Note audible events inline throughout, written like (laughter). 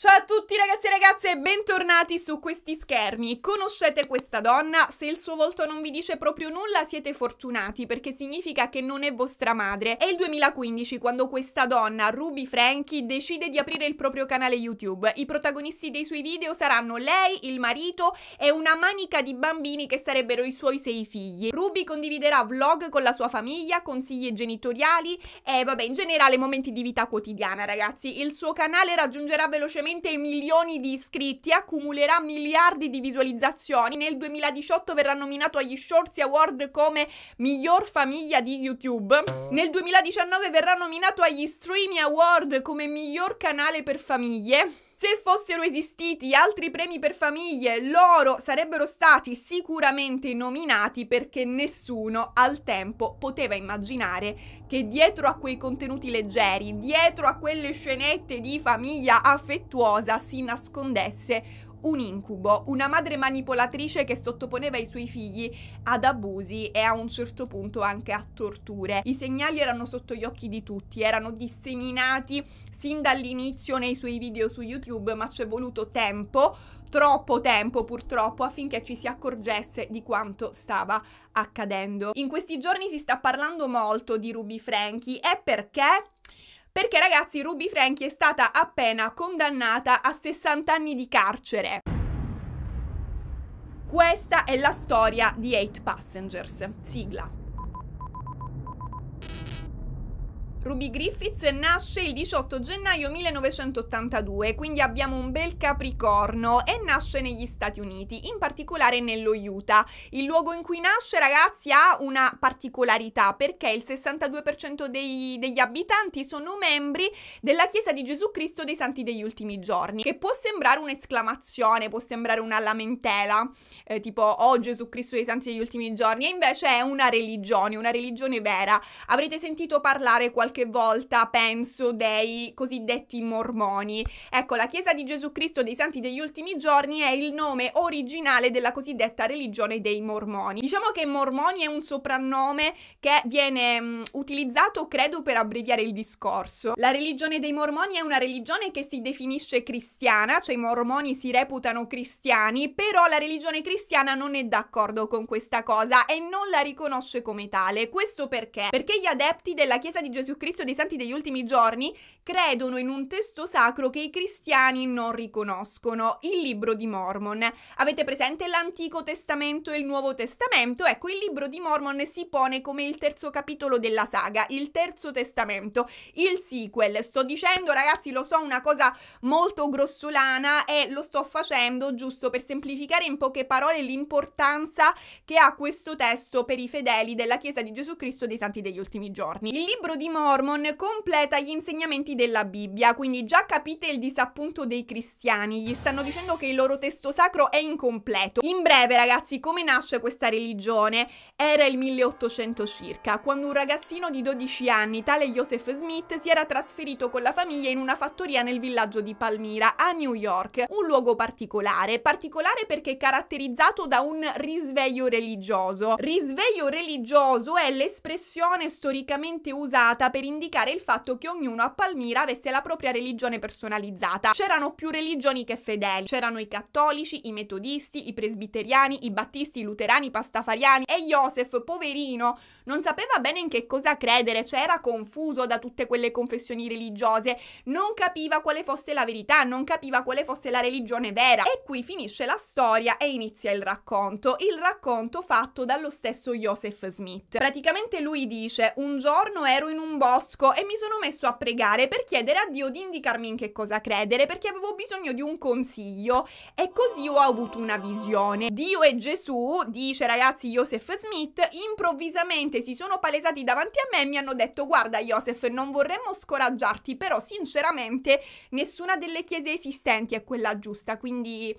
Ciao a tutti ragazzi e ragazze e bentornati su questi schermi. Conoscete questa donna? Se il suo volto non vi dice proprio nulla siete fortunati perché significa che non è vostra madre. È il 2015 quando questa donna, Ruby Frankie, decide di aprire il proprio canale YouTube. I protagonisti dei suoi video saranno lei, il marito e una manica di bambini che sarebbero i suoi sei figli. Ruby condividerà vlog con la sua famiglia, consigli genitoriali e vabbè in generale momenti di vita quotidiana ragazzi. Il suo canale raggiungerà velocemente praticamente milioni di iscritti, accumulerà miliardi di visualizzazioni. Nel 2018 verrà nominato agli Shorts Award come miglior famiglia di YouTube. Nel 2019 verrà nominato agli Streamy Award come miglior canale per famiglie. Se fossero esistiti altri premi per famiglie, loro sarebbero stati sicuramente nominati perché nessuno al tempo poteva immaginare che dietro a quei contenuti leggeri, dietro a quelle scenette di famiglia affettuosa si nascondesse un incubo, una madre manipolatrice che sottoponeva i suoi figli ad abusi e a un certo punto anche a torture. I segnali erano sotto gli occhi di tutti, erano disseminati sin dall'inizio nei suoi video su YouTube, ma ci è voluto tempo, troppo tempo purtroppo, affinché ci si accorgesse di quanto stava accadendo. In questi giorni si sta parlando molto di Ruby Frankie e perché? Perché ragazzi Ruby Frankie è stata appena condannata a 60 anni di carcere. Questa è la storia di 8 Passengers. Sigla. Ruby Griffiths nasce il 18 gennaio 1982, quindi abbiamo un bel capricorno e nasce negli Stati Uniti, in particolare nello Utah. Il luogo in cui nasce, ragazzi, ha una particolarità perché il 62% dei, degli abitanti sono membri della Chiesa di Gesù Cristo dei Santi degli Ultimi Giorni, che può sembrare un'esclamazione, può sembrare una lamentela, eh, tipo oh Gesù Cristo dei Santi degli Ultimi Giorni, e invece è una religione, una religione vera. Avrete sentito parlare qualche qualche volta penso dei cosiddetti mormoni. Ecco, la Chiesa di Gesù Cristo dei Santi degli Ultimi Giorni è il nome originale della cosiddetta religione dei mormoni. Diciamo che mormoni è un soprannome che viene mh, mm, utilizzato, credo, per abbreviare il discorso. La religione dei mormoni è una religione che si definisce cristiana, cioè i mormoni si reputano cristiani, però la religione cristiana non è d'accordo con questa cosa e non la riconosce come tale. Questo perché? Perché gli adepti della Chiesa di Gesù Cristo dei Santi degli ultimi giorni credono in un testo sacro che i cristiani non riconoscono, il libro di Mormon. Avete presente l'Antico Testamento e il Nuovo Testamento? Ecco, il libro di Mormon si pone come il terzo capitolo della saga, il terzo testamento, il sequel. Sto dicendo, ragazzi, lo so, una cosa molto grossolana e lo sto facendo giusto per semplificare in poche parole l'importanza che ha questo testo per i fedeli della Chiesa di Gesù Cristo dei Santi degli ultimi giorni. Il libro di Mormon Mormon completa gli insegnamenti della Bibbia, quindi già capite il disappunto dei cristiani, gli stanno dicendo che il loro testo sacro è incompleto. In breve ragazzi, come nasce questa religione? Era il 1800 circa, quando un ragazzino di 12 anni, tale Joseph Smith, si era trasferito con la famiglia in una fattoria nel villaggio di Palmira, a New York, un luogo particolare, particolare perché caratterizzato da un risveglio religioso. Risveglio religioso è l'espressione storicamente usata per per indicare il fatto che ognuno a Palmira avesse la propria religione personalizzata. C'erano più religioni che fedeli, c'erano i cattolici, i metodisti, i presbiteriani, i battisti, i luterani, i pastafariani e Joseph, poverino, non sapeva bene in che cosa credere, cioè era confuso da tutte quelle confessioni religiose, non capiva quale fosse la verità, non capiva quale fosse la religione vera. E qui finisce la storia e inizia il racconto, il racconto fatto dallo stesso Joseph Smith. Praticamente lui dice, un giorno ero in un bosco bosco e mi sono messo a pregare per chiedere a Dio di indicarmi in che cosa credere perché avevo bisogno di un consiglio e così ho avuto una visione. Dio e Gesù, dice ragazzi Joseph Smith, improvvisamente si sono palesati davanti a me e mi hanno detto guarda Joseph non vorremmo scoraggiarti però sinceramente nessuna delle chiese esistenti è quella giusta quindi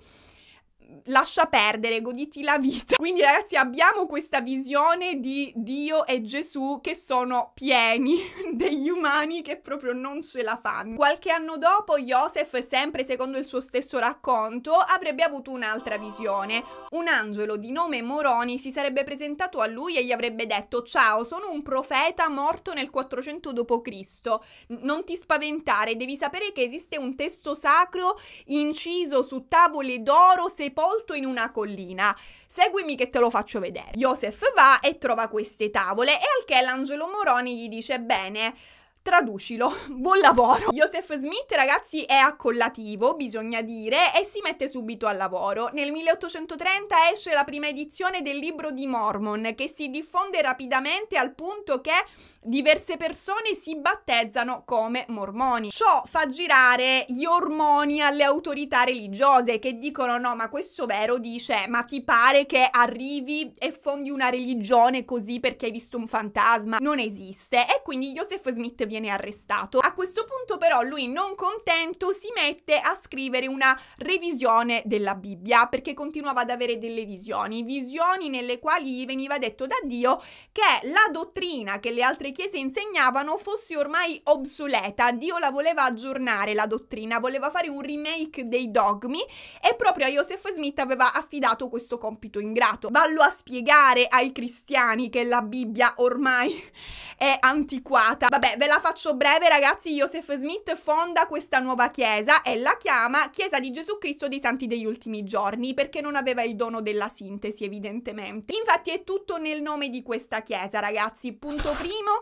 lascia perdere, goditi la vita. (laughs) Quindi ragazzi abbiamo questa visione di Dio e Gesù che sono pieni (laughs) degli umani che proprio non ce la fanno. Qualche anno dopo Joseph, sempre secondo il suo stesso racconto, avrebbe avuto un'altra visione. Un angelo di nome Moroni si sarebbe presentato a lui e gli avrebbe detto ciao, sono un profeta morto nel 400 d.C. Non ti spaventare, devi sapere che esiste un testo sacro inciso su tavole d'oro sepolto in una collina. Seguimi che te lo faccio vedere. Joseph va e trova queste tavole e al che l'angelo Moroni gli dice bene, Traducilo, (laughs) buon lavoro. Joseph Smith, ragazzi, è accollativo, bisogna dire, e si mette subito al lavoro. Nel 1830 esce la prima edizione del libro di Mormon, che si diffonde rapidamente al punto che diverse persone si battezzano come mormoni. Ciò fa girare gli ormoni alle autorità religiose che dicono no, ma questo vero dice, ma ti pare che arrivi e fondi una religione così perché hai visto un fantasma? Non esiste. E quindi Joseph Smith viene arrestato. A questo punto però lui non contento si mette a scrivere una revisione della Bibbia perché continuava ad avere delle visioni, visioni nelle quali gli veniva detto da Dio che la dottrina che le altre chiese insegnavano fosse ormai obsoleta. Dio la voleva aggiornare la dottrina, voleva fare un remake dei dogmi e proprio a Joseph Smith aveva affidato questo compito ingrato. Vallo a spiegare ai cristiani che la Bibbia ormai è antiquata. Vabbè, ve la faccio breve, ragazzi. Joseph Smith fonda questa nuova chiesa e la chiama Chiesa di Gesù Cristo dei Santi degli Ultimi Giorni perché non aveva il dono della sintesi, evidentemente. Infatti è tutto nel nome di questa chiesa, ragazzi. Punto primo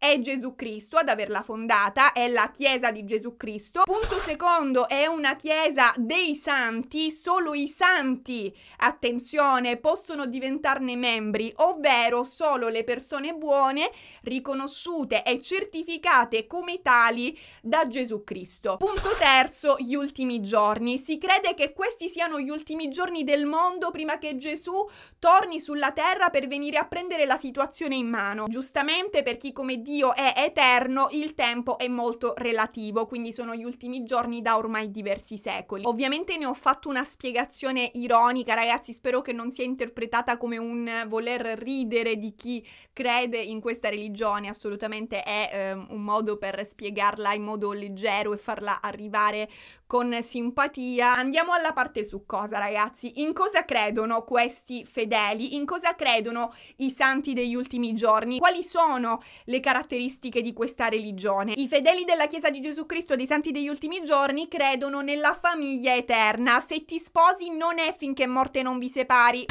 è Gesù Cristo ad averla fondata, è la Chiesa di Gesù Cristo. Punto secondo, è una Chiesa dei santi, solo i santi, attenzione, possono diventarne membri, ovvero solo le persone buone riconosciute e certificate come tali da Gesù Cristo. Punto terzo, gli ultimi giorni. Si crede che questi siano gli ultimi giorni del mondo prima che Gesù torni sulla terra per venire a prendere la situazione in mano. Giustamente per chi come Dio è eterno, il tempo è molto relativo, quindi sono gli ultimi giorni da ormai diversi secoli. Ovviamente ne ho fatto una spiegazione ironica, ragazzi, spero che non sia interpretata come un voler ridere di chi crede in questa religione, assolutamente è eh, un modo per spiegarla in modo leggero e farla arrivare con simpatia. Andiamo alla parte su cosa, ragazzi. In cosa credono questi fedeli? In cosa credono i santi degli ultimi giorni? Quali sono le caratteristiche di questa religione? I fedeli della Chiesa di Gesù Cristo dei santi degli ultimi giorni credono nella famiglia eterna. Se ti sposi non è finché morte non vi separi.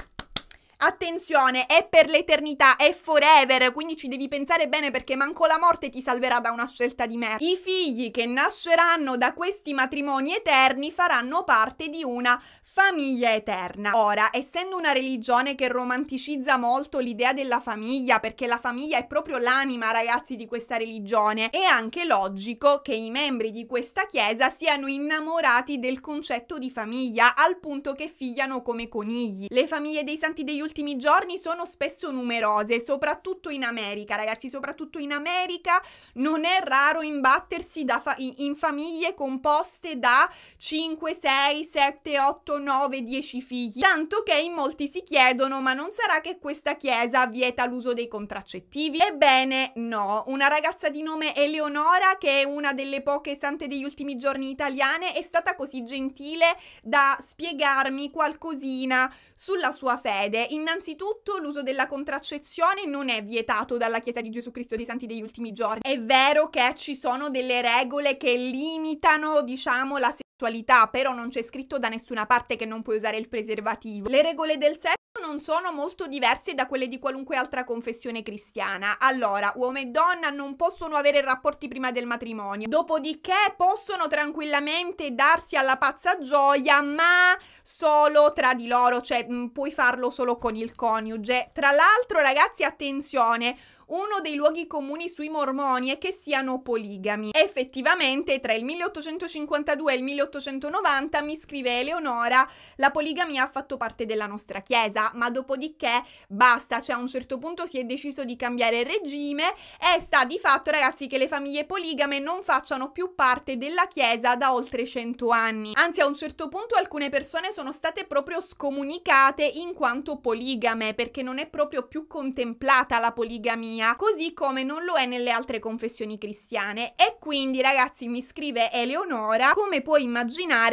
Attenzione, è per l'eternità, è forever, quindi ci devi pensare bene perché manco la morte ti salverà da una scelta di merda. I figli che nasceranno da questi matrimoni eterni faranno parte di una famiglia eterna. Ora, essendo una religione che romanticizza molto l'idea della famiglia, perché la famiglia è proprio l'anima, ragazzi, di questa religione, è anche logico che i membri di questa chiesa siano innamorati del concetto di famiglia, al punto che figliano come conigli. Le famiglie dei santi degli ultimi giorni sono spesso numerose, soprattutto in America, ragazzi, soprattutto in America non è raro imbattersi fa- in famiglie composte da 5, 6, 7, 8, 9, 10 figli, tanto che in molti si chiedono ma non sarà che questa chiesa vieta l'uso dei contraccettivi? Ebbene no, una ragazza di nome Eleonora che è una delle poche sante degli ultimi giorni italiane è stata così gentile da spiegarmi qualcosina sulla sua fede. Innanzitutto l'uso della contraccezione non è vietato dalla Chiesa di Gesù Cristo dei Santi degli ultimi giorni. È vero che ci sono delle regole che limitano, diciamo, la sessualità, però non c'è scritto da nessuna parte che non puoi usare il preservativo. Le regole del sesso non sono molto diverse da quelle di qualunque altra confessione cristiana. Allora, uomo e donna non possono avere rapporti prima del matrimonio, dopodiché possono tranquillamente darsi alla pazza gioia, ma solo tra di loro, cioè mh, mm, puoi farlo solo con il coniuge. Tra l'altro, ragazzi, attenzione, uno dei luoghi comuni sui mormoni è che siano poligami. Effettivamente, tra il 1852 e il 1853 1890 mi scrive Eleonora, la poligamia ha fatto parte della nostra chiesa, ma dopodiché basta, cioè a un certo punto si è deciso di cambiare regime e sta di fatto ragazzi che le famiglie poligame non facciano più parte della chiesa da oltre 100 anni. Anzi a un certo punto alcune persone sono state proprio scomunicate in quanto poligame perché non è proprio più contemplata la poligamia, così come non lo è nelle altre confessioni cristiane. E quindi ragazzi mi scrive Eleonora, come puoi immaginare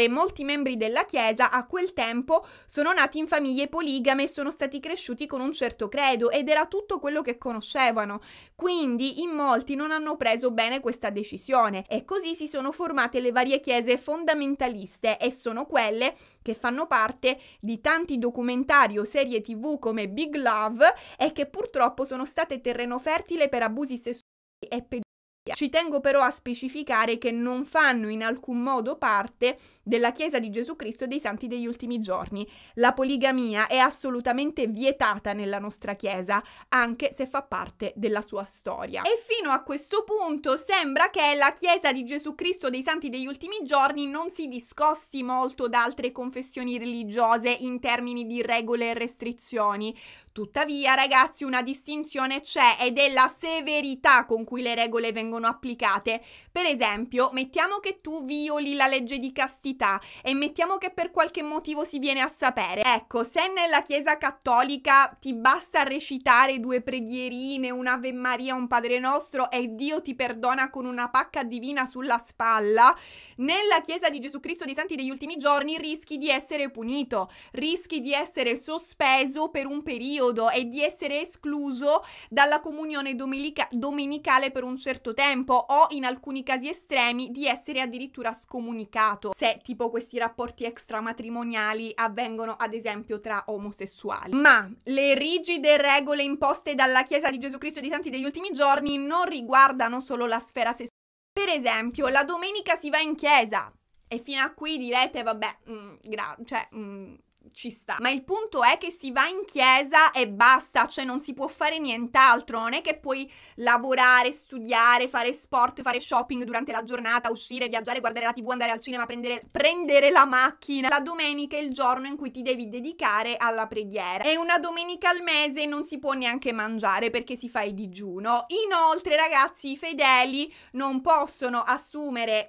molti membri della chiesa a quel tempo sono nati in famiglie poligame e sono stati cresciuti con un certo credo ed era tutto quello che conoscevano. Quindi in molti non hanno preso bene questa decisione e così si sono formate le varie chiese fondamentaliste e sono quelle che fanno parte di tanti documentari o serie tv come Big Love e che purtroppo sono state terreno fertile per abusi sessuali e pedofilia. Ci tengo però a specificare che non fanno in alcun modo parte della Chiesa di Gesù Cristo dei Santi degli ultimi giorni. La poligamia è assolutamente vietata nella nostra Chiesa, anche se fa parte della sua storia. E fino a questo punto sembra che la Chiesa di Gesù Cristo dei Santi degli ultimi giorni non si discosti molto da altre confessioni religiose in termini di regole e restrizioni. Tuttavia, ragazzi, una distinzione c'è ed è la severità con cui le regole vengono applicate. Per esempio, mettiamo che tu violi la legge di castità verità e mettiamo che per qualche motivo si viene a sapere. Ecco, se nella Chiesa cattolica ti basta recitare due preghierine, un'Ave Maria, un Padre Nostro e Dio ti perdona con una pacca divina sulla spalla, nella Chiesa di Gesù Cristo dei Santi degli ultimi giorni rischi di essere punito, rischi di essere sospeso per un periodo e di essere escluso dalla comunione domenica- domenicale per un certo tempo o in alcuni casi estremi di essere addirittura scomunicato. Se tipo questi rapporti extramatrimoniali avvengono ad esempio tra omosessuali. Ma le rigide regole imposte dalla Chiesa di Gesù Cristo dei Santi degli ultimi giorni non riguardano solo la sfera sessuale. Per esempio, la domenica si va in chiesa. E fino a qui direte, vabbè, mm, gra- cioè, mm, ci sta. Ma il punto è che si va in chiesa e basta, cioè non si può fare nient'altro. Non è che puoi lavorare, studiare, fare sport, fare shopping durante la giornata, uscire, viaggiare, guardare la tv, andare al cinema, prendere, prendere la macchina. La domenica è il giorno in cui ti devi dedicare alla preghiera. E una domenica al mese non si può neanche mangiare perché si fa il digiuno. Inoltre, ragazzi, i fedeli non possono assumere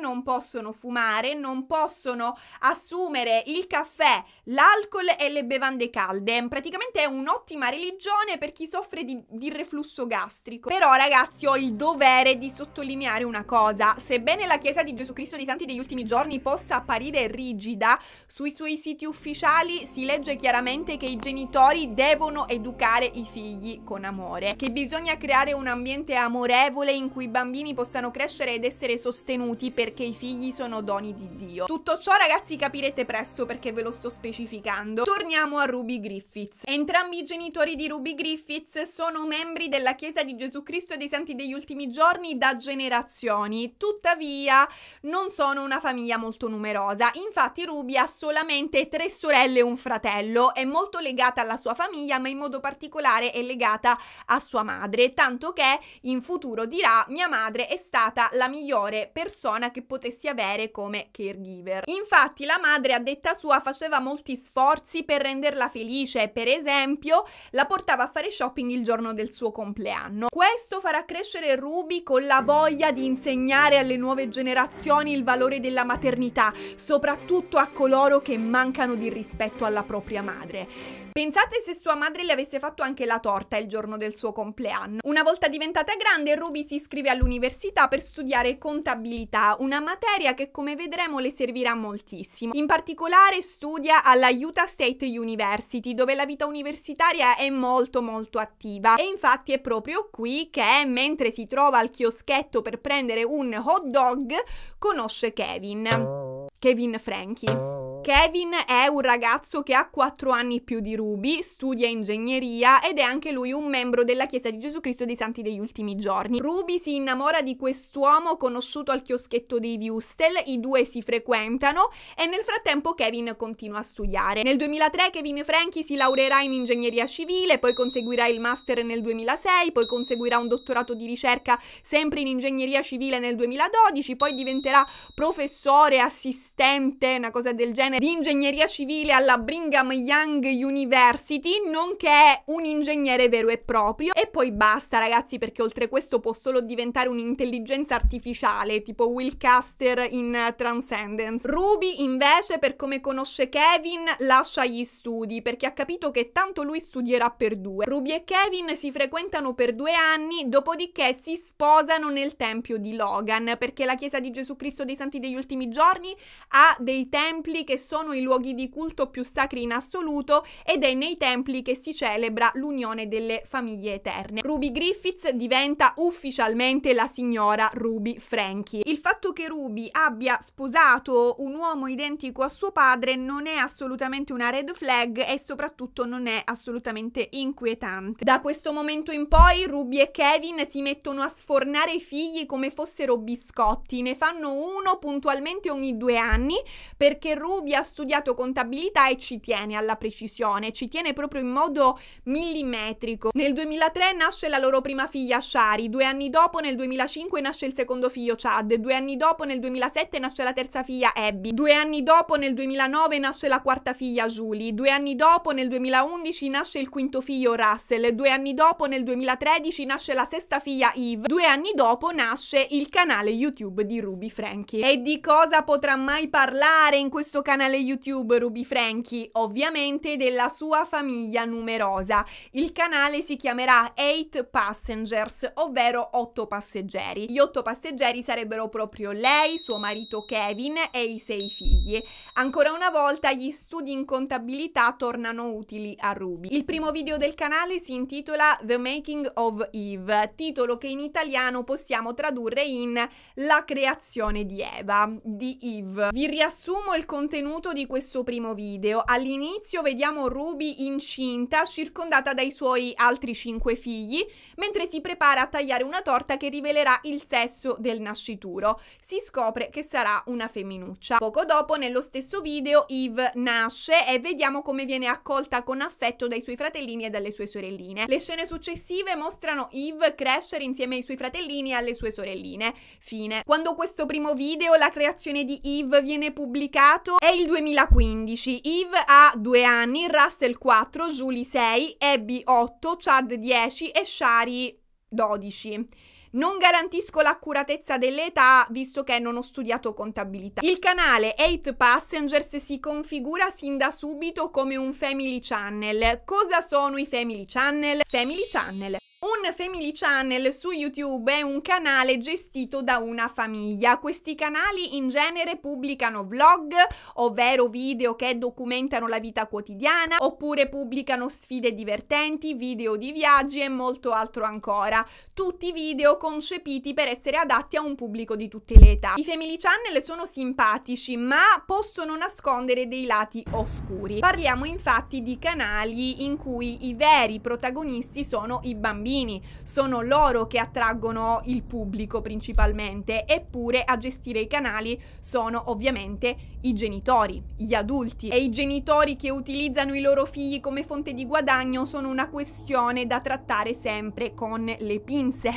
non possono fumare, non possono assumere il caffè, l'alcol e le bevande calde. Praticamente è un'ottima religione per chi soffre di, di, reflusso gastrico. Però ragazzi ho il dovere di sottolineare una cosa. Sebbene la Chiesa di Gesù Cristo dei Santi degli ultimi giorni possa apparire rigida, sui suoi siti ufficiali si legge chiaramente che i genitori devono educare i figli con amore, che bisogna creare un ambiente amorevole in cui i bambini possano crescere ed essere sostenuti perché i figli sono doni di Dio. Tutto ciò ragazzi capirete presto perché ve lo sto specificando. Torniamo a Ruby Griffiths. Entrambi i genitori di Ruby Griffiths sono membri della Chiesa di Gesù Cristo e dei Santi degli Ultimi Giorni da generazioni, tuttavia non sono una famiglia molto numerosa. Infatti Ruby ha solamente tre sorelle e un fratello, è molto legata alla sua famiglia ma in modo particolare è legata a sua madre, tanto che in futuro dirà mia madre è stata la migliore persona persona che potessi avere come caregiver. Infatti la madre a detta sua faceva molti sforzi per renderla felice, per esempio la portava a fare shopping il giorno del suo compleanno. Questo farà crescere Ruby con la voglia di insegnare alle nuove generazioni il valore della maternità, soprattutto a coloro che mancano di rispetto alla propria madre. Pensate se sua madre le avesse fatto anche la torta il giorno del suo compleanno. Una volta diventata grande, Ruby si iscrive all'università per studiare contabilità, una materia che come vedremo le servirà moltissimo. In particolare studia alla Utah State University, dove la vita universitaria è molto molto attiva. E infatti è proprio qui che, mentre si trova al chioschetto per prendere un hot dog, conosce Kevin. Kevin Frankie. Kevin è un ragazzo che ha 4 anni più di Ruby, studia ingegneria ed è anche lui un membro della Chiesa di Gesù Cristo dei Santi degli Ultimi Giorni. Ruby si innamora di quest'uomo conosciuto al chioschetto dei Wustel, i due si frequentano e nel frattempo Kevin continua a studiare. Nel 2003 Kevin Franchi si laureerà in ingegneria civile, poi conseguirà il master nel 2006, poi conseguirà un dottorato di ricerca sempre in ingegneria civile nel 2012, poi diventerà professore, assistente, una cosa del genere di ingegneria civile alla Brigham Young University, nonché un ingegnere vero e proprio. E poi basta, ragazzi, perché oltre questo può solo diventare un'intelligenza artificiale, tipo Will Caster in Transcendence. Ruby, invece, per come conosce Kevin, lascia gli studi perché ha capito che tanto lui studierà per due. Ruby e Kevin si frequentano per due anni, dopodiché si sposano nel tempio di Logan perché la Chiesa di Gesù Cristo dei Santi degli Ultimi Giorni ha dei templi che sono i luoghi di culto più sacri in assoluto ed è nei templi che si celebra l'unione delle famiglie eterne. Ruby Griffiths diventa ufficialmente la signora Ruby Frankie. Il fatto che Ruby abbia sposato un uomo identico a suo padre non è assolutamente una red flag e soprattutto non è assolutamente inquietante. Da questo momento in poi Ruby e Kevin si mettono a sfornare i figli come fossero biscotti, ne fanno uno puntualmente ogni due anni perché Ruby ha studiato contabilità e ci tiene alla precisione, ci tiene proprio in modo millimetrico. Nel 2003 nasce la loro prima figlia Shari, due anni dopo nel 2005 nasce il secondo figlio Chad, due anni dopo nel 2007 nasce la terza figlia Abby, due anni dopo nel 2009 nasce la quarta figlia Julie, due anni dopo nel 2011 nasce il quinto figlio Russell, due anni dopo nel 2013 nasce la sesta figlia Eve, due anni dopo nasce il canale YouTube di Ruby Frankie. E di cosa potrà mai parlare in questo canale YouTube Ruby Frankie? Ovviamente della sua famiglia numerosa. Il canale si chiamerà 8 Passengers, ovvero 8 passeggeri. Gli 8 passeggeri sarebbero proprio lei, suo marito Kevin e i sei figli. Ancora una volta gli studi in contabilità tornano utili a Ruby. Il primo video del canale si intitola The Making of Eve, titolo che in italiano possiamo tradurre in La creazione di Eva, di Eve. Vi riassumo il contenuto di questo primo video. All'inizio vediamo Ruby incinta, circondata dai suoi altri cinque figli, mentre si prepara a tagliare una torta che rivelerà il sesso del nascituro. Si scopre che sarà una femminuccia. Poco dopo, nello stesso video, Eve nasce e vediamo come viene accolta con affetto dai suoi fratellini e dalle sue sorelline. Le scene successive mostrano Eve crescere insieme ai suoi fratellini e alle sue sorelline. Fine. Quando questo primo video, la creazione di Eve, viene pubblicato è il 2015. Eve ha due anni, Russell 4, Julie 6, Abby 8, Chad 10 e Shari 12. Non garantisco l'accuratezza dell'età visto che non ho studiato contabilità. Il canale 8 Passengers si configura sin da subito come un family channel. Cosa sono i family channel? Family channel un Family Channel su YouTube è un canale gestito da una famiglia. Questi canali in genere pubblicano vlog, ovvero video che documentano la vita quotidiana, oppure pubblicano sfide divertenti, video di viaggi e molto altro ancora. Tutti video concepiti per essere adatti a un pubblico di tutte le età. I Family Channel sono simpatici, ma possono nascondere dei lati oscuri. Parliamo infatti di canali in cui i veri protagonisti sono i bambini bambini, sono loro che attraggono il pubblico principalmente, eppure a gestire i canali sono ovviamente i genitori, gli adulti e i genitori che utilizzano i loro figli come fonte di guadagno sono una questione da trattare sempre con le pinze,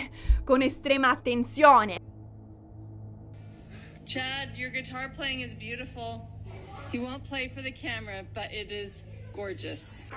con estrema attenzione. Chad, your guitar playing is beautiful. He won't play for the camera, but it is gorgeous.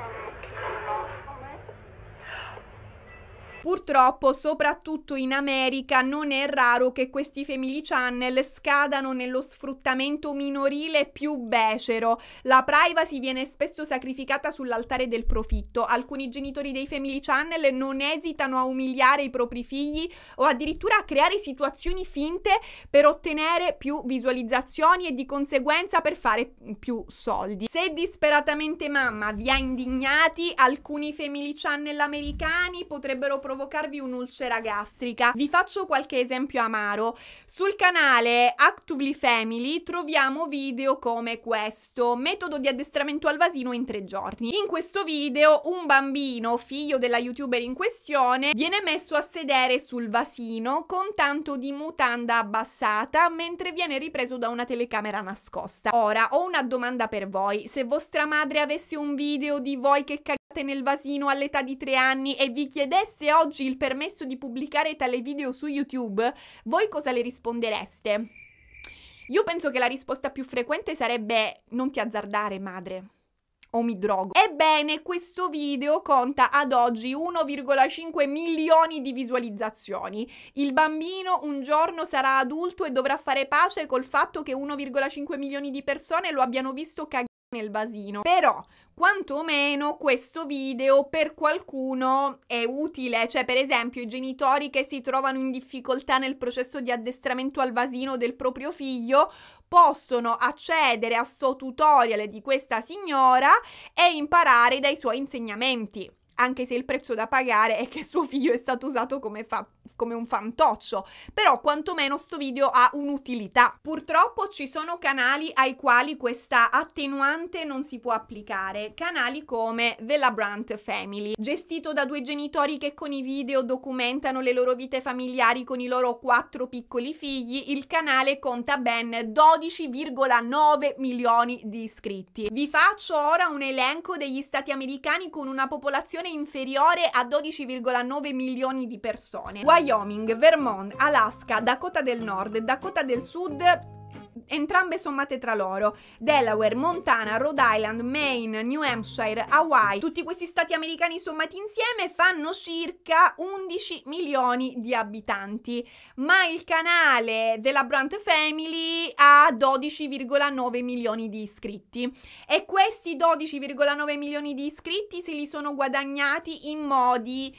Purtroppo, soprattutto in America, non è raro che questi family channel scadano nello sfruttamento minorile più becero. La privacy viene spesso sacrificata sull'altare del profitto. Alcuni genitori dei family channel non esitano a umiliare i propri figli o addirittura a creare situazioni finte per ottenere più visualizzazioni e di conseguenza per fare più soldi. Se disperatamente mamma vi ha indignati, alcuni family channel americani potrebbero provocarvi un'ulcera gastrica. Vi faccio qualche esempio amaro. Sul canale Actively Family troviamo video come questo, metodo di addestramento al vasino in tre giorni. In questo video un bambino, figlio della youtuber in questione, viene messo a sedere sul vasino con tanto di mutanda abbassata mentre viene ripreso da una telecamera nascosta. Ora, ho una domanda per voi. Se vostra madre avesse un video di voi che cagate nel vasino all'età di tre anni e vi chiedesse oggi il permesso di pubblicare tale video su YouTube, voi cosa le rispondereste? Io penso che la risposta più frequente sarebbe non ti azzardare, madre o mi drogo. Ebbene, questo video conta ad oggi 1,5 milioni di visualizzazioni. Il bambino un giorno sarà adulto e dovrà fare pace col fatto che 1,5 milioni di persone lo abbiano visto cagare nel vasino. Però, quantomeno, questo video per qualcuno è utile. Cioè, per esempio, i genitori che si trovano in difficoltà nel processo di addestramento al vasino del proprio figlio possono accedere a sto tutorial di questa signora e imparare dai suoi insegnamenti anche se il prezzo da pagare è che suo figlio è stato usato come, fa- come un fantoccio, però quantomeno sto video ha un'utilità. Purtroppo ci sono canali ai quali questa attenuante non si può applicare, canali come The Labrandt Family, gestito da due genitori che con i video documentano le loro vite familiari con i loro quattro piccoli figli, il canale conta ben 12,9 milioni di iscritti. Vi faccio ora un elenco degli stati americani con una popolazione inferiore a 12,9 milioni di persone. Wyoming, Vermont, Alaska, Dakota del Nord, Dakota del Sud, entrambe sommate tra loro. Delaware, Montana, Rhode Island, Maine, New Hampshire, Hawaii, tutti questi stati americani sommati insieme fanno circa 11 milioni di abitanti, ma il canale della Brandt Family ha 12,9 milioni di iscritti. E questi 12,9 milioni di iscritti se li sono guadagnati in modi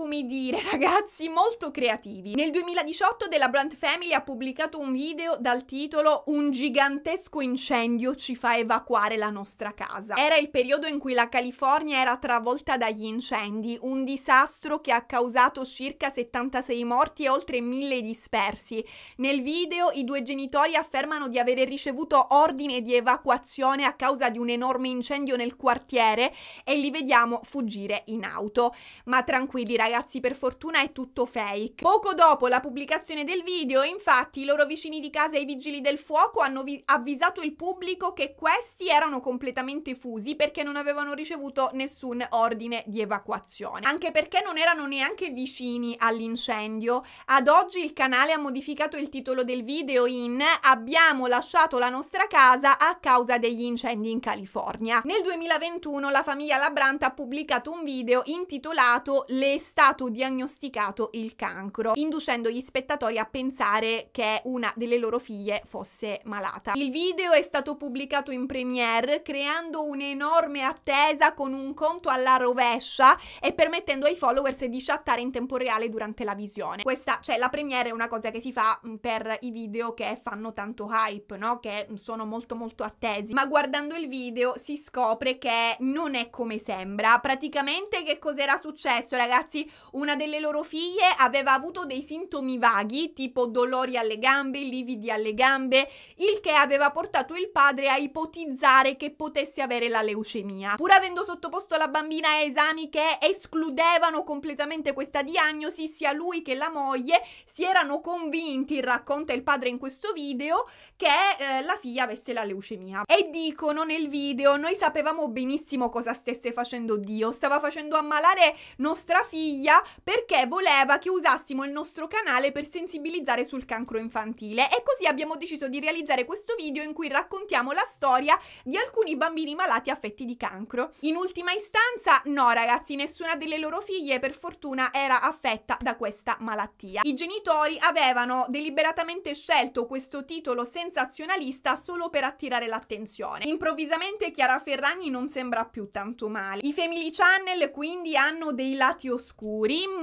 come dire, (laughs) ragazzi, molto creativi. Nel 2018 della Brandt Family ha pubblicato un video dal titolo Un gigantesco incendio ci fa evacuare la nostra casa. Era il periodo in cui la California era travolta dagli incendi, un disastro che ha causato circa 76 morti e oltre 1000 dispersi. Nel video i due genitori affermano di avere ricevuto ordine di evacuazione a causa di un enorme incendio nel quartiere e li vediamo fuggire in auto. Ma tranquilli ragazzi, per fortuna è tutto fake. Poco dopo la pubblicazione del video, infatti, i loro vicini di casa e i vigili del fuoco hanno avvisato il pubblico che questi erano completamente fusi perché non avevano ricevuto nessun ordine di evacuazione. Anche perché non erano neanche vicini all'incendio. Ad oggi il canale ha modificato il titolo del video in Abbiamo lasciato la nostra casa a causa degli incendi in California. Nel 2021 la famiglia Labrant ha pubblicato un video intitolato Le stato diagnosticato il cancro, inducendo gli spettatori a pensare che una delle loro figlie fosse malata. Il video è stato pubblicato in premiere creando un'enorme attesa con un conto alla rovescia e permettendo ai followers di chattare in tempo reale durante la visione. Questa, cioè la premiere è una cosa che si fa mm, per i video che fanno tanto hype, no? Che sono molto molto attesi. Ma guardando il video si scopre che non è come sembra. Praticamente che cos'era successo, ragazzi? Una delle loro figlie aveva avuto dei sintomi vaghi, tipo dolori alle gambe, lividi alle gambe, il che aveva portato il padre a ipotizzare che potesse avere la leucemia. Pur avendo sottoposto la bambina a esami che escludevano completamente questa diagnosi, sia lui che la moglie si erano convinti, racconta il padre in questo video, che eh, la figlia avesse la leucemia. E dicono nel video, noi sapevamo benissimo cosa stesse facendo Dio, stava facendo ammalare nostra figlia figlia perché voleva che usassimo il nostro canale per sensibilizzare sul cancro infantile e così abbiamo deciso di realizzare questo video in cui raccontiamo la storia di alcuni bambini malati affetti di cancro. In ultima istanza, no ragazzi, nessuna delle loro figlie per fortuna era affetta da questa malattia. I genitori avevano deliberatamente scelto questo titolo sensazionalista solo per attirare l'attenzione. Improvvisamente Chiara Ferragni non sembra più tanto male. I Family Channel quindi hanno dei lati oscuri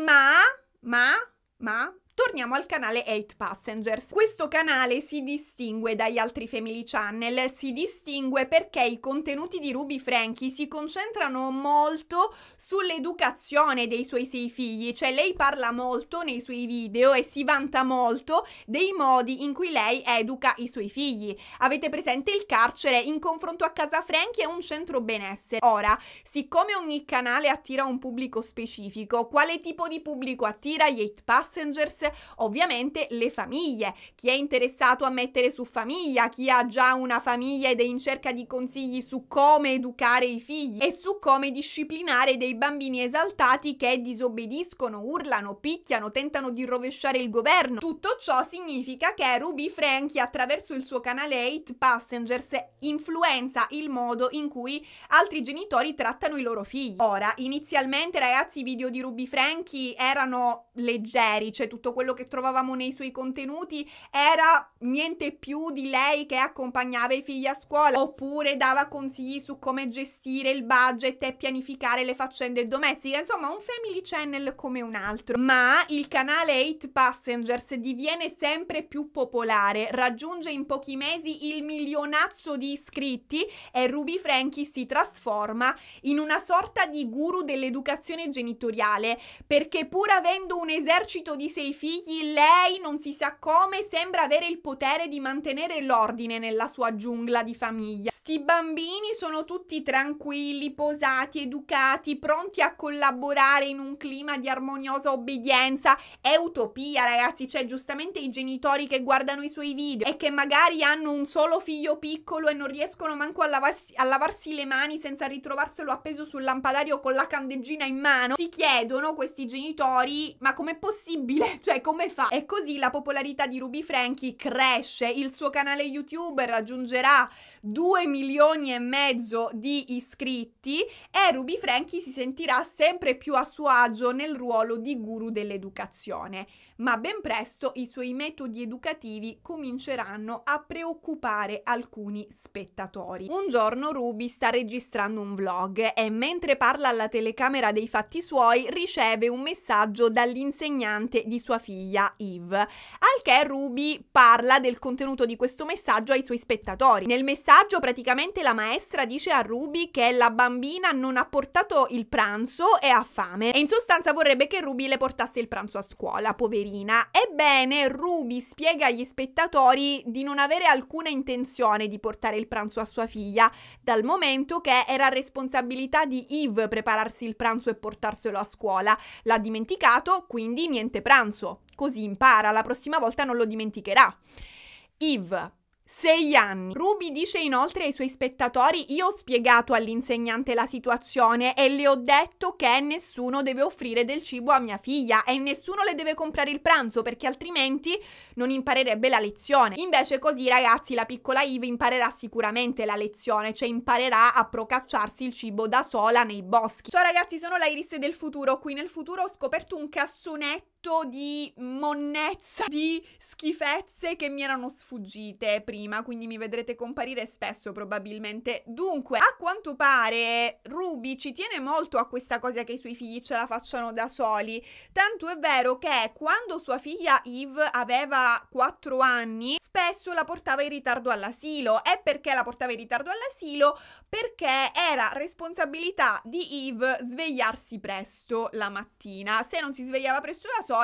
ma, ma, ma Torniamo al canale 8 Passengers. Questo canale si distingue dagli altri Family Channel, si distingue perché i contenuti di Ruby Frankie si concentrano molto sull'educazione dei suoi sei figli, cioè lei parla molto nei suoi video e si vanta molto dei modi in cui lei educa i suoi figli. Avete presente il carcere in confronto a casa Frankie è un centro benessere. Ora, siccome ogni canale attira un pubblico specifico, quale tipo di pubblico attira gli 8 Passengers? Ovviamente le famiglie. Chi è interessato a mettere su famiglia, chi ha già una famiglia ed è in cerca di consigli su come educare i figli e su come disciplinare dei bambini esaltati che disobbediscono, urlano, picchiano, tentano di rovesciare il governo. Tutto ciò significa che Ruby Frankie attraverso il suo canale 8 Passengers influenza il modo in cui altri genitori trattano i loro figli. Ora, inizialmente ragazzi i video di Ruby Frankie erano leggeri, cioè tutto quello che trovavamo nei suoi contenuti era niente più di lei che accompagnava i figli a scuola oppure dava consigli su come gestire il budget e pianificare le faccende domestiche, insomma un family channel come un altro. Ma il canale 8 Passengers diviene sempre più popolare, raggiunge in pochi mesi il milionazzo di iscritti e Ruby Frankie si trasforma in una sorta di guru dell'educazione genitoriale perché pur avendo un esercito di sei figli lei non si sa come sembra avere il potere di mantenere l'ordine nella sua giungla di famiglia. Sti bambini sono tutti tranquilli, posati, educati, pronti a collaborare in un clima di armoniosa obbedienza. È utopia, ragazzi. C'è giustamente i genitori che guardano i suoi video e che magari hanno un solo figlio piccolo e non riescono manco a lavarsi, a lavarsi le mani senza ritrovarselo appeso sul lampadario con la candeggina in mano. Si chiedono questi genitori: ma com'è possibile? Cioè, come fa? E così la popolarità di Ruby Frankie cresce. Il suo canale YouTube raggiungerà 2 milioni e mezzo di iscritti e Ruby Frankie si sentirà sempre più a suo agio nel ruolo di guru dell'educazione ma ben presto i suoi metodi educativi cominceranno a preoccupare alcuni spettatori. Un giorno Ruby sta registrando un vlog e mentre parla alla telecamera dei fatti suoi riceve un messaggio dall'insegnante di sua figlia Eve, al che Ruby parla del contenuto di questo messaggio ai suoi spettatori. Nel messaggio praticamente la maestra dice a Ruby che la bambina non ha portato il pranzo e ha fame e in sostanza vorrebbe che Ruby le portasse il pranzo a scuola, poverina poverina. Ebbene, Ruby spiega agli spettatori di non avere alcuna intenzione di portare il pranzo a sua figlia, dal momento che era responsabilità di Eve prepararsi il pranzo e portarselo a scuola. L'ha dimenticato, quindi niente pranzo. Così impara, la prossima volta non lo dimenticherà. Eve, sei anni. Ruby dice inoltre ai suoi spettatori: Io ho spiegato all'insegnante la situazione e le ho detto che nessuno deve offrire del cibo a mia figlia e nessuno le deve comprare il pranzo perché altrimenti non imparerebbe la lezione. Invece, così, ragazzi, la piccola Eve imparerà sicuramente la lezione, cioè imparerà a procacciarsi il cibo da sola nei boschi. Ciao, ragazzi, sono la Iris del futuro. Qui nel futuro ho scoperto un cassonetto di monnezza, di schifezze che mi erano sfuggite prima, quindi mi vedrete comparire spesso probabilmente. Dunque, a quanto pare Ruby ci tiene molto a questa cosa che i suoi figli ce la facciano da soli, tanto è vero che quando sua figlia Eve aveva 4 anni, spesso la portava in ritardo all'asilo. E perché la portava in ritardo all'asilo? Perché era responsabilità di Eve svegliarsi presto la mattina. Se non si svegliava presto da sola,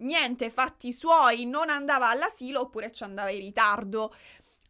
niente, fatti suoi, non andava all'asilo oppure ci andava in ritardo.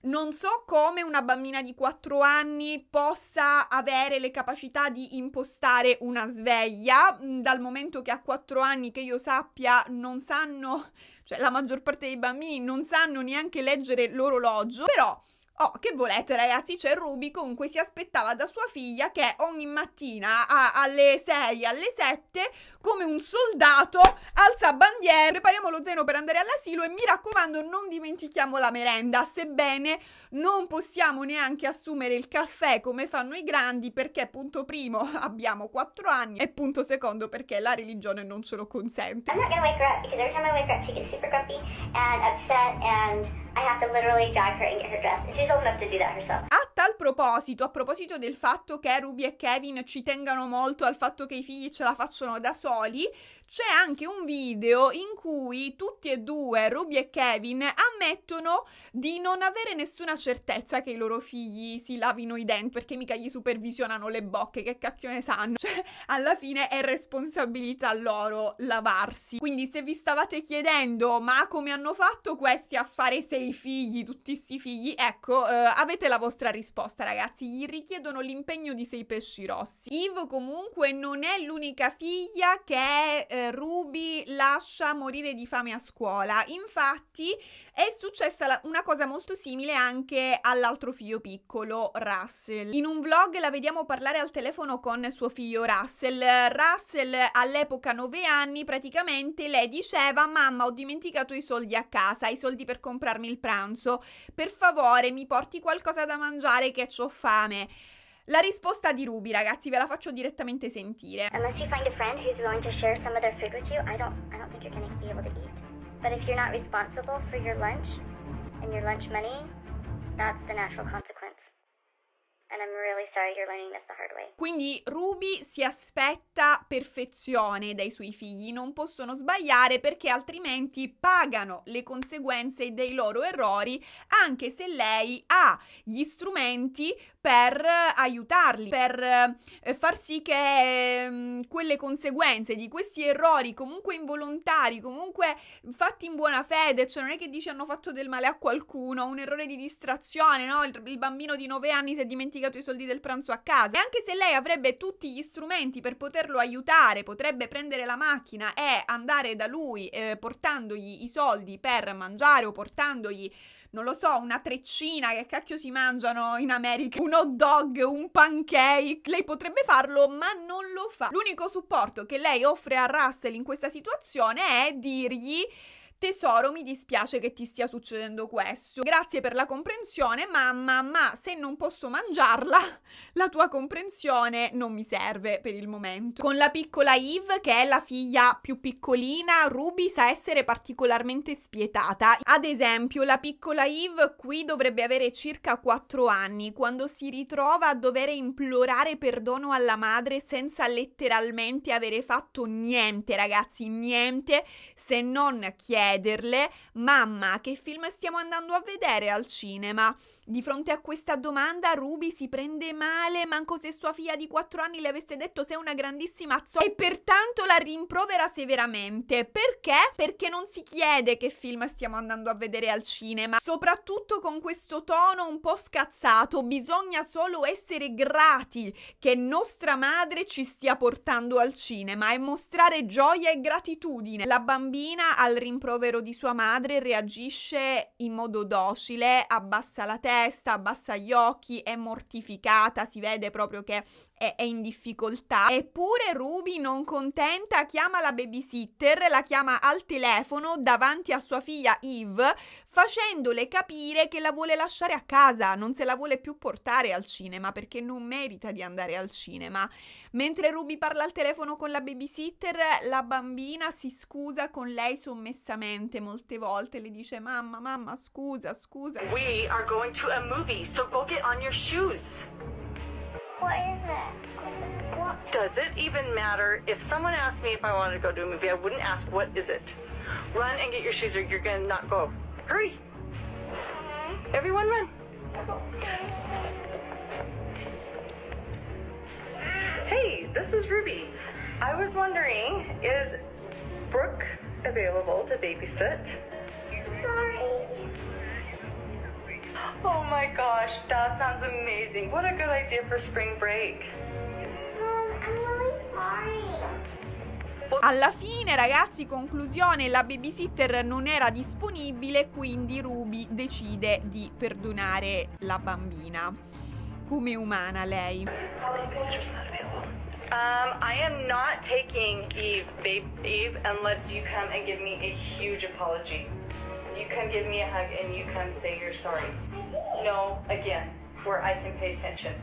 Non so come una bambina di 4 anni possa avere le capacità di impostare una sveglia, mm, dal momento che a 4 anni che io sappia non sanno, cioè la maggior parte dei bambini non sanno neanche leggere l'orologio, però Oh, che volete ragazzi, c'è Ruby comunque si aspettava da sua figlia che ogni mattina a, alle 6, alle 7, come un soldato, alza bandiera, prepariamo lo zaino per andare all'asilo e mi raccomando non dimentichiamo la merenda, sebbene non possiamo neanche assumere il caffè come fanno i grandi perché punto primo (laughs) abbiamo 4 anni e punto secondo perché la religione non ce lo consente. I'm not gonna wake her up because every time I wake her up she gets super grumpy and upset and I have to literally drag her and get her dressed. And she's old enough to do that herself. A tal proposito, a proposito del fatto che Ruby e Kevin ci tengano molto al fatto che i figli ce la facciano da soli, c'è anche un video in cui tutti e due, Ruby e Kevin, ammettono di non avere nessuna certezza che i loro figli si lavino i denti perché mica gli supervisionano le bocche, che cacchio ne sanno. (laughs) Cioè, alla fine è responsabilità loro lavarsi. Quindi se vi stavate chiedendo ma come hanno fatto questi a fare sei figli, tutti sti figli, ecco, eh, avete la vostra risposta ragazzi, gli richiedono l'impegno di sei pesci rossi. Eve comunque non è l'unica figlia che eh, Ruby lascia morire di fame a scuola, infatti è successa una cosa molto simile anche all'altro figlio piccolo, Russell. In un vlog la vediamo parlare al telefono con suo figlio Russell. Russell all'epoca 9 anni, praticamente lei diceva mamma ho dimenticato i soldi a casa, i soldi per comprarmi il pranzo, per favore mi porti qualcosa da mangiare che ho fame. La risposta di Ruby, ragazzi, ve la faccio direttamente sentire. Unless you find a friend who's willing to share some of their food with you, I don't, I don't think you're going to be able to eat. But if you're not responsible for your lunch and your lunch money, that's the natural consequence. Really. Quindi Ruby si aspetta perfezione dai suoi figli, non possono sbagliare perché altrimenti pagano le conseguenze dei loro errori anche se lei ha gli strumenti per aiutarli, per eh, far sì che eh, quelle conseguenze di questi errori comunque involontari, comunque fatti in buona fede, cioè non è che dici hanno fatto del male a qualcuno, un errore di distrazione, no? Il, il bambino di 9 anni si è dimenticato dimenticato i soldi del pranzo a casa. E anche se lei avrebbe tutti gli strumenti per poterlo aiutare, potrebbe prendere la macchina e andare da lui eh, portandogli i soldi per mangiare o portandogli, non lo so, una treccina che cacchio si mangiano in America, un hot dog, un pancake. Lei potrebbe farlo, ma non lo fa. L'unico supporto che lei offre a Russell in questa situazione è dirgli Tesoro, mi dispiace che ti stia succedendo questo. Grazie per la comprensione, mamma, ma se non posso mangiarla, (laughs) la tua comprensione non mi serve per il momento. Con la piccola Eve, che è la figlia più piccolina, Ruby sa essere particolarmente spietata. Ad esempio, la piccola Eve qui dovrebbe avere circa 4 anni, quando si ritrova a dover implorare perdono alla madre senza letteralmente avere fatto niente, ragazzi, niente, se non chiedere chiederle mamma che film stiamo andando a vedere al cinema di fronte a questa domanda Ruby si prende male, manco se sua figlia di 4 anni le avesse detto sei una grandissima zocca e pertanto la rimprovera severamente. Perché? Perché non si chiede che film stiamo andando a vedere al cinema, soprattutto con questo tono un po' scazzato, bisogna solo essere grati che nostra madre ci stia portando al cinema e mostrare gioia e gratitudine. La bambina al rimprovero di sua madre reagisce in modo docile, abbassa la testa, abbassa gli occhi, è mortificata, si vede proprio che è, è in difficoltà. Eppure Ruby, non contenta, chiama la babysitter, la chiama al telefono davanti a sua figlia Eve, facendole capire che la vuole lasciare a casa, non se la vuole più portare al cinema perché non merita di andare al cinema. Mentre Ruby parla al telefono con la babysitter, la bambina si scusa con lei sommessamente molte volte, le dice mamma, mamma, scusa, scusa. We are going to a movie, so go get on your shoes. What is it? What? Does it even matter? If someone asked me if I wanted to go to a movie, I wouldn't ask, what is it? Run and get your shoes or you're going to not go. Hurry. Mm-hmm. Everyone run. Hey, this is Ruby. I was wondering, is Brooke available to babysit? Sorry. Oh my gosh, that sounds amazing. What a good idea for spring break. Alla fine, ragazzi, conclusione, la babysitter non era disponibile, quindi Ruby decide di perdonare la bambina. Come umana lei. Um, I am not taking Eve, babe, Eve, unless you come and give me a huge apology. You come give me a hug and you come say you're sorry. No, again, where I can pay attention.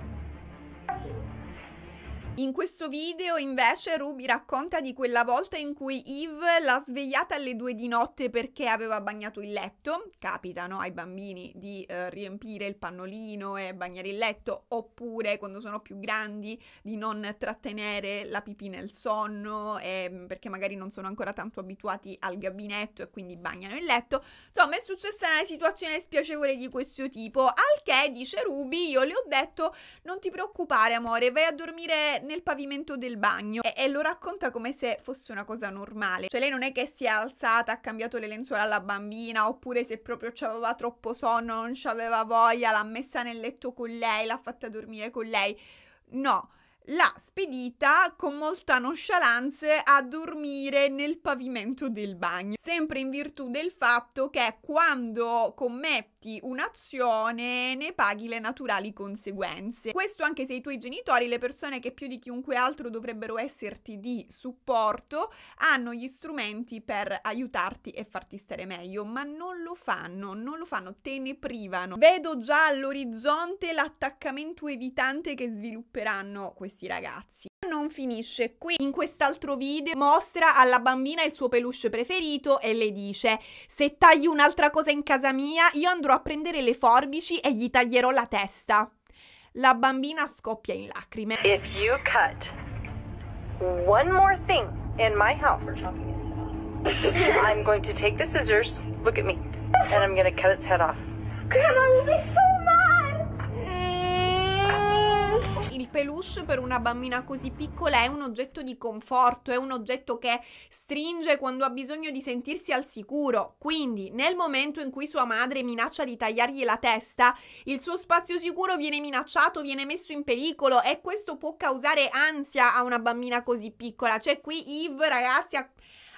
In questo video invece Ruby racconta di quella volta in cui Eve l'ha svegliata alle due di notte perché aveva bagnato il letto. Capita no, ai bambini di eh, riempire il pannolino e bagnare il letto, oppure quando sono più grandi di non trattenere la pipì nel sonno eh, perché magari non sono ancora tanto abituati al gabinetto e quindi bagnano il letto. Insomma, è successa una situazione spiacevole di questo tipo, al che dice Ruby, io le ho detto non ti preoccupare amore, vai a dormire nel pavimento del bagno e, e, lo racconta come se fosse una cosa normale. Cioè lei non è che si è alzata, ha cambiato le lenzuola alla bambina oppure se proprio aveva troppo sonno, non aveva voglia, l'ha messa nel letto con lei, l'ha fatta dormire con lei. No, l'ha spedita con molta nonchalance a dormire nel pavimento del bagno, sempre in virtù del fatto che quando commetti un'azione ne paghi le naturali conseguenze. Questo anche se i tuoi genitori, le persone che più di chiunque altro dovrebbero esserti di supporto, hanno gli strumenti per aiutarti e farti stare meglio, ma non lo fanno, non lo fanno, te ne privano. Vedo già all'orizzonte l'attaccamento evitante che svilupperanno questi questi ragazzi. Non finisce qui, in quest'altro video mostra alla bambina il suo peluche preferito e le dice se tagli un'altra cosa in casa mia io andrò a prendere le forbici e gli taglierò la testa. La bambina scoppia in lacrime. If you cut one more thing in my house, I'm going to take the scissors, look at me, and I'm going to cut its head off. Grandma il peluche per una bambina così piccola è un oggetto di conforto, è un oggetto che stringe quando ha bisogno di sentirsi al sicuro. Quindi, nel momento in cui sua madre minaccia di tagliargli la testa, il suo spazio sicuro viene minacciato, viene messo in pericolo e questo può causare ansia a una bambina così piccola. Cioè, qui Eve, ragazzi, ha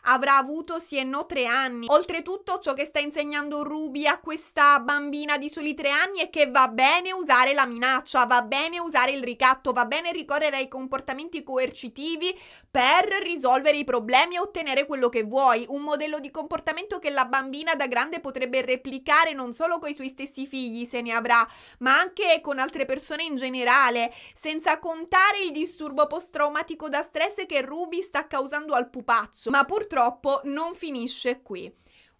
avrà avuto sì e no tre anni. Oltretutto ciò che sta insegnando Ruby a questa bambina di soli tre anni è che va bene usare la minaccia, va bene usare il ricatto, va bene ricorrere ai comportamenti coercitivi per risolvere i problemi e ottenere quello che vuoi. Un modello di comportamento che la bambina da grande potrebbe replicare non solo con i suoi stessi figli, se ne avrà, ma anche con altre persone in generale, senza contare il disturbo post-traumatico da stress che Ruby sta causando al pupazzo. Ma purtroppo non finisce qui.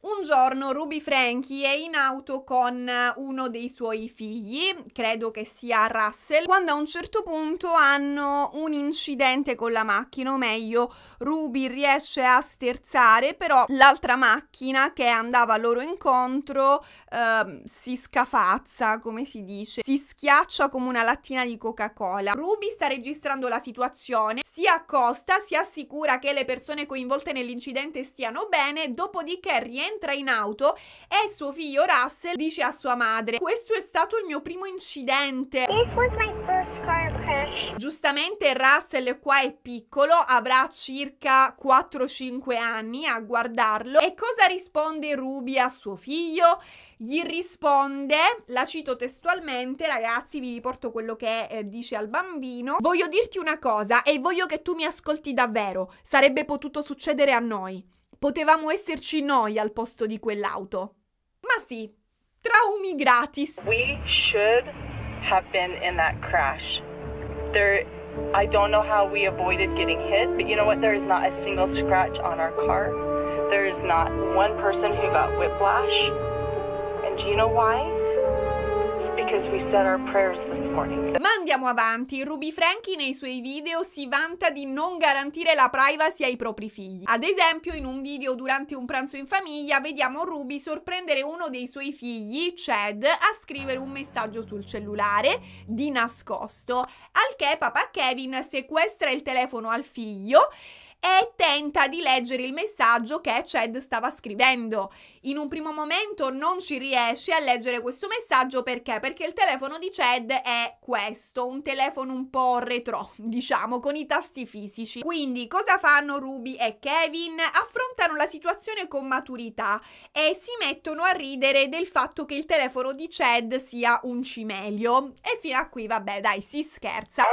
Un giorno Ruby Frankie è in auto con uno dei suoi figli, credo che sia Russell, quando a un certo punto hanno un incidente con la macchina, o meglio, Ruby riesce a sterzare, però l'altra macchina che andava loro incontro eh, si scafazza, come si dice, si schiaccia come una lattina di Coca-Cola. Ruby sta registrando la situazione, si accosta, si assicura che le persone coinvolte nell'incidente stiano bene, dopodiché rientra entra in auto e suo figlio Russell dice a sua madre questo è stato il mio primo incidente. Giustamente Russell qua è piccolo, avrà circa 4-5 anni a guardarlo. E cosa risponde Ruby a suo figlio? Gli risponde, la cito testualmente, ragazzi, vi riporto quello che eh, dice al bambino. Voglio dirti una cosa e voglio che tu mi ascolti davvero. Sarebbe potuto succedere a noi. Potevamo esserci noi al posto di quell'auto. Ma sì, traumi gratis. We should have been in that crash. There I don't know how we avoided getting hit, but you know what? There is not a single scratch on our car. There is not one person who got whiplash. And do you know why? Ma andiamo avanti, Ruby Frankie nei suoi video si vanta di non garantire la privacy ai propri figli. Ad esempio, in un video durante un pranzo in famiglia, vediamo Ruby sorprendere uno dei suoi figli, Chad, a scrivere un messaggio sul cellulare di nascosto, al che papà Kevin sequestra il telefono al figlio e tenta di leggere il messaggio che Chad stava scrivendo. In un primo momento non ci riesce a leggere questo messaggio perché? Perché il telefono di Chad è questo, un telefono un po' retro, (laughs) diciamo, con i tasti fisici. Quindi cosa fanno Ruby e Kevin? Affrontano la situazione con maturità e si mettono a ridere del fatto che il telefono di Chad sia un cimelio. E fino a qui, vabbè, dai, si scherza.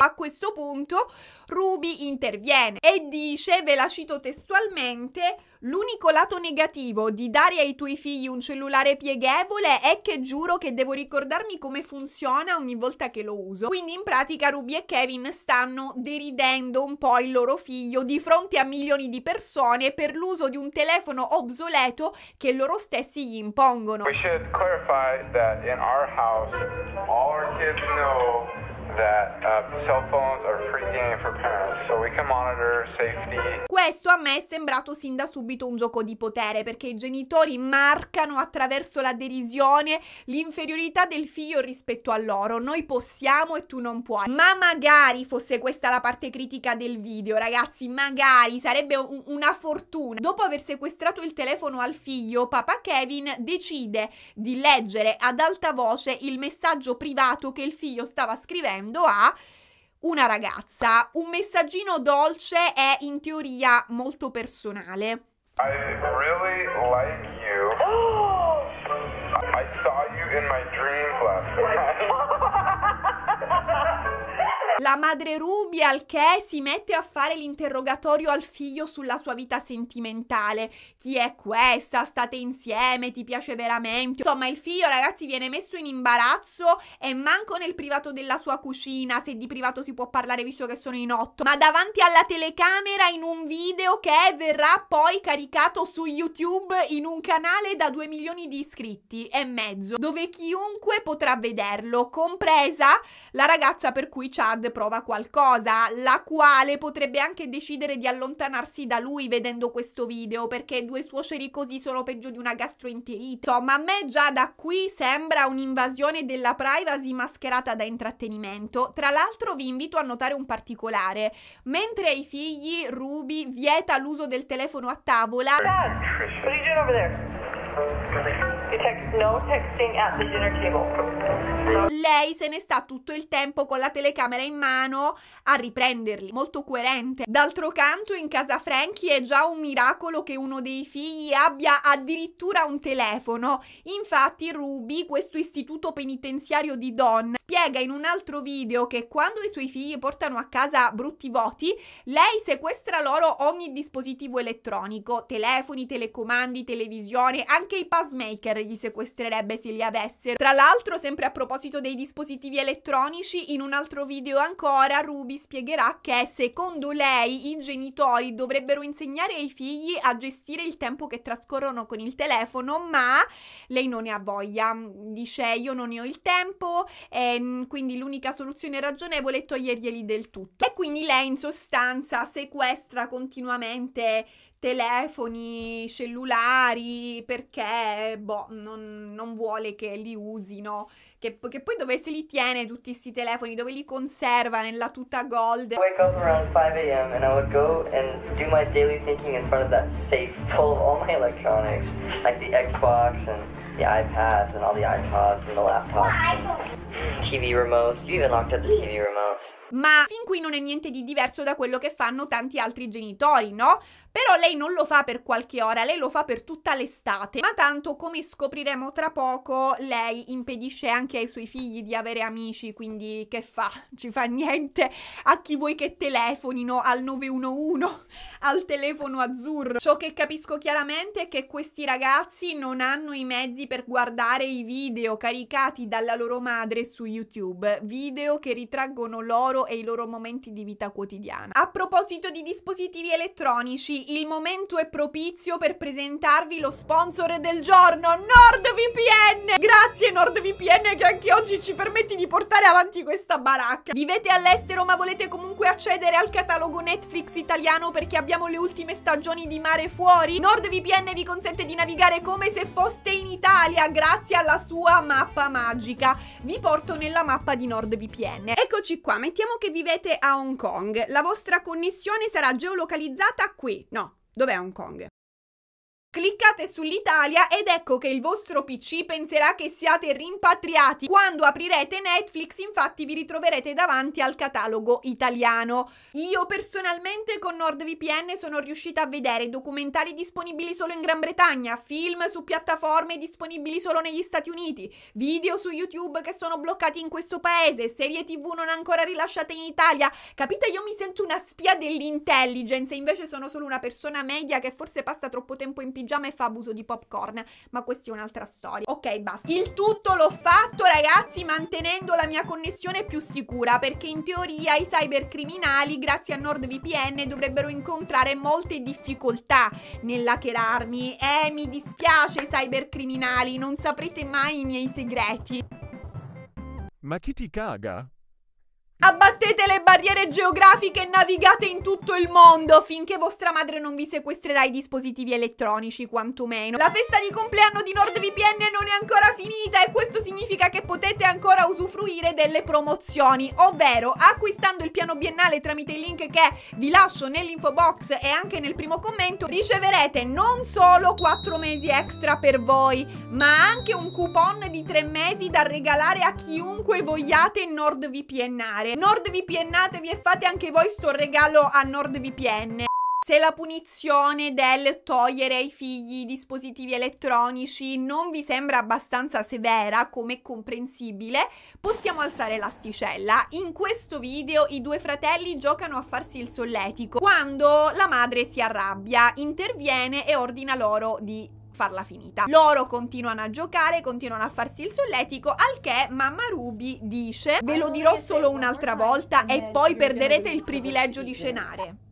A questo punto Ruby interviene e dice, ve la cito testualmente, l'unico lato negativo di dare ai tuoi figli un cellulare pieghevole è che giuro che devo ricordarmi come funziona ogni volta che lo uso. Quindi in pratica Ruby e Kevin stanno deridendo un po' il loro figlio di fronte a milioni di persone per l'uso di un telefono obsoleto che loro stessi gli impongono. We should clarify that in our house, all our kids know that uh, cell phones are free game for parents, so we can monitor safety. Questo a me è sembrato sin da subito un gioco di potere perché i genitori marcano attraverso la derisione l'inferiorità del figlio rispetto a loro. Noi possiamo e tu non puoi. Ma magari fosse questa la parte critica del video, ragazzi, magari sarebbe un- una fortuna. Dopo aver sequestrato il telefono al figlio, papà Kevin decide di leggere ad alta voce il messaggio privato che il figlio stava scrivendo a una ragazza. Un messaggino dolce e in teoria molto personale. I really like you. (gasps) I saw you in my dreams last night. La madre Ruby al che si mette a fare l'interrogatorio al figlio sulla sua vita sentimentale. Chi è questa? State insieme? Ti piace veramente? Insomma, il figlio, ragazzi, viene messo in imbarazzo e manco nel privato della sua cucina, se di privato si può parlare visto che sono in otto, ma davanti alla telecamera in un video che verrà poi caricato su YouTube in un canale da 2 milioni di iscritti e mezzo, dove chiunque potrà vederlo, compresa la ragazza per cui Chad prova qualcosa, la quale potrebbe anche decidere di allontanarsi da lui vedendo questo video, perché due suoceri così sono peggio di una gastroenterite. Insomma, a me già da qui sembra un'invasione della privacy mascherata da intrattenimento. Tra l'altro vi invito a notare un particolare. Mentre ai figli Ruby vieta l'uso del telefono a tavola, Dad, over there? Lei se ne sta tutto il tempo con la telecamera in mano a riprenderli, molto coerente. D'altro canto, in casa Frankie è già un miracolo che uno dei figli abbia addirittura un telefono. Infatti, Ruby, questo istituto penitenziario di Don, spiega in un altro video che quando i suoi figli portano a casa brutti voti, lei sequestra loro ogni dispositivo elettronico, telefoni, telecomandi, televisione, anche i pacemaker gli sequestrerebbe se li avessero. Tra l'altro, sempre a proposito dei dispositivi elettronici, in un altro video ancora Ruby spiegherà che secondo lei i genitori dovrebbero insegnare ai figli a gestire il tempo che trascorrono con il telefono, ma lei non ne ha voglia. Dice io non ne ho il tempo mm, quindi l'unica soluzione ragionevole è toglierglieli del tutto. E quindi lei in sostanza sequestra continuamente telefoni, cellulari, perché boh, non, non vuole che li usino, che, che poi dove se li tiene tutti questi telefoni, dove li conserva nella tuta gold. wake up around 5 a.m. and I would go and do my daily thinking in front of that safe full of all my electronics, like the Xbox and the iPads and all the iPods and the laptops and TV remotes. You even locked up the TV remotes. Ma fin qui non è niente di diverso da quello che fanno tanti altri genitori, no? Però lei non lo fa per qualche ora, lei lo fa per tutta l'estate. Ma tanto, come scopriremo tra poco, lei impedisce anche ai suoi figli di avere amici, quindi che fa? Ci fa niente a chi vuoi che telefonino al 911, al telefono azzurro. Ciò che capisco chiaramente è che questi ragazzi non hanno i mezzi per guardare i video caricati dalla loro madre su YouTube, video che ritraggono loro e i loro momenti di vita quotidiana. A proposito di dispositivi elettronici, il momento è propizio per presentarvi lo sponsor del giorno, NordVPN! Grazie NordVPN che anche oggi ci permetti di portare avanti questa baracca. Vivete all'estero ma volete comunque accedere al catalogo Netflix italiano perché abbiamo le ultime stagioni di Mare Fuori? NordVPN vi consente di navigare come se foste in Italia grazie alla sua mappa magica. Vi porto nella mappa di NordVPN. Eccoci qua, mettiamo che vivete a Hong Kong. La vostra connessione sarà geolocalizzata qui. No, dov'è Hong Kong? Cliccate sull'Italia ed ecco che il vostro PC penserà che siate rimpatriati. Quando aprirete Netflix, infatti, vi ritroverete davanti al catalogo italiano. Io personalmente con NordVPN sono riuscita a vedere documentari disponibili solo in Gran Bretagna, film su piattaforme disponibili solo negli Stati Uniti, video su YouTube che sono bloccati in questo paese, serie TV non ancora rilasciate in Italia. Capite? Io mi sento una spia dell'intelligence, invece sono solo una persona media che forse passa troppo tempo in pigiama e fa abuso di popcorn, ma questa è un'altra storia. Ok, basta. Il tutto l'ho fatto, ragazzi, mantenendo la mia connessione più sicura, perché in teoria i cybercriminali, grazie a NordVPN, dovrebbero incontrare molte difficoltà nell'hackerarmi. Eh, mi dispiace, cybercriminali, non saprete mai i miei segreti. Ma chi ti caga? Abbattete le barriere geografiche e navigate in tutto il mondo finché vostra madre non vi sequestrerà i dispositivi elettronici, quantomeno. La festa di compleanno di NordVPN non è ancora finita e questo significa che potete ancora usufruire delle promozioni, ovvero acquistando il piano biennale tramite il link che vi lascio nell'info box e anche nel primo commento, riceverete non solo 4 mesi extra per voi, ma anche un coupon di 3 mesi da regalare a chiunque vogliate NordVPNare fare. NordVPNatevi e fate anche voi sto regalo a NordVPN. Se la punizione del togliere ai figli i dispositivi elettronici non vi sembra abbastanza severa, come comprensibile, possiamo alzare l'asticella. In questo video i due fratelli giocano a farsi il solletico. Quando la madre si arrabbia, interviene e ordina loro di farla finita. Loro continuano a giocare, continuano a farsi il solletico, al che mamma Ruby dice ve lo dirò solo un'altra volta e poi perderete il privilegio di cenare.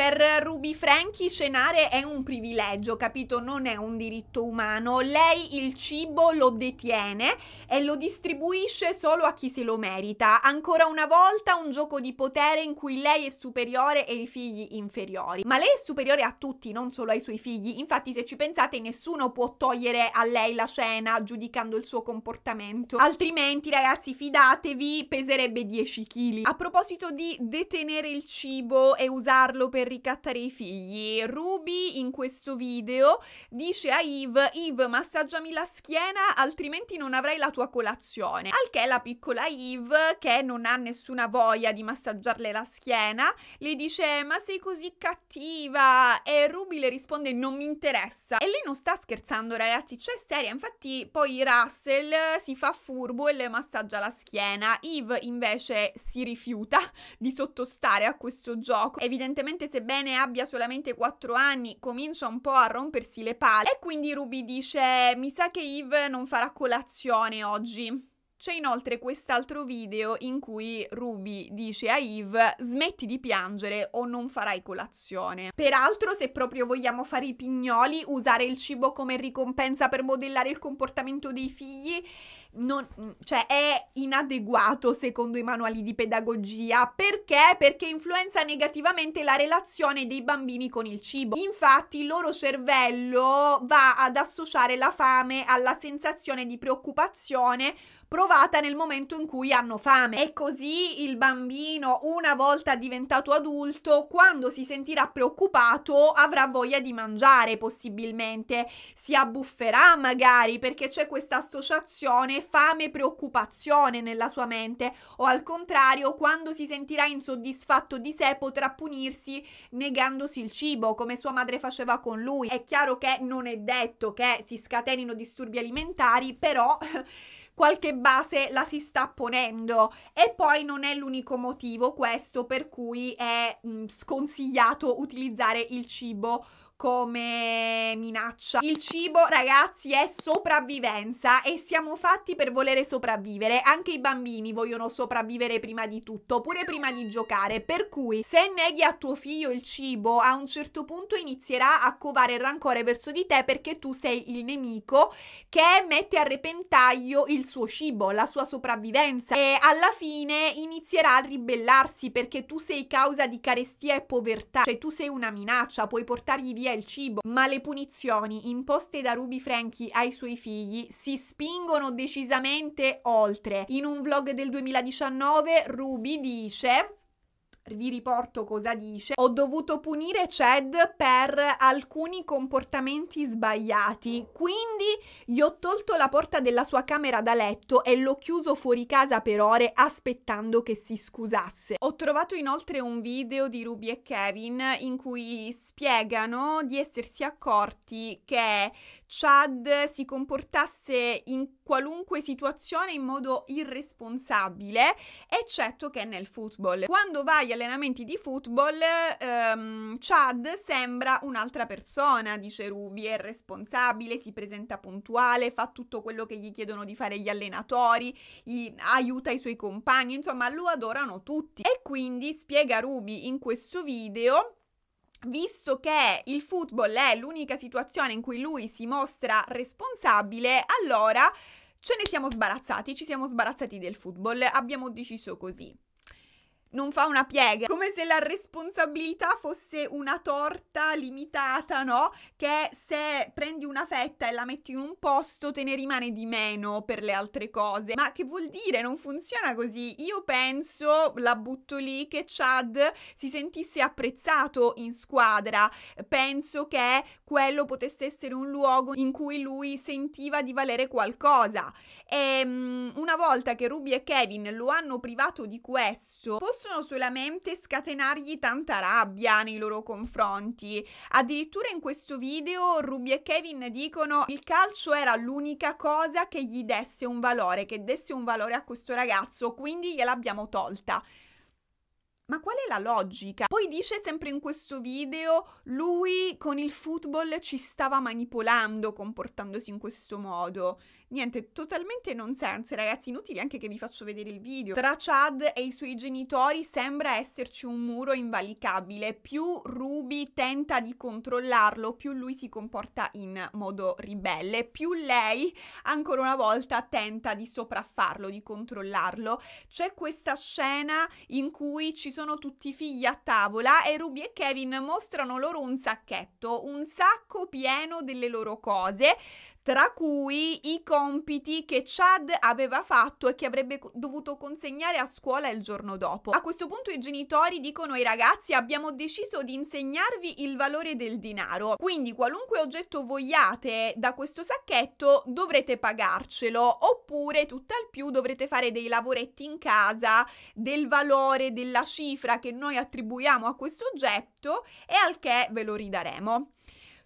Per Ruby Frankie cenare è un privilegio, capito? Non è un diritto umano. Lei il cibo lo detiene e lo distribuisce solo a chi se lo merita. Ancora una volta un gioco di potere in cui lei è superiore e i figli inferiori. Ma lei è superiore a tutti, non solo ai suoi figli. Infatti, se ci pensate, nessuno può togliere a lei la cena giudicando il suo comportamento. Altrimenti, ragazzi, fidatevi, peserebbe 10 kg. A proposito di detenere il cibo e usarlo per ricattare i figli. Ruby in questo video dice a Eve, Eve massaggiami la schiena altrimenti non avrai la tua colazione. Al che la piccola Eve, che non ha nessuna voglia di massaggiarle la schiena, le dice ma sei così cattiva e Ruby le risponde non mi interessa. E lei non sta scherzando ragazzi, c'è seria, infatti poi Russell si fa furbo e le massaggia la schiena. Eve invece si rifiuta (laughs) di sottostare a questo gioco. Evidentemente sebbene abbia solamente 4 anni, comincia un po' a rompersi le palle e quindi Ruby dice mi sa che Eve non farà colazione oggi. C'è inoltre quest'altro video in cui Ruby dice a Eve smetti di piangere o non farai colazione. Peraltro se proprio vogliamo fare i pignoli, usare il cibo come ricompensa per modellare il comportamento dei figli non, cioè è inadeguato secondo i manuali di pedagogia. Perché? Perché influenza negativamente la relazione dei bambini con il cibo. Infatti il loro cervello va ad associare la fame alla sensazione di preoccupazione provata nel momento in cui hanno fame. E così il bambino, una volta diventato adulto, quando si sentirà preoccupato, avrà voglia di mangiare possibilmente, si abbufferà magari perché c'è questa associazione fame-preoccupazione nella sua mente, o al contrario, quando si sentirà insoddisfatto di sé, potrà punirsi negandosi il cibo, come sua madre faceva con lui. È chiaro che non è detto che si scatenino disturbi alimentari, però (laughs) qualche base la si sta ponendo e poi non è l'unico motivo questo per cui è mh, sconsigliato utilizzare il cibo come minaccia. Il cibo, ragazzi, è sopravvivenza e siamo fatti per volere sopravvivere. Anche i bambini vogliono sopravvivere prima di tutto, pure prima di giocare. Per cui, se neghi a tuo figlio il cibo, a un certo punto inizierà a covare rancore verso di te perché tu sei il nemico che mette a repentaglio il suo cibo, la sua sopravvivenza e alla fine inizierà a ribellarsi perché tu sei causa di carestia e povertà, cioè tu sei una minaccia, puoi portargli via il cibo, ma le punizioni imposte da Ruby Frankie ai suoi figli si spingono decisamente oltre. In un vlog del 2019 Ruby dice vi riporto cosa dice. Ho dovuto punire Chad per alcuni comportamenti sbagliati, quindi gli ho tolto la porta della sua camera da letto e l'ho chiuso fuori casa per ore aspettando che si scusasse. Ho trovato inoltre un video di Ruby e Kevin in cui spiegano di essersi accorti che Chad si comportasse in qualunque situazione in modo irresponsabile, eccetto che nel football. Quando vai agli allenamenti di football, ehm, Chad sembra un'altra persona, dice Ruby, è responsabile, si presenta puntuale, fa tutto quello che gli chiedono di fare gli allenatori, gli, aiuta i suoi compagni, insomma lo adorano tutti. E quindi spiega Ruby in questo video visto che il football è l'unica situazione in cui lui si mostra responsabile, allora ce ne siamo sbarazzati, ci siamo sbarazzati del football, abbiamo deciso così non fa una piega, come se la responsabilità fosse una torta limitata, no? Che se prendi una fetta e la metti in un posto te ne rimane di meno per le altre cose. Ma che vuol dire? Non funziona così. Io penso, la butto lì, che Chad si sentisse apprezzato in squadra. Penso che quello potesse essere un luogo in cui lui sentiva di valere qualcosa. E um, una volta che Ruby e Kevin lo hanno privato di questo, possono solamente scatenargli tanta rabbia nei loro confronti. Addirittura in questo video Ruby e Kevin dicono il calcio era l'unica cosa che gli desse un valore, che desse un valore a questo ragazzo, quindi gliel'abbiamo tolta. Ma qual è la logica? Poi dice sempre in questo video, lui con il football ci stava manipolando comportandosi in questo modo. Niente, totalmente nonsense, ragazzi, inutili anche che vi faccio vedere il video. Tra Chad e i suoi genitori sembra esserci un muro invalicabile. Più Ruby tenta di controllarlo, più lui si comporta in modo ribelle, più lei ancora una volta tenta di sopraffarlo, di controllarlo. C'è questa scena in cui ci sono tutti i figli a tavola e Ruby e Kevin mostrano loro un sacchetto, un sacco pieno delle loro cose tra cui i compiti che Chad aveva fatto e che avrebbe dovuto consegnare a scuola il giorno dopo. A questo punto i genitori dicono ai ragazzi abbiamo deciso di insegnarvi il valore del denaro, quindi qualunque oggetto vogliate da questo sacchetto dovrete pagarcelo oppure tutt'al più dovrete fare dei lavoretti in casa del valore della cifra che noi attribuiamo a questo oggetto e al che ve lo ridaremo.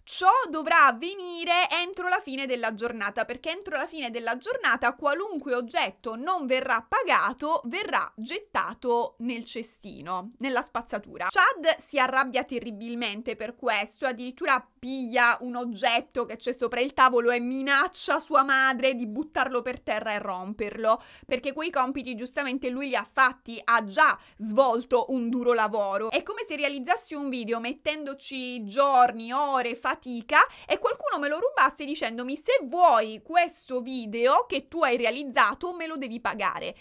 Ciò dovrà avvenire entro la fine della giornata, perché entro la fine della giornata qualunque oggetto non verrà pagato verrà gettato nel cestino, nella spazzatura. Chad si arrabbia terribilmente per questo, addirittura piglia un oggetto che c'è sopra il tavolo e minaccia sua madre di buttarlo per terra e romperlo, perché quei compiti giustamente lui li ha fatti, ha già svolto un duro lavoro. È come se realizzassi un video mettendoci giorni, ore, fatica e qualcuno me lo rubasse dicendomi se vuoi questo video che tu hai realizzato me lo devi pagare.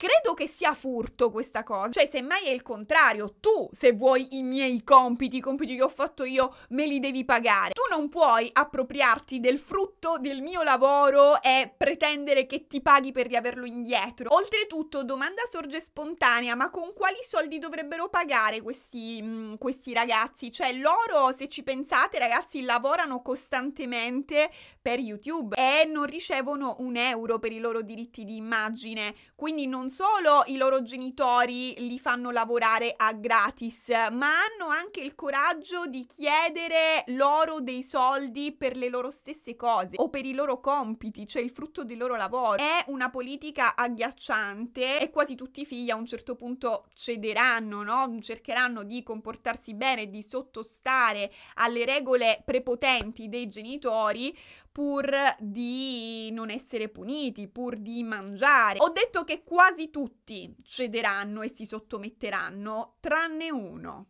Credo che sia furto questa cosa. Cioè, semmai è il contrario. Tu, se vuoi i miei compiti, i compiti che ho fatto io, me li devi pagare. Tu non puoi appropriarti del frutto del mio lavoro e pretendere che ti paghi per riaverlo indietro. Oltretutto, domanda sorge spontanea, ma con quali soldi dovrebbero pagare questi, mh, mm, questi ragazzi? Cioè, loro, se ci pensate, ragazzi, lavorano costantemente per YouTube e non ricevono un euro per i loro diritti di immagine. Quindi non solo i loro genitori li fanno lavorare a gratis, ma hanno anche il coraggio di chiedere loro dei soldi per le loro stesse cose o per i loro compiti, cioè il frutto del loro lavoro. È una politica agghiacciante e quasi tutti i figli a un certo punto cederanno, no? Cercheranno di comportarsi bene, di sottostare alle regole prepotenti dei genitori pur di non essere puniti, pur di mangiare. Ho detto che quasi quasi tutti cederanno e si sottometteranno, tranne uno.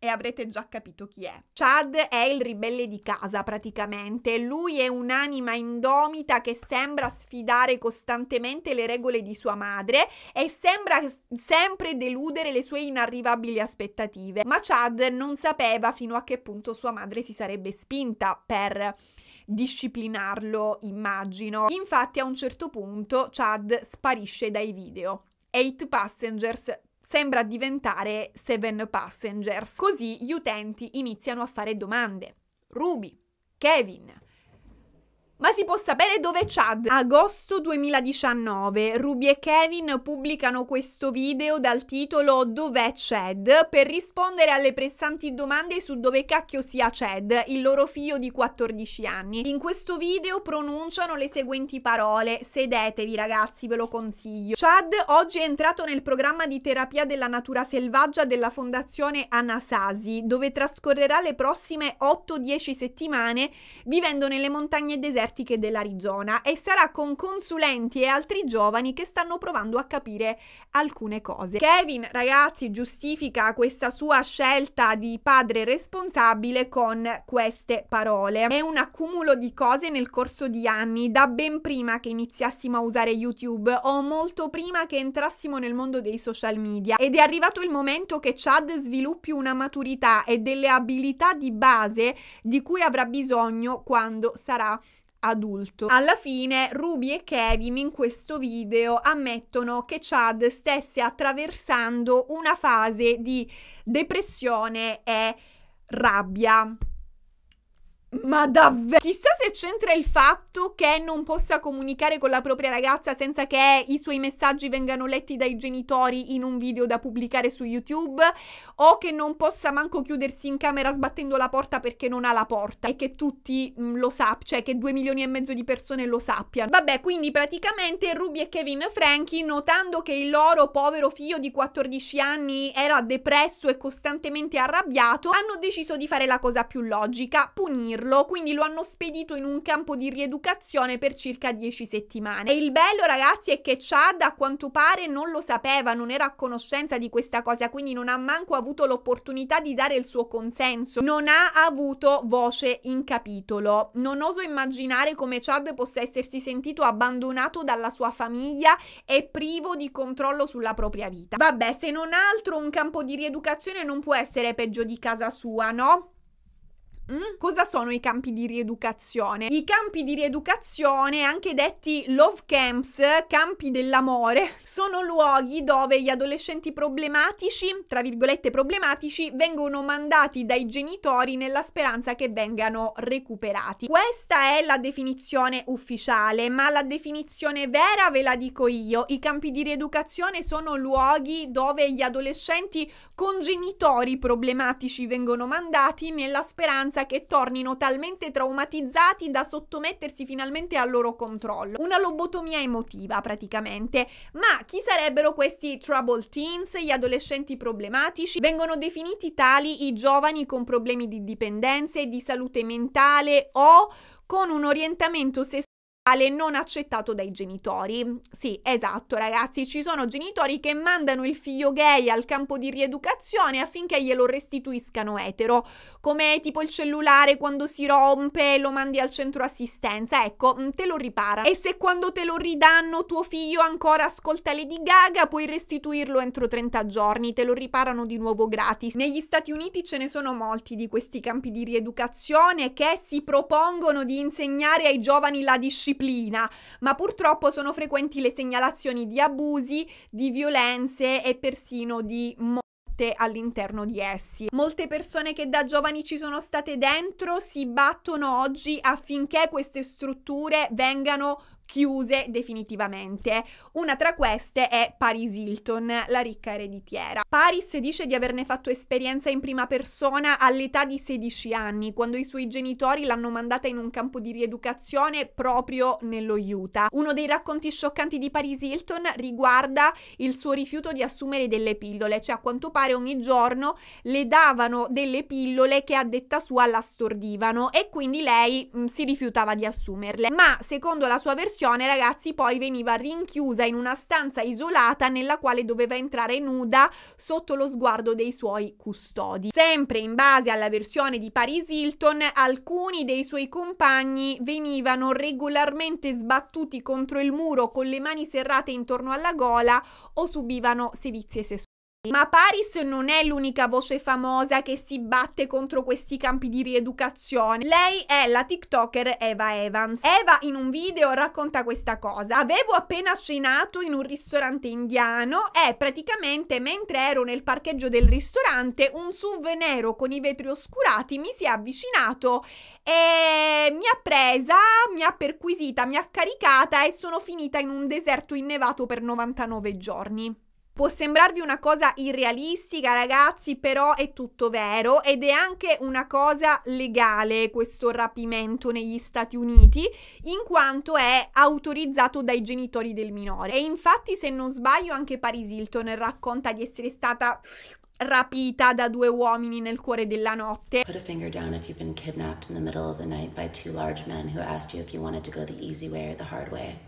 E avrete già capito chi è. Chad è il ribelle di casa praticamente, lui è un'anima indomita che sembra sfidare costantemente le regole di sua madre e sembra sempre deludere le sue inarrivabili aspettative. Ma Chad non sapeva fino a che punto sua madre si sarebbe spinta per disciplinarlo, immagino. Infatti a un certo punto Chad sparisce dai video. Eight Passengers sembra diventare Seven Passengers. Così gli utenti iniziano a fare domande. Ruby, Kevin, ma si può sapere dove è Chad? Agosto 2019, Ruby e Kevin pubblicano questo video dal titolo Dov'è Chad? per rispondere alle pressanti domande su dove cacchio sia Chad, il loro figlio di 14 anni. In questo video pronunciano le seguenti parole, sedetevi ragazzi, ve lo consiglio. Chad oggi è entrato nel programma di terapia della natura selvaggia della fondazione Anasazi, dove trascorrerà le prossime 8-10 settimane vivendo nelle montagne deserte desertiche dell'Arizona e sarà con consulenti e altri giovani che stanno provando a capire alcune cose. Kevin, ragazzi, giustifica questa sua scelta di padre responsabile con queste parole. È un accumulo di cose nel corso di anni, da ben prima che iniziassimo a usare YouTube o molto prima che entrassimo nel mondo dei social media ed è arrivato il momento che Chad sviluppi una maturità e delle abilità di base di cui avrà bisogno quando sarà adulto. Alla fine Ruby e Kevin in questo video ammettono che Chad stesse attraversando una fase di depressione e rabbia. Ma davvero? Chissà se c'entra il fatto che non possa comunicare con la propria ragazza senza che i suoi messaggi vengano letti dai genitori in un video da pubblicare su YouTube o che non possa manco chiudersi in camera sbattendo la porta perché non ha la porta e che tutti mh, mm, lo sappiano, cioè che due milioni e mezzo di persone lo sappiano. Vabbè, quindi praticamente Ruby e Kevin Frankie, notando che il loro povero figlio di 14 anni era depresso e costantemente arrabbiato, hanno deciso di fare la cosa più logica, punirlo punirlo, quindi lo hanno spedito in un campo di rieducazione per circa 10 settimane. E il bello, ragazzi, è che Chad a quanto pare non lo sapeva, non era a conoscenza di questa cosa, quindi non ha manco avuto l'opportunità di dare il suo consenso, non ha avuto voce in capitolo. Non oso immaginare come Chad possa essersi sentito abbandonato dalla sua famiglia e privo di controllo sulla propria vita. Vabbè, se non altro un campo di rieducazione non può essere peggio di casa sua, no? Mm? Cosa sono i campi di rieducazione? I campi di rieducazione, anche detti love camps, campi dell'amore, (laughs) sono luoghi dove gli adolescenti problematici, tra virgolette problematici, vengono mandati dai genitori nella speranza che vengano recuperati. Questa è la definizione ufficiale, ma la definizione vera ve la dico io. I campi di rieducazione sono luoghi dove gli adolescenti con genitori problematici vengono mandati nella speranza speranza che tornino talmente traumatizzati da sottomettersi finalmente al loro controllo. Una lobotomia emotiva praticamente. Ma chi sarebbero questi trouble teens, gli adolescenti problematici? Vengono definiti tali i giovani con problemi di dipendenza e di salute mentale o con un orientamento sessuale non accettato dai genitori. Sì, esatto, ragazzi, ci sono genitori che mandano il figlio gay al campo di rieducazione affinché glielo restituiscano etero, come tipo il cellulare quando si rompe lo mandi al centro assistenza, ecco, mm, te lo ripara. E se quando te lo ridanno tuo figlio ancora ascolta Lady Gaga, puoi restituirlo entro 30 giorni, te lo riparano di nuovo gratis. Negli Stati Uniti ce ne sono molti di questi campi di rieducazione che si propongono di insegnare ai giovani la disciplina disciplina, ma purtroppo sono frequenti le segnalazioni di abusi, di violenze e persino di all'interno di essi. Molte persone che da giovani ci sono state dentro si battono oggi affinché queste strutture vengano chiuse definitivamente. Una tra queste è Paris Hilton, la ricca ereditiera. Paris dice di averne fatto esperienza in prima persona all'età di 16 anni, quando i suoi genitori l'hanno mandata in un campo di rieducazione proprio nello Utah. Uno dei racconti scioccanti di Paris Hilton riguarda il suo rifiuto di assumere delle pillole, cioè a quanto pare ogni giorno le davano delle pillole che a detta sua la stordivano e quindi lei mh, mm, si rifiutava di assumerle. Ma secondo la sua versione situazione, ragazzi, poi veniva rinchiusa in una stanza isolata nella quale doveva entrare nuda sotto lo sguardo dei suoi custodi. Sempre in base alla versione di Paris Hilton, alcuni dei suoi compagni venivano regolarmente sbattuti contro il muro con le mani serrate intorno alla gola o subivano sevizie sessuali. Ma Paris non è l'unica voce famosa che si batte contro questi campi di rieducazione. Lei è la TikToker Eva Evans. Eva in un video racconta questa cosa. Avevo appena cenato in un ristorante indiano e praticamente mentre ero nel parcheggio del ristorante un SUV nero con i vetri oscurati mi si è avvicinato e mi ha presa, mi ha perquisita, mi ha caricata e sono finita in un deserto innevato per 99 giorni. Può sembrarvi una cosa irrealistica, ragazzi, però è tutto vero ed è anche una cosa legale questo rapimento negli Stati Uniti, in quanto è autorizzato dai genitori del minore. E infatti, se non sbaglio, anche Paris Hilton racconta di essere stata rapita da due uomini nel cuore della notte. Put a finger down if you've been kidnapped in the middle of the night by two large men who asked you if you wanted to go the easy way or the hard way.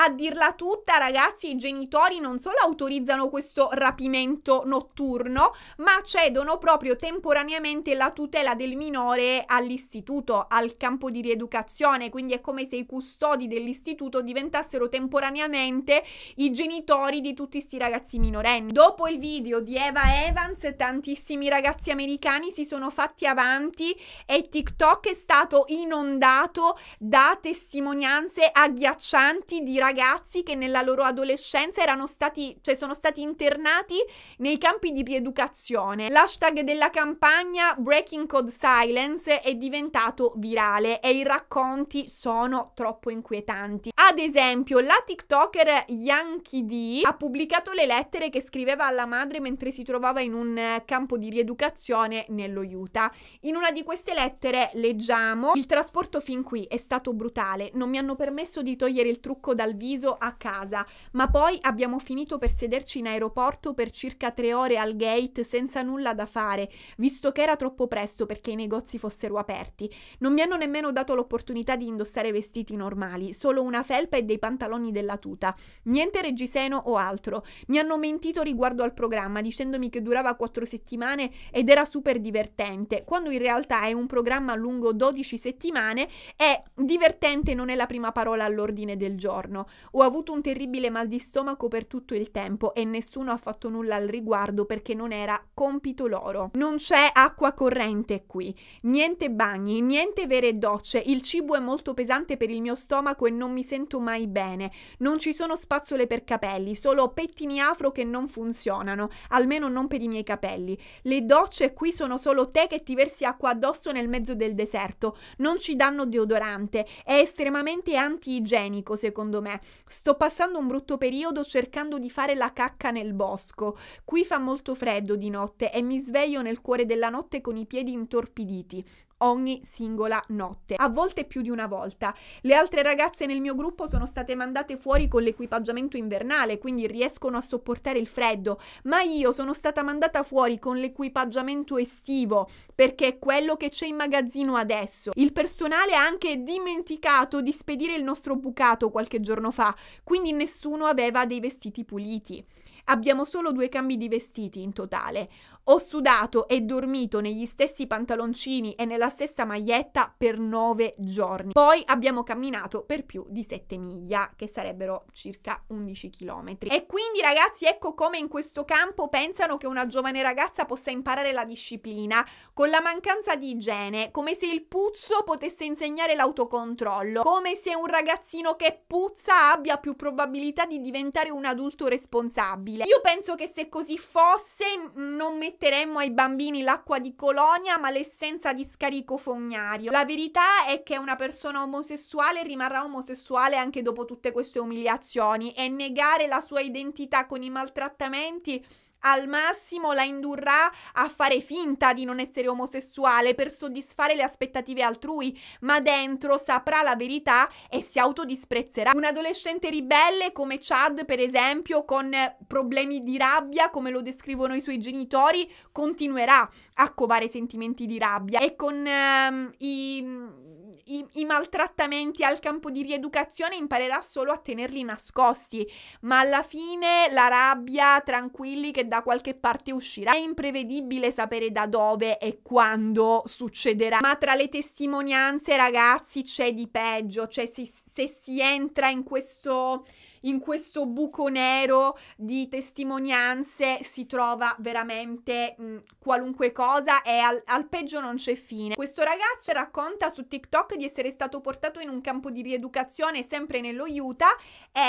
A dirla tutta, ragazzi, i genitori non solo autorizzano questo rapimento notturno, ma cedono proprio temporaneamente la tutela del minore all'istituto, al campo di rieducazione, quindi è come se i custodi dell'istituto diventassero temporaneamente i genitori di tutti questi ragazzi minorenni. Dopo il video di Eva Evans, tantissimi ragazzi americani si sono fatti avanti e TikTok è stato inondato da testimonianze agghiaccianti di ragazzi ragazzi che nella loro adolescenza erano stati, cioè sono stati internati nei campi di rieducazione. L'hashtag della campagna Breaking Code Silence è diventato virale e i racconti sono troppo inquietanti. Ad esempio, la TikToker Yankee D ha pubblicato le lettere che scriveva alla madre mentre si trovava in un campo di rieducazione nello Utah. In una di queste lettere leggiamo: Il trasporto fin qui è stato brutale, non mi hanno permesso di togliere il trucco dal viso a casa, ma poi abbiamo finito per sederci in aeroporto per circa tre ore al gate senza nulla da fare, visto che era troppo presto perché i negozi fossero aperti. Non mi hanno nemmeno dato l'opportunità di indossare vestiti normali, solo una felpa e dei pantaloni della tuta. Niente reggiseno o altro. Mi hanno mentito riguardo al programma, dicendomi che durava quattro settimane ed era super divertente, quando in realtà è un programma lungo 12 settimane e divertente non è la prima parola all'ordine del giorno. Ho avuto un terribile mal di stomaco per tutto il tempo e nessuno ha fatto nulla al riguardo perché non era compito loro. Non c'è acqua corrente qui, niente bagni, niente vere docce, il cibo è molto pesante per il mio stomaco e non mi sento mai bene. Non ci sono spazzole per capelli, solo pettini afro che non funzionano, almeno non per i miei capelli. Le docce qui sono solo te che ti versi acqua addosso nel mezzo del deserto, non ci danno deodorante, è estremamente anti-igienico secondo me. Sto passando un brutto periodo cercando di fare la cacca nel bosco. Qui fa molto freddo di notte e mi sveglio nel cuore della notte con i piedi intorpiditi ogni singola notte, a volte più di una volta. Le altre ragazze nel mio gruppo sono state mandate fuori con l'equipaggiamento invernale, quindi riescono a sopportare il freddo, ma io sono stata mandata fuori con l'equipaggiamento estivo, perché è quello che c'è in magazzino adesso. Il personale ha anche dimenticato di spedire il nostro bucato qualche giorno fa, quindi nessuno aveva dei vestiti puliti. Abbiamo solo due cambi di vestiti in totale. Ho sudato e dormito negli stessi pantaloncini e nella stessa maglietta per nove giorni. Poi abbiamo camminato per più di sette miglia, che sarebbero circa 11 km. E quindi ragazzi, ecco come in questo campo pensano che una giovane ragazza possa imparare la disciplina con la mancanza di igiene, come se il puzzo potesse insegnare l'autocontrollo, come se un ragazzino che puzza abbia più probabilità di diventare un adulto responsabile. Io penso che se così fosse non metteremmo metteremmo ai bambini l'acqua di colonia ma l'essenza di scarico fognario. La verità è che una persona omosessuale rimarrà omosessuale anche dopo tutte queste umiliazioni e negare la sua identità con i maltrattamenti al massimo la indurrà a fare finta di non essere omosessuale per soddisfare le aspettative altrui, ma dentro saprà la verità e si autodisprezzerà. Un adolescente ribelle come Chad, per esempio, con problemi di rabbia, come lo descrivono i suoi genitori, continuerà a covare sentimenti di rabbia e con um, i i, i, maltrattamenti al campo di rieducazione imparerà solo a tenerli nascosti, ma alla fine la rabbia, tranquilli che da qualche parte uscirà. È imprevedibile sapere da dove e quando succederà, ma tra le testimonianze ragazzi c'è di peggio, cioè si, se si entra in questo, in questo buco nero di testimonianze si trova veramente mh, qualunque cosa e al, al peggio non c'è fine. Questo ragazzo racconta su TikTok di essere stato portato in un campo di rieducazione sempre nello Utah e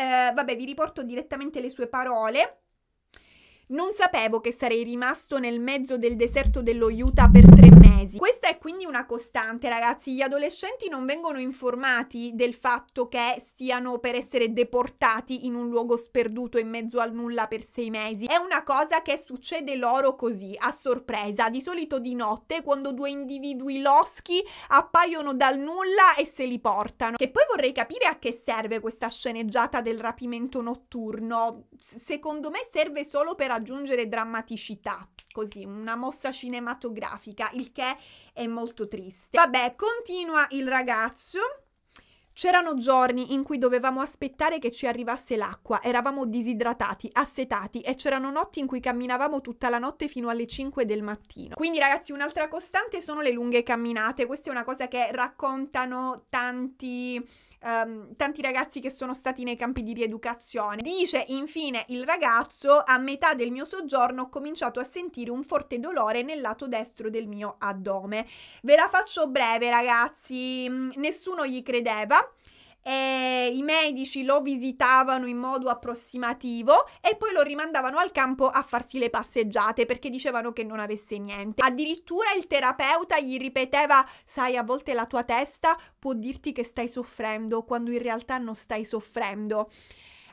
eh, vabbè vi riporto direttamente le sue parole. Non sapevo che sarei rimasto nel mezzo del deserto dello Utah per tre mesi. Questa è quindi una costante, ragazzi. Gli adolescenti non vengono informati del fatto che stiano per essere deportati in un luogo sperduto in mezzo al nulla per sei mesi. È una cosa che succede loro così, a sorpresa, di solito di notte, quando due individui loschi appaiono dal nulla e se li portano. Che poi vorrei capire a che serve questa sceneggiata del rapimento notturno. Secondo me serve solo per aggiungere drammaticità così, una mossa cinematografica, il che è molto triste. Vabbè, continua il ragazzo. C'erano giorni in cui dovevamo aspettare che ci arrivasse l'acqua, eravamo disidratati, assetati e c'erano notti in cui camminavamo tutta la notte fino alle 5 del mattino. Quindi ragazzi un'altra costante sono le lunghe camminate, questa è una cosa che raccontano tanti um, tanti ragazzi che sono stati nei campi di rieducazione. Dice infine il ragazzo, a metà del mio soggiorno ho cominciato a sentire un forte dolore nel lato destro del mio addome. Ve la faccio breve ragazzi, mm, nessuno gli credeva e i medici lo visitavano in modo approssimativo e poi lo rimandavano al campo a farsi le passeggiate perché dicevano che non avesse niente. Addirittura il terapeuta gli ripeteva: Sai, a volte la tua testa può dirti che stai soffrendo quando in realtà non stai soffrendo.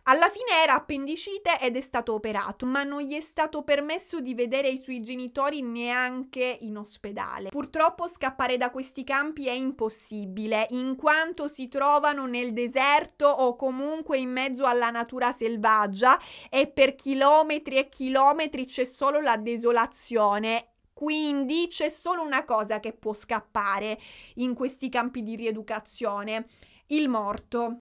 Alla fine era appendicite ed è stato operato, ma non gli è stato permesso di vedere i suoi genitori neanche in ospedale. Purtroppo scappare da questi campi è impossibile, in quanto si trovano nel deserto o comunque in mezzo alla natura selvaggia e per chilometri e chilometri c'è solo la desolazione quindi c'è solo una cosa che può scappare in questi campi di rieducazione, il morto.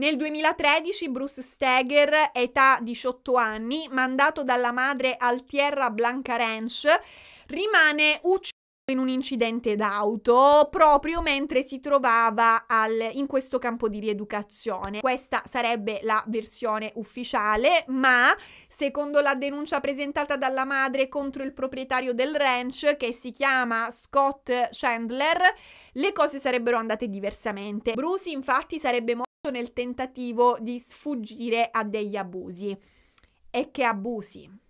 Nel 2013 Bruce Steger, età 18 anni, mandato dalla madre al Tierra Blanca Ranch, rimane ucciso in un incidente d'auto proprio mentre si trovava al, in questo campo di rieducazione. Questa sarebbe la versione ufficiale, ma secondo la denuncia presentata dalla madre contro il proprietario del ranch che si chiama Scott Chandler, le cose sarebbero andate diversamente. Bruce infatti sarebbe morto nel tentativo di sfuggire a degli abusi. E che abusi!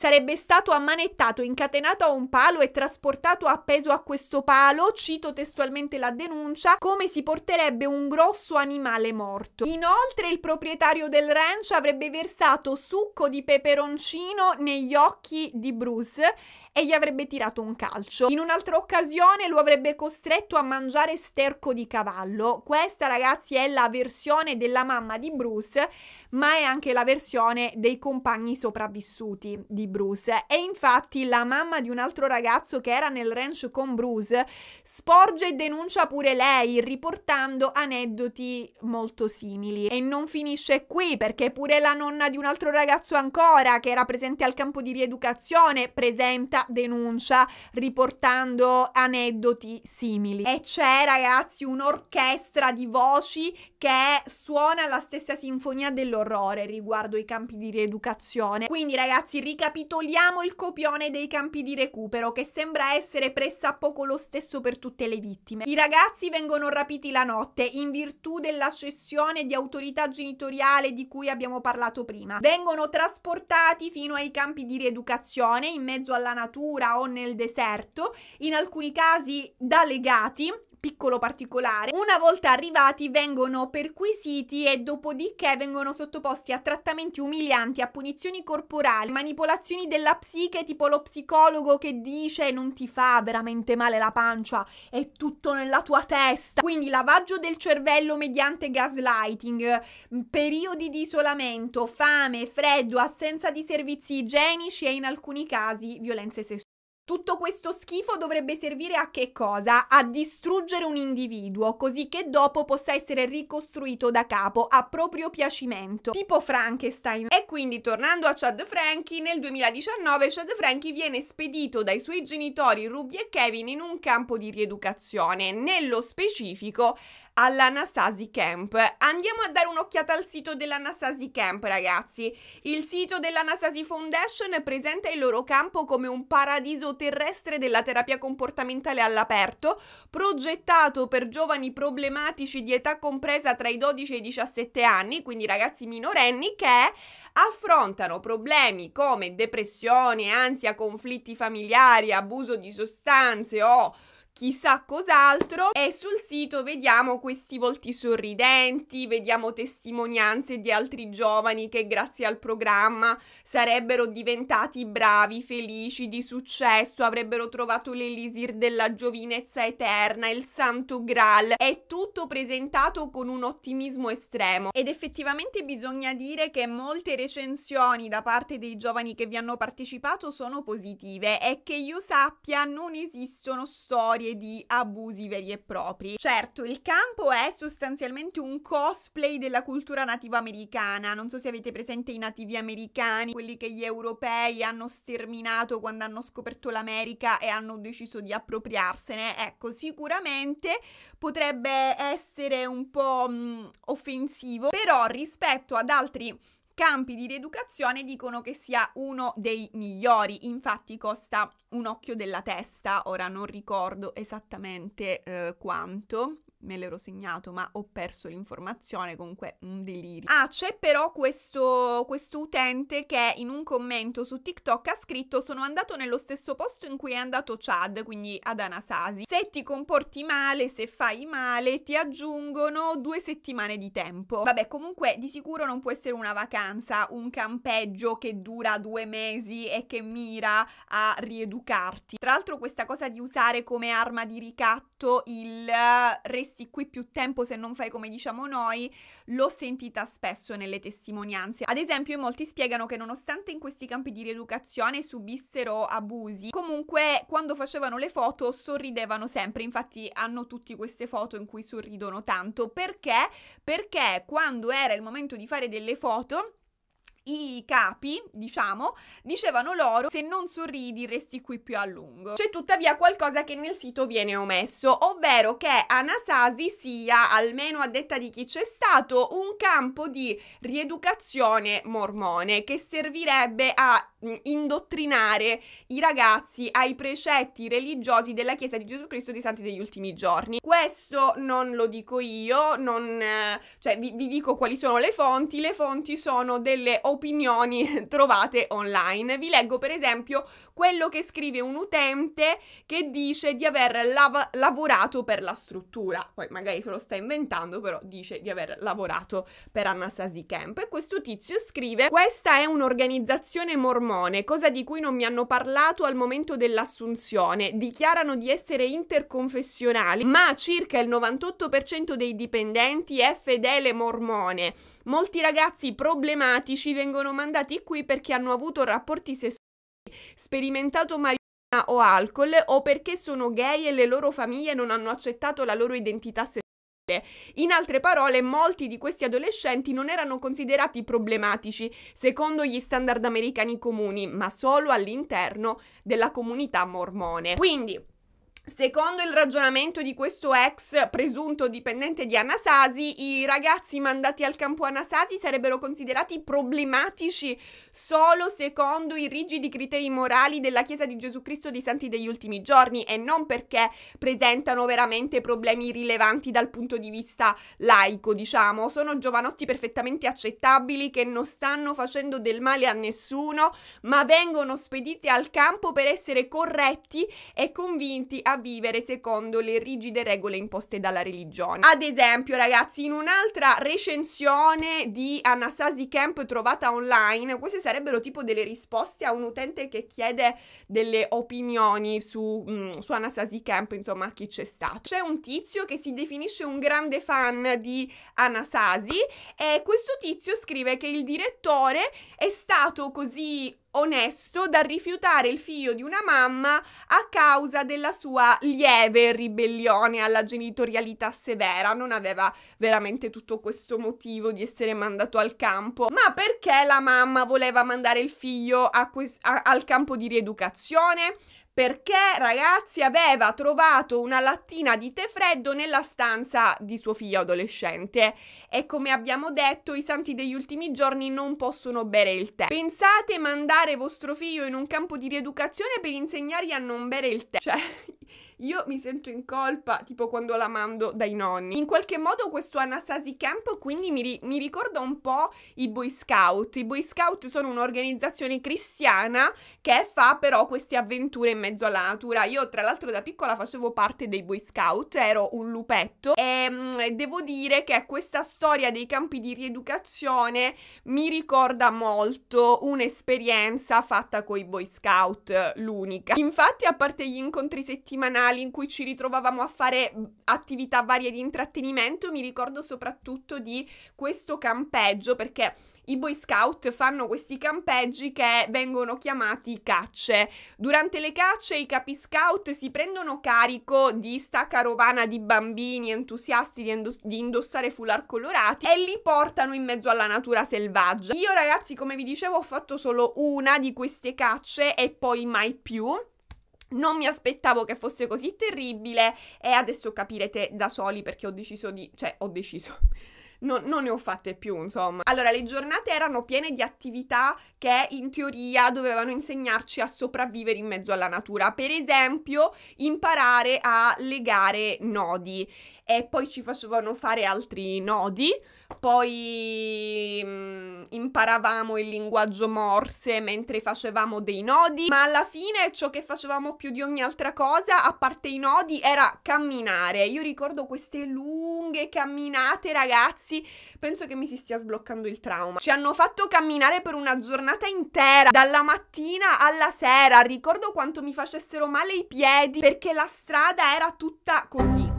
Sarebbe stato ammanettato, incatenato a un palo e trasportato appeso a questo palo, cito testualmente la denuncia, come si porterebbe un grosso animale morto. Inoltre il proprietario del ranch avrebbe versato succo di peperoncino negli occhi di Bruce e gli avrebbe tirato un calcio. In un'altra occasione lo avrebbe costretto a mangiare sterco di cavallo. Questa ragazzi è la versione della mamma di Bruce, ma è anche la versione dei compagni sopravvissuti di Bruce. E infatti la mamma di un altro ragazzo che era nel ranch con Bruce sporge e denuncia pure lei, riportando aneddoti molto simili. E non finisce qui, perché pure la nonna di un altro ragazzo ancora, che era presente al campo di rieducazione, presenta denuncia riportando aneddoti simili. E c'è, ragazzi, un'orchestra di voci che suona la stessa sinfonia dell'orrore riguardo i campi di rieducazione. Quindi, ragazzi, ricapitoliamo il copione dei campi di recupero che sembra essere pressappoco lo stesso per tutte le vittime. I ragazzi vengono rapiti la notte in virtù della cessione di autorità genitoriale di cui abbiamo parlato prima. Vengono trasportati fino ai campi di rieducazione in mezzo alla natura o nel deserto, in alcuni casi da legati piccolo particolare. Una volta arrivati vengono perquisiti e dopodiché vengono sottoposti a trattamenti umilianti, a punizioni corporali, manipolazioni della psiche, tipo lo psicologo che dice non ti fa veramente male la pancia, è tutto nella tua testa. Quindi lavaggio del cervello mediante gaslighting, periodi di isolamento, fame, freddo, assenza di servizi igienici e in alcuni casi violenze sessuali Tutto questo schifo dovrebbe servire a che cosa? A distruggere un individuo, così che dopo possa essere ricostruito da capo a proprio piacimento, tipo Frankenstein. E quindi tornando a Chad Frankie, nel 2019 Chad Frankie viene spedito dai suoi genitori Ruby e Kevin in un campo di rieducazione, nello specifico all'Anasazi Camp. Andiamo a dare un'occhiata al sito dell'Anasazi Camp, ragazzi. Il sito dell'Anasazi Foundation presenta il loro campo come un paradiso terrestre della terapia comportamentale all'aperto, progettato per giovani problematici di età compresa tra i 12 e i 17 anni, quindi ragazzi minorenni che affrontano problemi come depressione, ansia, conflitti familiari, abuso di sostanze o chissà cos'altro e sul sito vediamo questi volti sorridenti, vediamo testimonianze di altri giovani che grazie al programma sarebbero diventati bravi, felici, di successo, avrebbero trovato l'elisir della giovinezza eterna, il santo graal. È tutto presentato con un ottimismo estremo ed effettivamente bisogna dire che molte recensioni da parte dei giovani che vi hanno partecipato sono positive e che io sappia non esistono storie di abusi veri e propri. Certo, il campo è sostanzialmente un cosplay della cultura nativa americana. Non so se avete presente i nativi americani, quelli che gli europei hanno sterminato quando hanno scoperto l'America e hanno deciso di appropriarsene. Ecco, sicuramente potrebbe essere un po' mh, offensivo, però rispetto ad altri campi di rieducazione dicono che sia uno dei migliori, infatti costa un occhio della testa, ora non ricordo esattamente eh, quanto, me l'ero segnato ma ho perso l'informazione, comunque un delirio. Ah, c'è però questo, questo utente che in un commento su TikTok ha scritto sono andato nello stesso posto in cui è andato Chad, quindi ad Anasazi. Se ti comporti male, se fai male, ti aggiungono due settimane di tempo. Vabbè, comunque di sicuro non può essere una vacanza, un campeggio che dura due mesi e che mira a rieducarti. Tra l'altro questa cosa di usare come arma di ricatto il restringimento resti qui più tempo se non fai come diciamo noi, l'ho sentita spesso nelle testimonianze. Ad esempio, molti spiegano che nonostante in questi campi di rieducazione subissero abusi, comunque quando facevano le foto sorridevano sempre. Infatti hanno tutte queste foto in cui sorridono tanto. Perché? Perché quando era il momento di fare delle foto i capi, diciamo, dicevano loro se non sorridi resti qui più a lungo. C'è tuttavia qualcosa che nel sito viene omesso, ovvero che Anasazi sia, almeno a detta di chi c'è stato, un campo di rieducazione mormone che servirebbe a indottrinare i ragazzi ai precetti religiosi della Chiesa di Gesù Cristo dei Santi degli Ultimi Giorni. Questo non lo dico io, non, eh, cioè vi, vi dico quali sono le fonti, le fonti sono delle opinioni (laughs) trovate online. Vi leggo per esempio quello che scrive un utente che dice di aver lav- lavorato per la struttura. Poi magari se lo sta inventando, però dice di aver lavorato per Anasazi Camp. E questo tizio scrive: Questa è un'organizzazione mormone, cosa di cui non mi hanno parlato al momento dell'assunzione. Dichiarano di essere interconfessionali, ma circa il 98% dei dipendenti è fedele mormone. Molti ragazzi problematici vengono mandati qui perché hanno avuto rapporti sessuali, sperimentato marijuana o alcol o perché sono gay e le loro famiglie non hanno accettato la loro identità sessuale. In altre parole, molti di questi adolescenti non erano considerati problematici secondo gli standard americani comuni, ma solo all'interno della comunità mormone. Quindi, Secondo il ragionamento di questo ex presunto dipendente di Anasasi, i ragazzi mandati al campo Anasasi sarebbero considerati problematici solo secondo i rigidi criteri morali della Chiesa di Gesù Cristo dei Santi degli Ultimi Giorni e non perché presentano veramente problemi rilevanti dal punto di vista laico, diciamo. Sono giovanotti perfettamente accettabili che non stanno facendo del male a nessuno, ma vengono spediti al campo per essere corretti e convinti a vivere secondo le rigide regole imposte dalla religione. Ad esempio, ragazzi, in un'altra recensione di Anasazi Camp trovata online, queste sarebbero tipo delle risposte a un utente che chiede delle opinioni su, mm, su Anasazi Camp, insomma, a chi c'è stato. C'è un tizio che si definisce un grande fan di Anasasi e questo tizio scrive che il direttore è stato così onesto da rifiutare il figlio di una mamma a causa della sua lieve ribellione alla genitorialità severa. Non aveva veramente tutto questo motivo di essere mandato al campo, ma perché la mamma voleva mandare il figlio a que- a- al campo di rieducazione? Perché ragazzi aveva trovato una lattina di tè freddo nella stanza di suo figlio adolescente e come abbiamo detto i santi degli ultimi giorni non possono bere il tè. Pensate mandare vostro figlio in un campo di rieducazione per insegnargli a non bere il tè? Cioè io mi sento in colpa tipo quando la mando dai nonni. In qualche modo questo Anastasi Camp quindi mi, ri- mi ricorda un po' i Boy Scout. I Boy Scout sono un'organizzazione cristiana che fa però queste avventure in mezzo alla natura. Io tra l'altro da piccola facevo parte dei Boy Scout, ero un lupetto e mh, mm, devo dire che questa storia dei campi di rieducazione mi ricorda molto un'esperienza fatta con i Boy Scout, l'unica. Infatti a parte gli incontri settimanali in cui ci ritrovavamo a fare attività varie di intrattenimento, mi ricordo soprattutto di questo campeggio perché i Boy Scout fanno questi campeggi che vengono chiamati cacce. Durante le cacce i capi scout si prendono carico di sta carovana di bambini entusiasti di, indos- di indossare foulard colorati e li portano in mezzo alla natura selvaggia. Io ragazzi, come vi dicevo, ho fatto solo una di queste cacce e poi mai più. Non mi aspettavo che fosse così terribile e adesso capirete da soli perché ho deciso di... cioè ho deciso non, non, ne ho fatte più, insomma. Allora, le giornate erano piene di attività che in teoria dovevano insegnarci a sopravvivere in mezzo alla natura. Per esempio, imparare a legare nodi e poi ci facevano fare altri nodi, poi mh, mm, imparavamo il linguaggio morse mentre facevamo dei nodi, ma alla fine ciò che facevamo più di ogni altra cosa, a parte i nodi, era camminare. Io ricordo queste lunghe camminate, ragazzi, penso che mi si stia sbloccando il trauma. Ci hanno fatto camminare per una giornata intera, dalla mattina alla sera. Ricordo quanto mi facessero male i piedi perché la strada era tutta così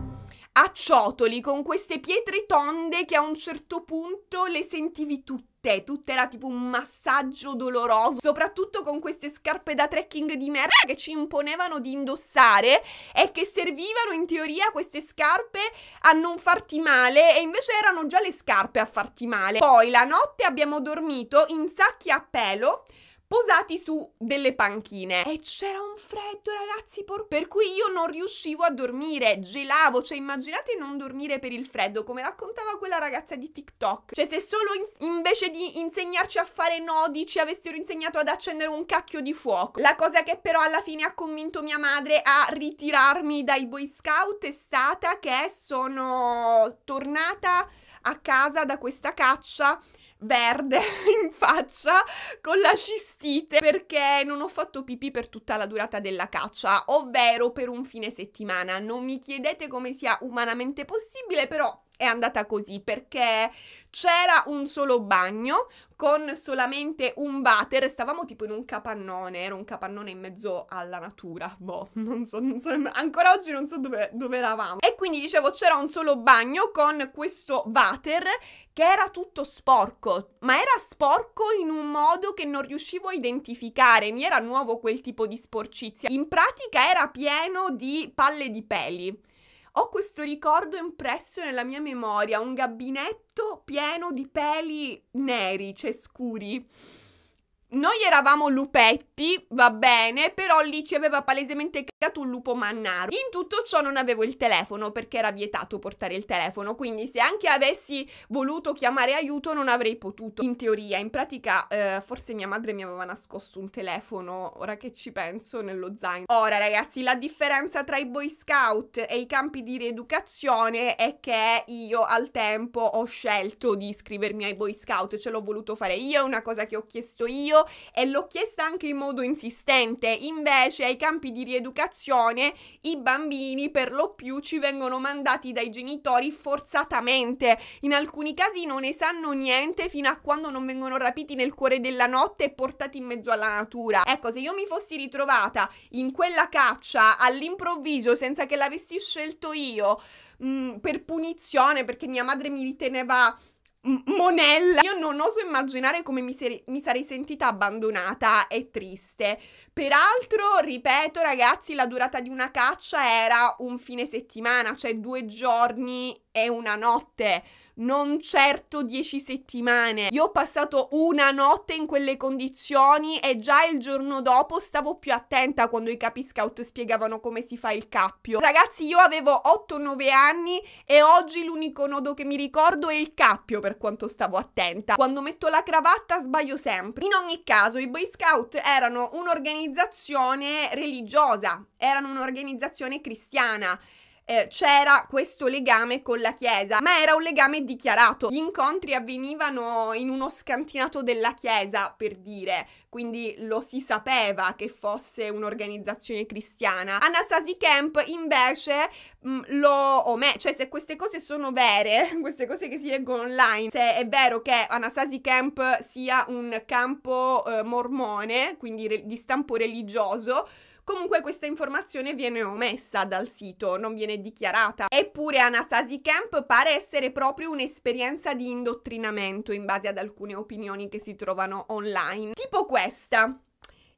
a ciotoli con queste pietre tonde che a un certo punto le sentivi tutte, tutte era tipo un massaggio doloroso, soprattutto con queste scarpe da trekking di merda che ci imponevano di indossare e che servivano in teoria queste scarpe a non farti male e invece erano già le scarpe a farti male. Poi la notte abbiamo dormito in sacchi a pelo posati su delle panchine. E c'era un freddo ragazzi por- per cui io non riuscivo a dormire. Gelavo cioè immaginate non dormire per il freddo come raccontava quella ragazza di TikTok. Cioè se solo in- invece di insegnarci a fare nodi ci avessero insegnato ad accendere un cacchio di fuoco. La cosa che però alla fine ha convinto mia madre a ritirarmi dai Boy Scout è stata che sono tornata a casa da questa caccia verde (laughs) in faccia con la cistite perché non ho fatto pipì per tutta la durata della caccia, ovvero per un fine settimana. Non mi chiedete come sia umanamente possibile, però è andata così perché c'era un solo bagno con solamente un water, stavamo tipo in un capannone, era un capannone in mezzo alla natura, boh, (laughs) non so, non so ancora oggi non so dove, dove eravamo. E quindi dicevo c'era un solo bagno con questo water che era tutto sporco, ma era sporco in un modo che non riuscivo a identificare, mi era nuovo quel tipo di sporcizia. In pratica era pieno di palle di peli. Ho questo ricordo impresso nella mia memoria, un gabinetto pieno di peli neri, cioè scuri. Noi eravamo lupetti, va bene, però lì ci aveva palesemente creato un lupo mannaro. In tutto ciò non avevo il telefono perché era vietato portare il telefono, quindi se anche avessi voluto chiamare aiuto non avrei potuto. In teoria, in pratica, eh, forse mia madre mi aveva nascosto un telefono, ora che ci penso, nello zaino. Ora ragazzi, la differenza tra i Boy Scout e i campi di rieducazione è che io al tempo ho scelto di iscrivermi ai Boy Scout, ce l'ho voluto fare io, è una cosa che ho chiesto io e l'ho chiesta anche in modo insistente. Invece ai campi di rieducazione i bambini per lo più ci vengono mandati dai genitori forzatamente. In alcuni casi non ne sanno niente fino a quando non vengono rapiti nel cuore della notte e portati in mezzo alla natura. Ecco, se io mi fossi ritrovata in quella caccia all'improvviso senza che l'avessi scelto io mh, mm, per punizione perché mia madre mi riteneva monella. Io non oso immaginare come mi, mi, sarei sentita abbandonata e triste. Peraltro, ripeto, ragazzi, la durata di una caccia era un fine settimana, cioè due giorni e una notte, non certo dieci settimane. Io ho passato una notte in quelle condizioni e già il giorno dopo stavo più attenta quando i capi scout spiegavano come si fa il cappio. Ragazzi, io avevo 8-9 anni e oggi l'unico nodo che mi ricordo è il cappio per quanto stavo attenta. Quando metto la cravatta sbaglio sempre. In ogni caso, i Boy Scout erano un'organizzazione religiosa, erano un'organizzazione cristiana eh, c'era questo legame con la chiesa, ma era un legame dichiarato. Gli incontri avvenivano in uno scantinato della chiesa, per dire, quindi lo si sapeva che fosse un'organizzazione cristiana. Anastasia Camp invece mh, mm, lo omette, cioè se queste cose sono vere, (laughs) queste cose che si leggono online, se è vero che Anastasia Camp sia un campo eh, mormone, quindi di stampo religioso, Comunque questa informazione viene omessa dal sito, non viene dichiarata. Eppure Anasazi Camp pare essere proprio un'esperienza di indottrinamento in base ad alcune opinioni che si trovano online. Tipo questa.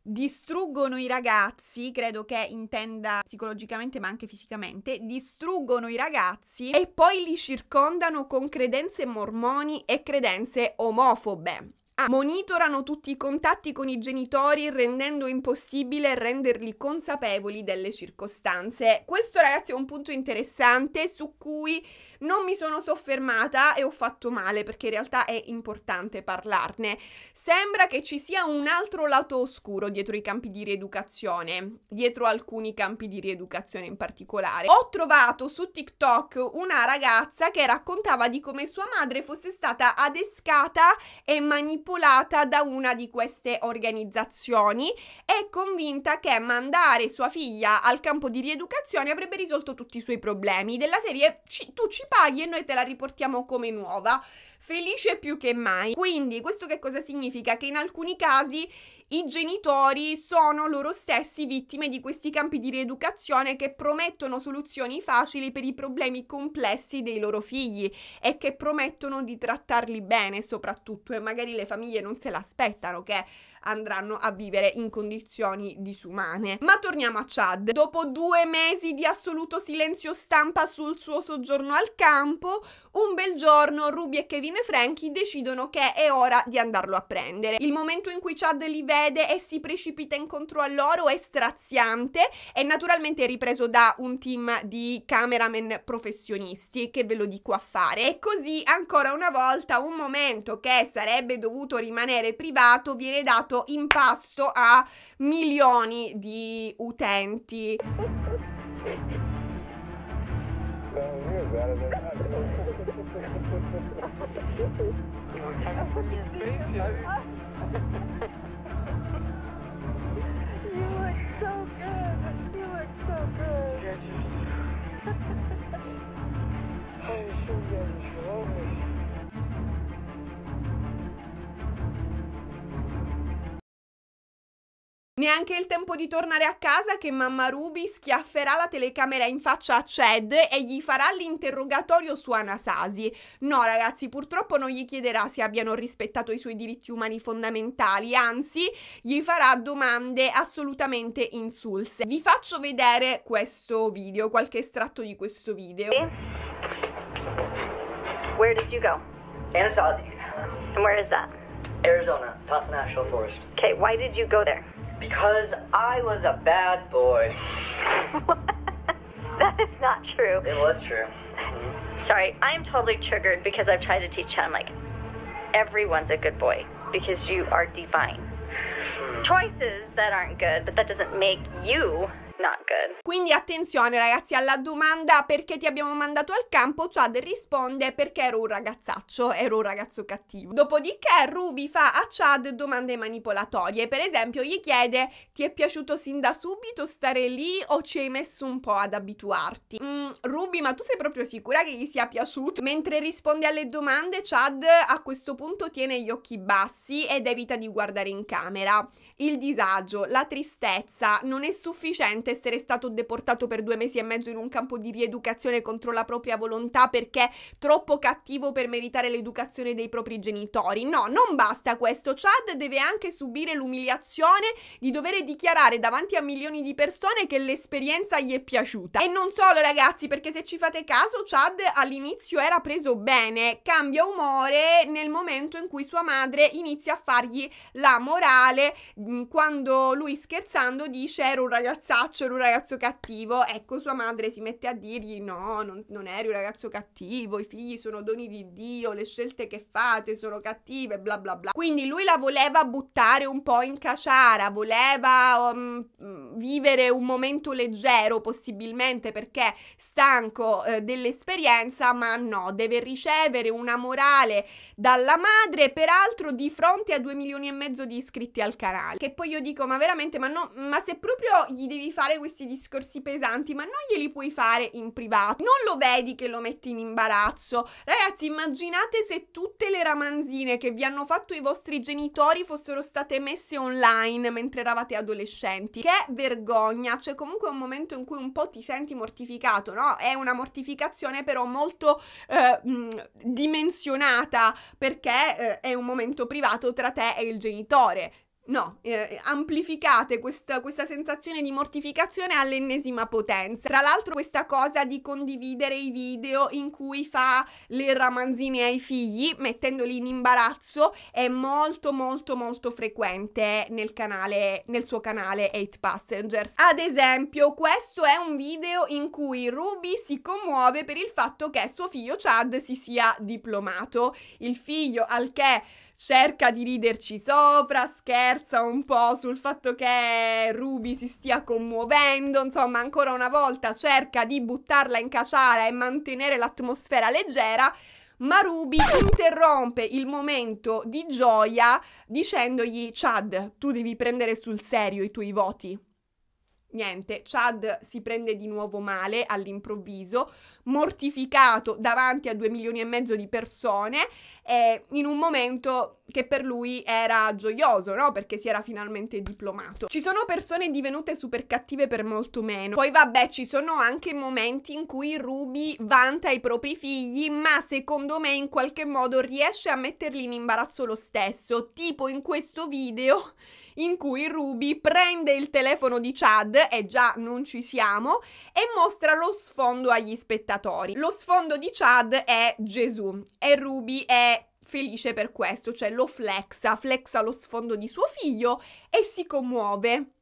Distruggono i ragazzi, credo che intenda psicologicamente ma anche fisicamente, distruggono i ragazzi e poi li circondano con credenze mormoni e credenze omofobe. Ah, monitorano tutti i contatti con i genitori rendendo impossibile renderli consapevoli delle circostanze. Questo ragazzi è un punto interessante su cui non mi sono soffermata e ho fatto male perché in realtà è importante parlarne. Sembra che ci sia un altro lato oscuro dietro i campi di rieducazione, dietro alcuni campi di rieducazione in particolare. Ho trovato su TikTok una ragazza che raccontava di come sua madre fosse stata adescata e manipolata manipolata da una di queste organizzazioni è convinta che mandare sua figlia al campo di rieducazione avrebbe risolto tutti i suoi problemi. Della serie ci, tu ci paghi e noi te la riportiamo come nuova, felice più che mai. Quindi questo che cosa significa? Che in alcuni casi i genitori sono loro stessi vittime di questi campi di rieducazione che promettono soluzioni facili per i problemi complessi dei loro figli e che promettono di trattarli bene soprattutto e magari le famiglie non se l'aspettano che andranno a vivere in condizioni disumane. Ma torniamo a Chad. Dopo due mesi di assoluto silenzio stampa sul suo soggiorno al campo, un bel giorno Ruby e Kevin e Frankie decidono che è ora di andarlo a prendere. Il momento in cui Chad li vede e si precipita incontro a loro è straziante e naturalmente ripreso da un team di cameraman professionisti che ve lo dico a fare. E così ancora una volta un momento che sarebbe dovuto rimanere privato viene dato in pasto a milioni di utenti. Neanche il tempo di tornare a casa che mamma Ruby schiafferà la telecamera in faccia a Chad e gli farà l'interrogatorio su Anasasi. No ragazzi, purtroppo non gli chiederà se abbiano rispettato i suoi diritti umani fondamentali, anzi gli farà domande assolutamente insulse. Vi faccio vedere questo video, qualche estratto di questo video. Where did you go? Anasasi. And where is that? Arizona, Tucson National Forest. Okay, why did you go there? Because I was a bad boy. (laughs) that is not true. It was true. Mm-hmm. Sorry, I'm totally triggered because I've tried to teach him, like, everyone's a good boy because you are divine. Mm. Choices that aren't good, but that doesn't make you. Quindi attenzione ragazzi alla domanda perché ti abbiamo mandato al campo, Chad risponde perché ero un ragazzaccio, ero un ragazzo cattivo. Dopodiché Ruby fa a Chad domande manipolatorie, per esempio gli chiede ti è piaciuto sin da subito stare lì o ci hai messo un po' ad abituarti? Mm, Ruby ma tu sei proprio sicura che gli sia piaciuto? Mentre risponde alle domande Chad a questo punto tiene gli occhi bassi ed evita di guardare in camera. Il disagio, la tristezza non è sufficiente essere stato deportato per due mesi e mezzo in un campo di rieducazione contro la propria volontà perché troppo cattivo per meritare l'educazione dei propri genitori. No, non basta questo. Chad deve anche subire l'umiliazione di dover dichiarare davanti a milioni di persone che l'esperienza gli è piaciuta. E non solo, ragazzi, perché se ci fate caso, Chad all'inizio era preso bene, cambia umore nel momento in cui sua madre inizia a fargli la morale mm, quando lui scherzando dice ero un ragazzaccio, ero un ragazzo cattivo. Ecco, sua madre si mette a dirgli no, non, non eri un ragazzo cattivo, i figli sono doni di Dio, le scelte che fate sono cattive, bla bla bla. Quindi lui la voleva buttare un po' in caciara, voleva um, vivere un momento leggero possibilmente perché stanco eh, dell'esperienza, ma no, deve ricevere una morale dalla madre, peraltro di fronte a due milioni e mezzo di iscritti al canale. Che poi io dico, ma veramente, ma no, ma se proprio gli devi fare questi discorsi pesanti, ma non glieli puoi fare in privato? Non lo vedi che lo metti in imbarazzo? Ragazzi, immaginate se tutte le ramanzine che vi hanno fatto i vostri genitori fossero state messe online mentre eravate adolescenti. Che vergogna! C'è comunque un momento in cui un po' ti senti mortificato, no? È una mortificazione però molto eh, mh, dimensionata perché eh, è un momento privato tra te e il genitore. No, eh, amplificate questa, questa, sensazione di mortificazione all'ennesima potenza. Tra l'altro questa cosa di condividere i video in cui fa le ramanzine ai figli, mettendoli in imbarazzo, è molto molto molto frequente nel canale, nel suo canale 8 Passengers. Ad esempio, questo è un video in cui Ruby si commuove per il fatto che suo figlio Chad si sia diplomato. Il figlio al che cerca di riderci sopra, scherza un po' sul fatto che Ruby si stia commuovendo, insomma ancora una volta cerca di buttarla in caciara e mantenere l'atmosfera leggera. Ma Ruby interrompe il momento di gioia dicendogli Chad, tu devi prendere sul serio i tuoi voti. Niente, Chad si prende di nuovo male all'improvviso, mortificato davanti a due milioni e mezzo di persone, eh, in un momento che per lui era gioioso, no? Perché si era finalmente diplomato. Ci sono persone divenute super cattive per molto meno. Poi vabbè, ci sono anche momenti in cui Ruby vanta i propri figli, ma secondo me in qualche modo riesce a metterli in imbarazzo lo stesso, tipo in questo video in cui Ruby prende il telefono di Chad, e già non ci siamo, e mostra lo sfondo agli spettatori. Lo sfondo di Chad è Gesù e Ruby è felice per questo, cioè lo flexa, flexa lo sfondo di suo figlio e si commuove.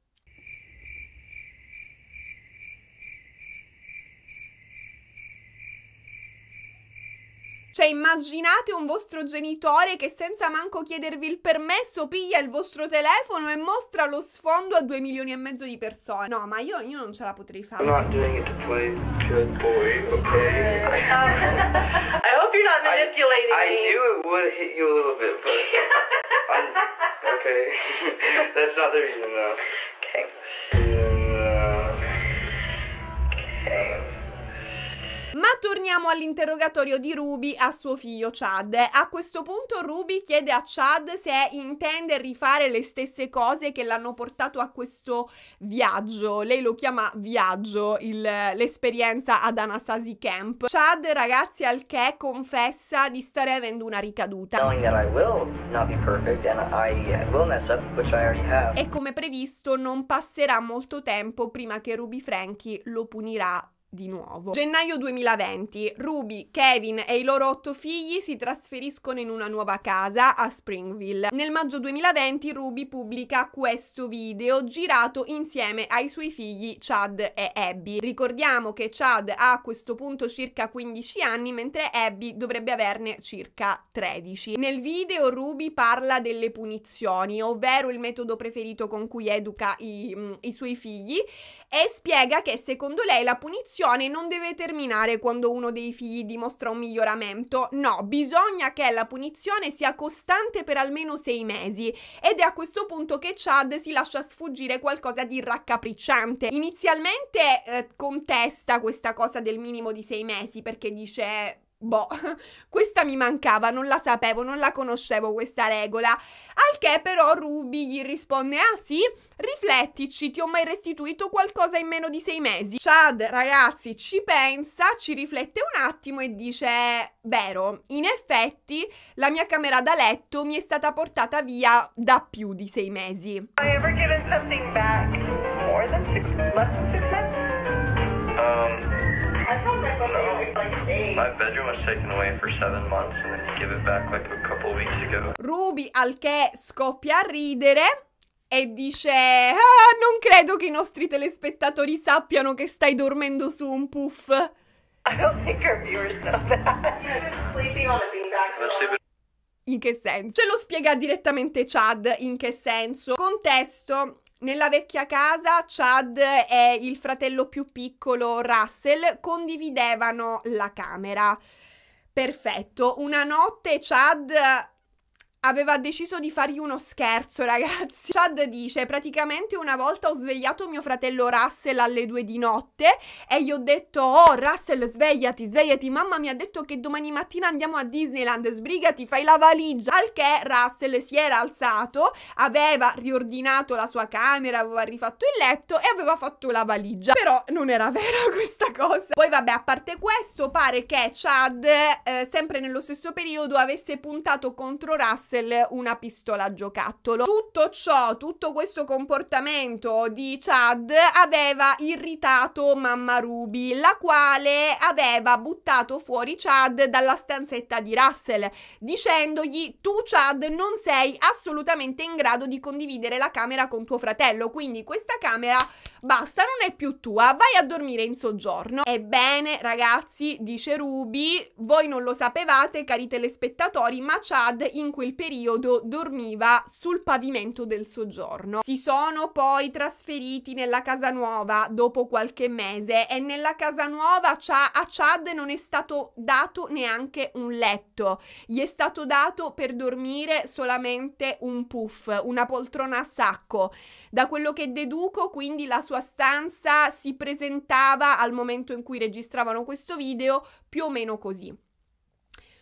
Cioè, immaginate un vostro genitore che senza manco chiedervi il permesso piglia il vostro telefono e mostra lo sfondo a due milioni e mezzo di persone. No, ma io, io non ce la potrei fare. I'm not doing it to play good boy, okay? (laughs) I hope you're not manipulating I, I me. knew it would hit you a little bit, but (laughs) I'm, okay. (laughs) That's not the reason though. Okay. Ma torniamo all'interrogatorio di Ruby a suo figlio Chad. A questo punto Ruby chiede a Chad se intende rifare le stesse cose che l'hanno portato a questo viaggio. Lei lo chiama viaggio, l'esperienza ad Anasazi Camp. Chad, ragazzi, al che confessa di stare avendo una ricaduta. Perfect have. E come previsto non passerà molto tempo prima che Ruby Frankie lo punirà di nuovo. Gennaio 2020, Ruby, Kevin e i loro otto figli si trasferiscono in una nuova casa a Springville. Nel maggio 2020 Ruby pubblica questo video girato insieme ai suoi figli Chad e Abby. Ricordiamo che Chad ha a questo punto circa 15 anni mentre Abby dovrebbe averne circa 13. Nel video Ruby parla delle punizioni, ovvero il metodo preferito con cui educa i, mm, i suoi figli e spiega che secondo lei la punizione non deve terminare quando uno dei figli dimostra un miglioramento, no, bisogna che la punizione sia costante per almeno sei mesi ed è a questo punto che Chad si lascia sfuggire qualcosa di raccapricciante. Inizialmente eh, contesta questa cosa del minimo di sei mesi perché dice Boh, (laughs) questa mi mancava, non la sapevo, non la conoscevo questa regola. Al che però Ruby gli risponde: Ah sì? Riflettici, ti ho mai restituito qualcosa in meno di sei mesi? Chad, ragazzi, ci pensa, ci riflette un attimo e dice: Vero, in effetti la mia camera da letto mi è stata portata via da più di sei mesi. You ever ago. Ruby al che scoppia a ridere e dice: Ah, non credo che i nostri telespettatori sappiano che stai dormendo su un puff. I don't think our viewers know that. (laughs) Sleeping In che senso? Ce lo spiega direttamente Chad. In che senso? Contesto. Nella vecchia casa Chad e il fratello più piccolo Russell condividevano la camera. Perfetto. Una notte Chad aveva deciso di fargli uno scherzo, (laughs) ragazzi. Chad dice: Praticamente una volta ho svegliato mio fratello Russell alle due di notte e gli ho detto: Oh, Russell, svegliati, svegliati. Mamma mi ha detto che domani mattina andiamo a Disneyland. Sbrigati, fai la valigia. Al che Russell si era alzato, aveva riordinato la sua camera, aveva rifatto il letto e aveva fatto la valigia. Però non era vera (laughs) questa cosa. Poi, vabbè, a parte questo, pare che Chad, eh, sempre nello stesso periodo, avesse puntato contro Russell una pistola giocattolo. Tutto ciò, tutto questo comportamento di Chad aveva irritato mamma Ruby, la quale aveva buttato fuori Chad dalla stanzetta di Russell, dicendogli tu Chad non sei assolutamente in grado di condividere la camera con tuo fratello, quindi questa camera basta, non è più tua, vai a dormire in soggiorno. Ebbene, ragazzi, dice Ruby, voi non lo sapevate, cari telespettatori, ma Chad in quel periodo dormiva sul pavimento del soggiorno. Si sono poi trasferiti nella casa nuova dopo qualche mese e nella casa nuova a Chad non è stato dato neanche un letto, gli è stato dato per dormire solamente un puff, una poltrona a sacco. Da quello che deduco, quindi la sua stanza si presentava al momento in cui registravano questo video più o meno così.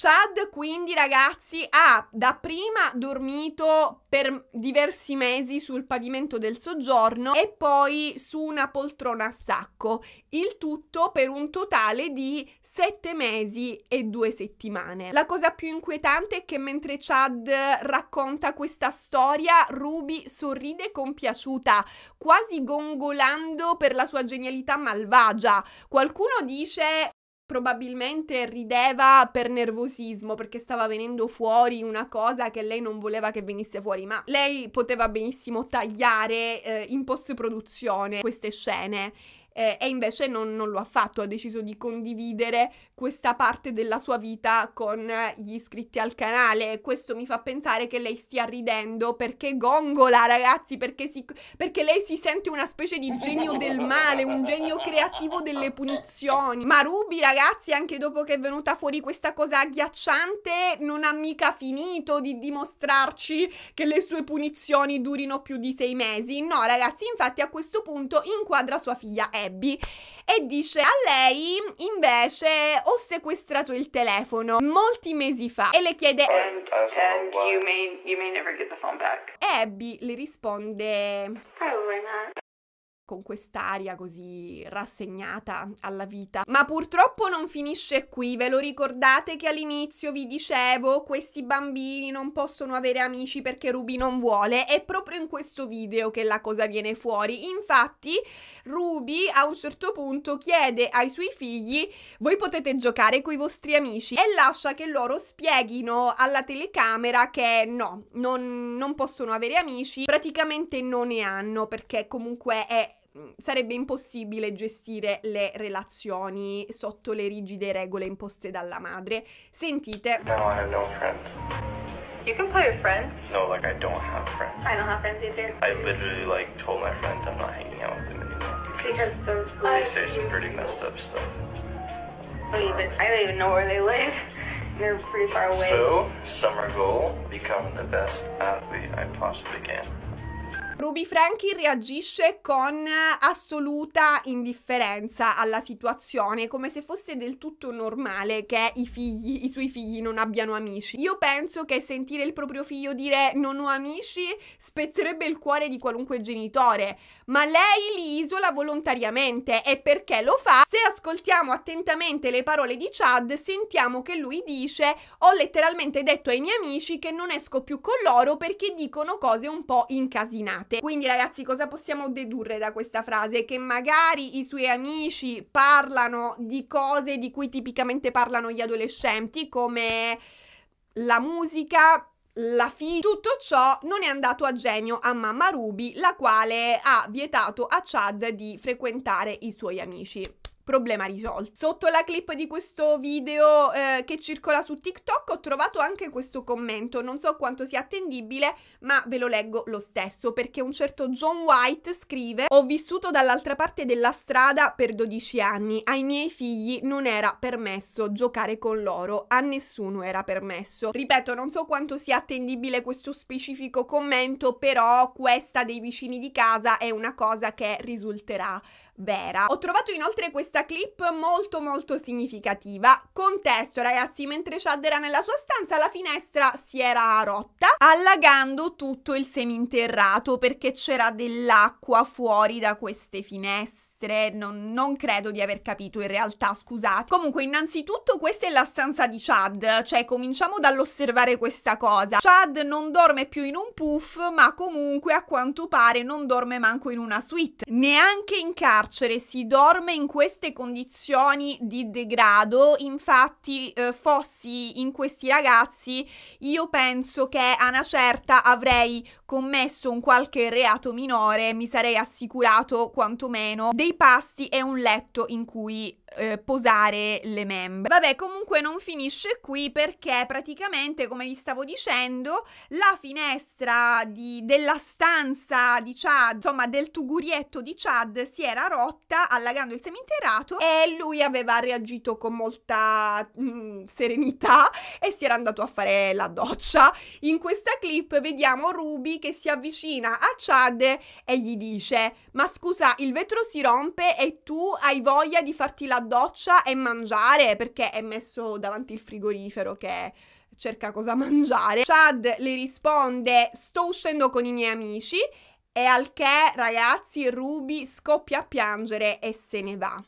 Chad quindi ragazzi ha dapprima dormito per diversi mesi sul pavimento del soggiorno e poi su una poltrona a sacco, il tutto per un totale di sette mesi e due settimane. La cosa più inquietante è che mentre Chad racconta questa storia, Ruby sorride compiaciuta, quasi gongolando per la sua genialità malvagia. Qualcuno dice probabilmente rideva per nervosismo perché stava venendo fuori una cosa che lei non voleva che venisse fuori, ma lei poteva benissimo tagliare eh, in post produzione queste scene eh, e invece non, non, lo ha fatto, ha deciso di condividere questa parte della sua vita con gli iscritti al canale. Questo mi fa pensare che lei stia ridendo perché gongola, ragazzi, perché, si, perché lei si sente una specie di genio del male, un genio creativo delle punizioni. Ma Ruby, ragazzi, anche dopo che è venuta fuori questa cosa agghiacciante, non ha mica finito di dimostrarci che le sue punizioni durino più di sei mesi. No, ragazzi, infatti a questo punto inquadra sua figlia Abby e dice a lei invece ho sequestrato il telefono molti mesi fa e le chiede And, and you may you may e Abby le risponde Probably not. Con quest'aria così rassegnata alla vita. Ma purtroppo non finisce qui, ve lo ricordate che all'inizio vi dicevo questi bambini non possono avere amici perché Ruby non vuole? È proprio in questo video che la cosa viene fuori. Infatti Ruby a un certo punto chiede ai suoi figli voi potete giocare con i vostri amici e lascia che loro spieghino alla telecamera che no, non, non possono avere amici, praticamente non ne hanno perché comunque è sarebbe impossibile gestire le relazioni sotto le rigide regole imposte dalla madre. Sentite. No, I have no friends. You can play with friends. No, like I don't have friends. I don't have friends either. I literally like told my friends I'm not hanging out with them anymore. Because the They say some pretty messed up stuff. I don't even, I don't even know where they live. They're pretty far away. So, summer goal, become the best athlete I possibly can. Ruby Frankie reagisce con assoluta indifferenza alla situazione, come se fosse del tutto normale che i figli, i suoi figli non abbiano amici. Io penso che sentire il proprio figlio dire non ho amici spezzerebbe il cuore di qualunque genitore, ma lei li isola volontariamente e perché lo fa? Se ascoltiamo attentamente le parole di Chad, sentiamo che lui dice ho letteralmente detto ai miei amici che non esco più con loro perché dicono cose un po' incasinate. Quindi ragazzi, cosa possiamo dedurre da questa frase? Che magari i suoi amici parlano di cose di cui tipicamente parlano gli adolescenti, come la musica, la figlia, tutto ciò non è andato a genio a mamma Ruby, la quale ha vietato a Chad di frequentare i suoi amici problema risolto. Sotto la clip di questo video eh, che circola su TikTok ho trovato anche questo commento, non so quanto sia attendibile, ma ve lo leggo lo stesso, perché un certo John White scrive Ho vissuto dall'altra parte della strada per 12 anni, ai miei figli non era permesso giocare con loro, a nessuno era permesso. Ripeto, non so quanto sia attendibile questo specifico commento, però questa dei vicini di casa è una cosa che risulterà vera. Ho trovato inoltre questa clip molto molto significativa. Contesto ragazzi, mentre Chad era nella sua stanza la finestra si era rotta, allagando tutto il seminterrato perché c'era dell'acqua fuori da queste finestre non, non, credo di aver capito in realtà, scusate. Comunque, innanzitutto questa è la stanza di Chad, cioè cominciamo dall'osservare questa cosa. Chad non dorme più in un puff, ma comunque a quanto pare non dorme manco in una suite. Neanche in carcere si dorme in queste condizioni di degrado, infatti eh, fossi in questi ragazzi, io penso che a una certa avrei commesso un qualche reato minore, mi sarei assicurato quantomeno dei dei pasti e un letto in cui eh, posare le membra. Vabbè, comunque non finisce qui perché praticamente, come vi stavo dicendo, la finestra di, della stanza di Chad, insomma del tugurietto di Chad si era rotta allagando il seminterrato e lui aveva reagito con molta mh, mm, serenità e si era andato a fare la doccia. In questa clip vediamo Ruby che si avvicina a Chad e gli dice ma scusa il vetro si rompe e tu hai voglia di farti la doccia e mangiare perché è messo davanti il frigorifero che cerca cosa (laughs) mangiare. Chad le risponde sto uscendo con i miei amici e al che ragazzi Ruby scoppia a piangere e se ne va.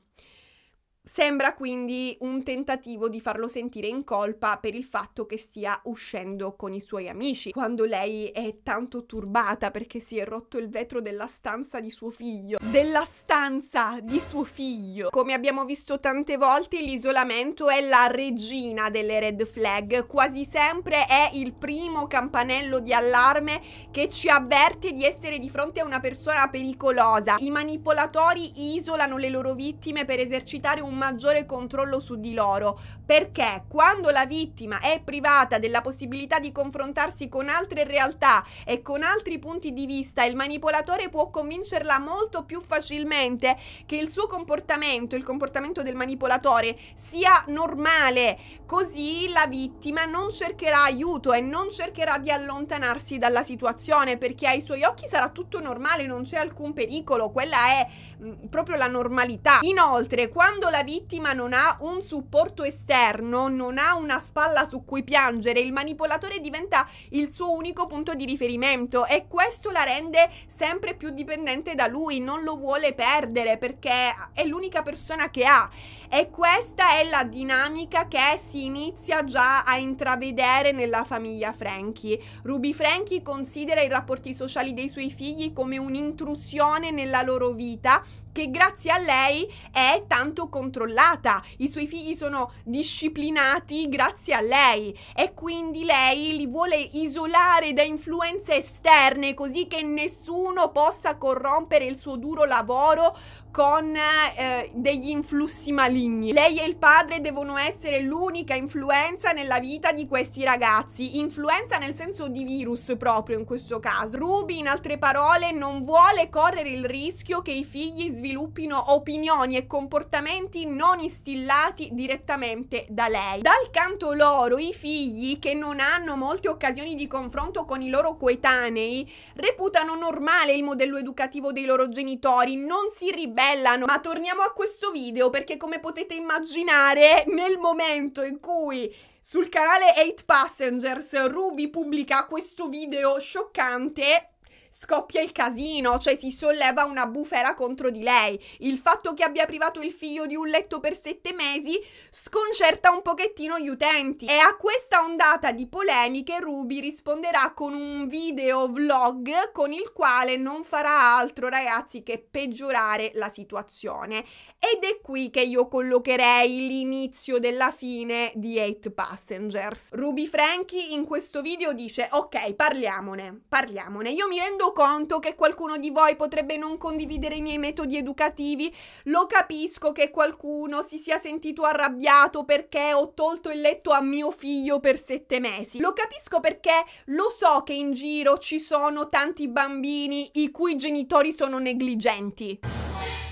Sembra quindi un tentativo di farlo sentire in colpa per il fatto che stia uscendo con i suoi amici, quando lei è tanto turbata perché si è rotto il vetro della stanza di suo figlio. Della stanza di suo figlio! Come abbiamo visto tante volte, l'isolamento è la regina delle red flag, quasi sempre è il primo campanello di allarme che ci avverte di essere di fronte a una persona pericolosa. I manipolatori isolano le loro vittime per esercitare un maggiore controllo su di loro, perché quando la vittima è privata della possibilità di confrontarsi con altre realtà e con altri punti di vista, il manipolatore può convincerla molto più facilmente che il suo comportamento, il comportamento del manipolatore, sia normale. Così la vittima non cercherà aiuto e non cercherà di allontanarsi dalla situazione perché ai suoi occhi sarà tutto normale, non c'è alcun pericolo, quella è mm, proprio la normalità. Inoltre, quando vittima non ha un supporto esterno, non ha una spalla su cui piangere, il manipolatore diventa il suo unico punto di riferimento e questo la rende sempre più dipendente da lui, non lo vuole perdere perché è l'unica persona che ha e questa è la dinamica che si inizia già a intravedere nella famiglia Frankie. Ruby Frankie considera i rapporti sociali dei suoi figli come un'intrusione nella loro vita che grazie a lei è tanto controllata. I suoi figli sono disciplinati grazie a lei e quindi lei li vuole isolare da influenze esterne così che nessuno possa corrompere il suo duro lavoro con eh, degli influssi maligni. Lei e il padre devono essere l'unica influenza nella vita di questi ragazzi. Influenza nel senso di virus proprio in questo caso. Ruby in altre parole non vuole correre il rischio che i figli sviluppino opinioni e comportamenti non instillati direttamente da lei. Dal canto loro, i figli che non hanno molte occasioni di confronto con i loro coetanei reputano normale il modello educativo dei loro genitori, non si ribellano. Ma torniamo a questo video perché come potete immaginare nel momento in cui sul canale 8 Passengers Ruby pubblica questo video scioccante scoppia il casino, cioè si solleva una bufera contro di lei. Il fatto che abbia privato il figlio di un letto per sette mesi sconcerta un pochettino gli utenti. E a questa ondata di polemiche Ruby risponderà con un video vlog con il quale non farà altro, ragazzi, che peggiorare la situazione. Ed è qui che io collocherei l'inizio della fine di 8 Passengers. Ruby Frankie in questo video dice: Ok, parliamone, parliamone. Io mi rendo rendo conto che qualcuno di voi potrebbe non condividere i miei metodi educativi, lo capisco che qualcuno si sia sentito arrabbiato perché ho tolto il letto a mio figlio per sette mesi. Lo capisco perché lo so che in giro ci sono tanti bambini i cui genitori sono negligenti.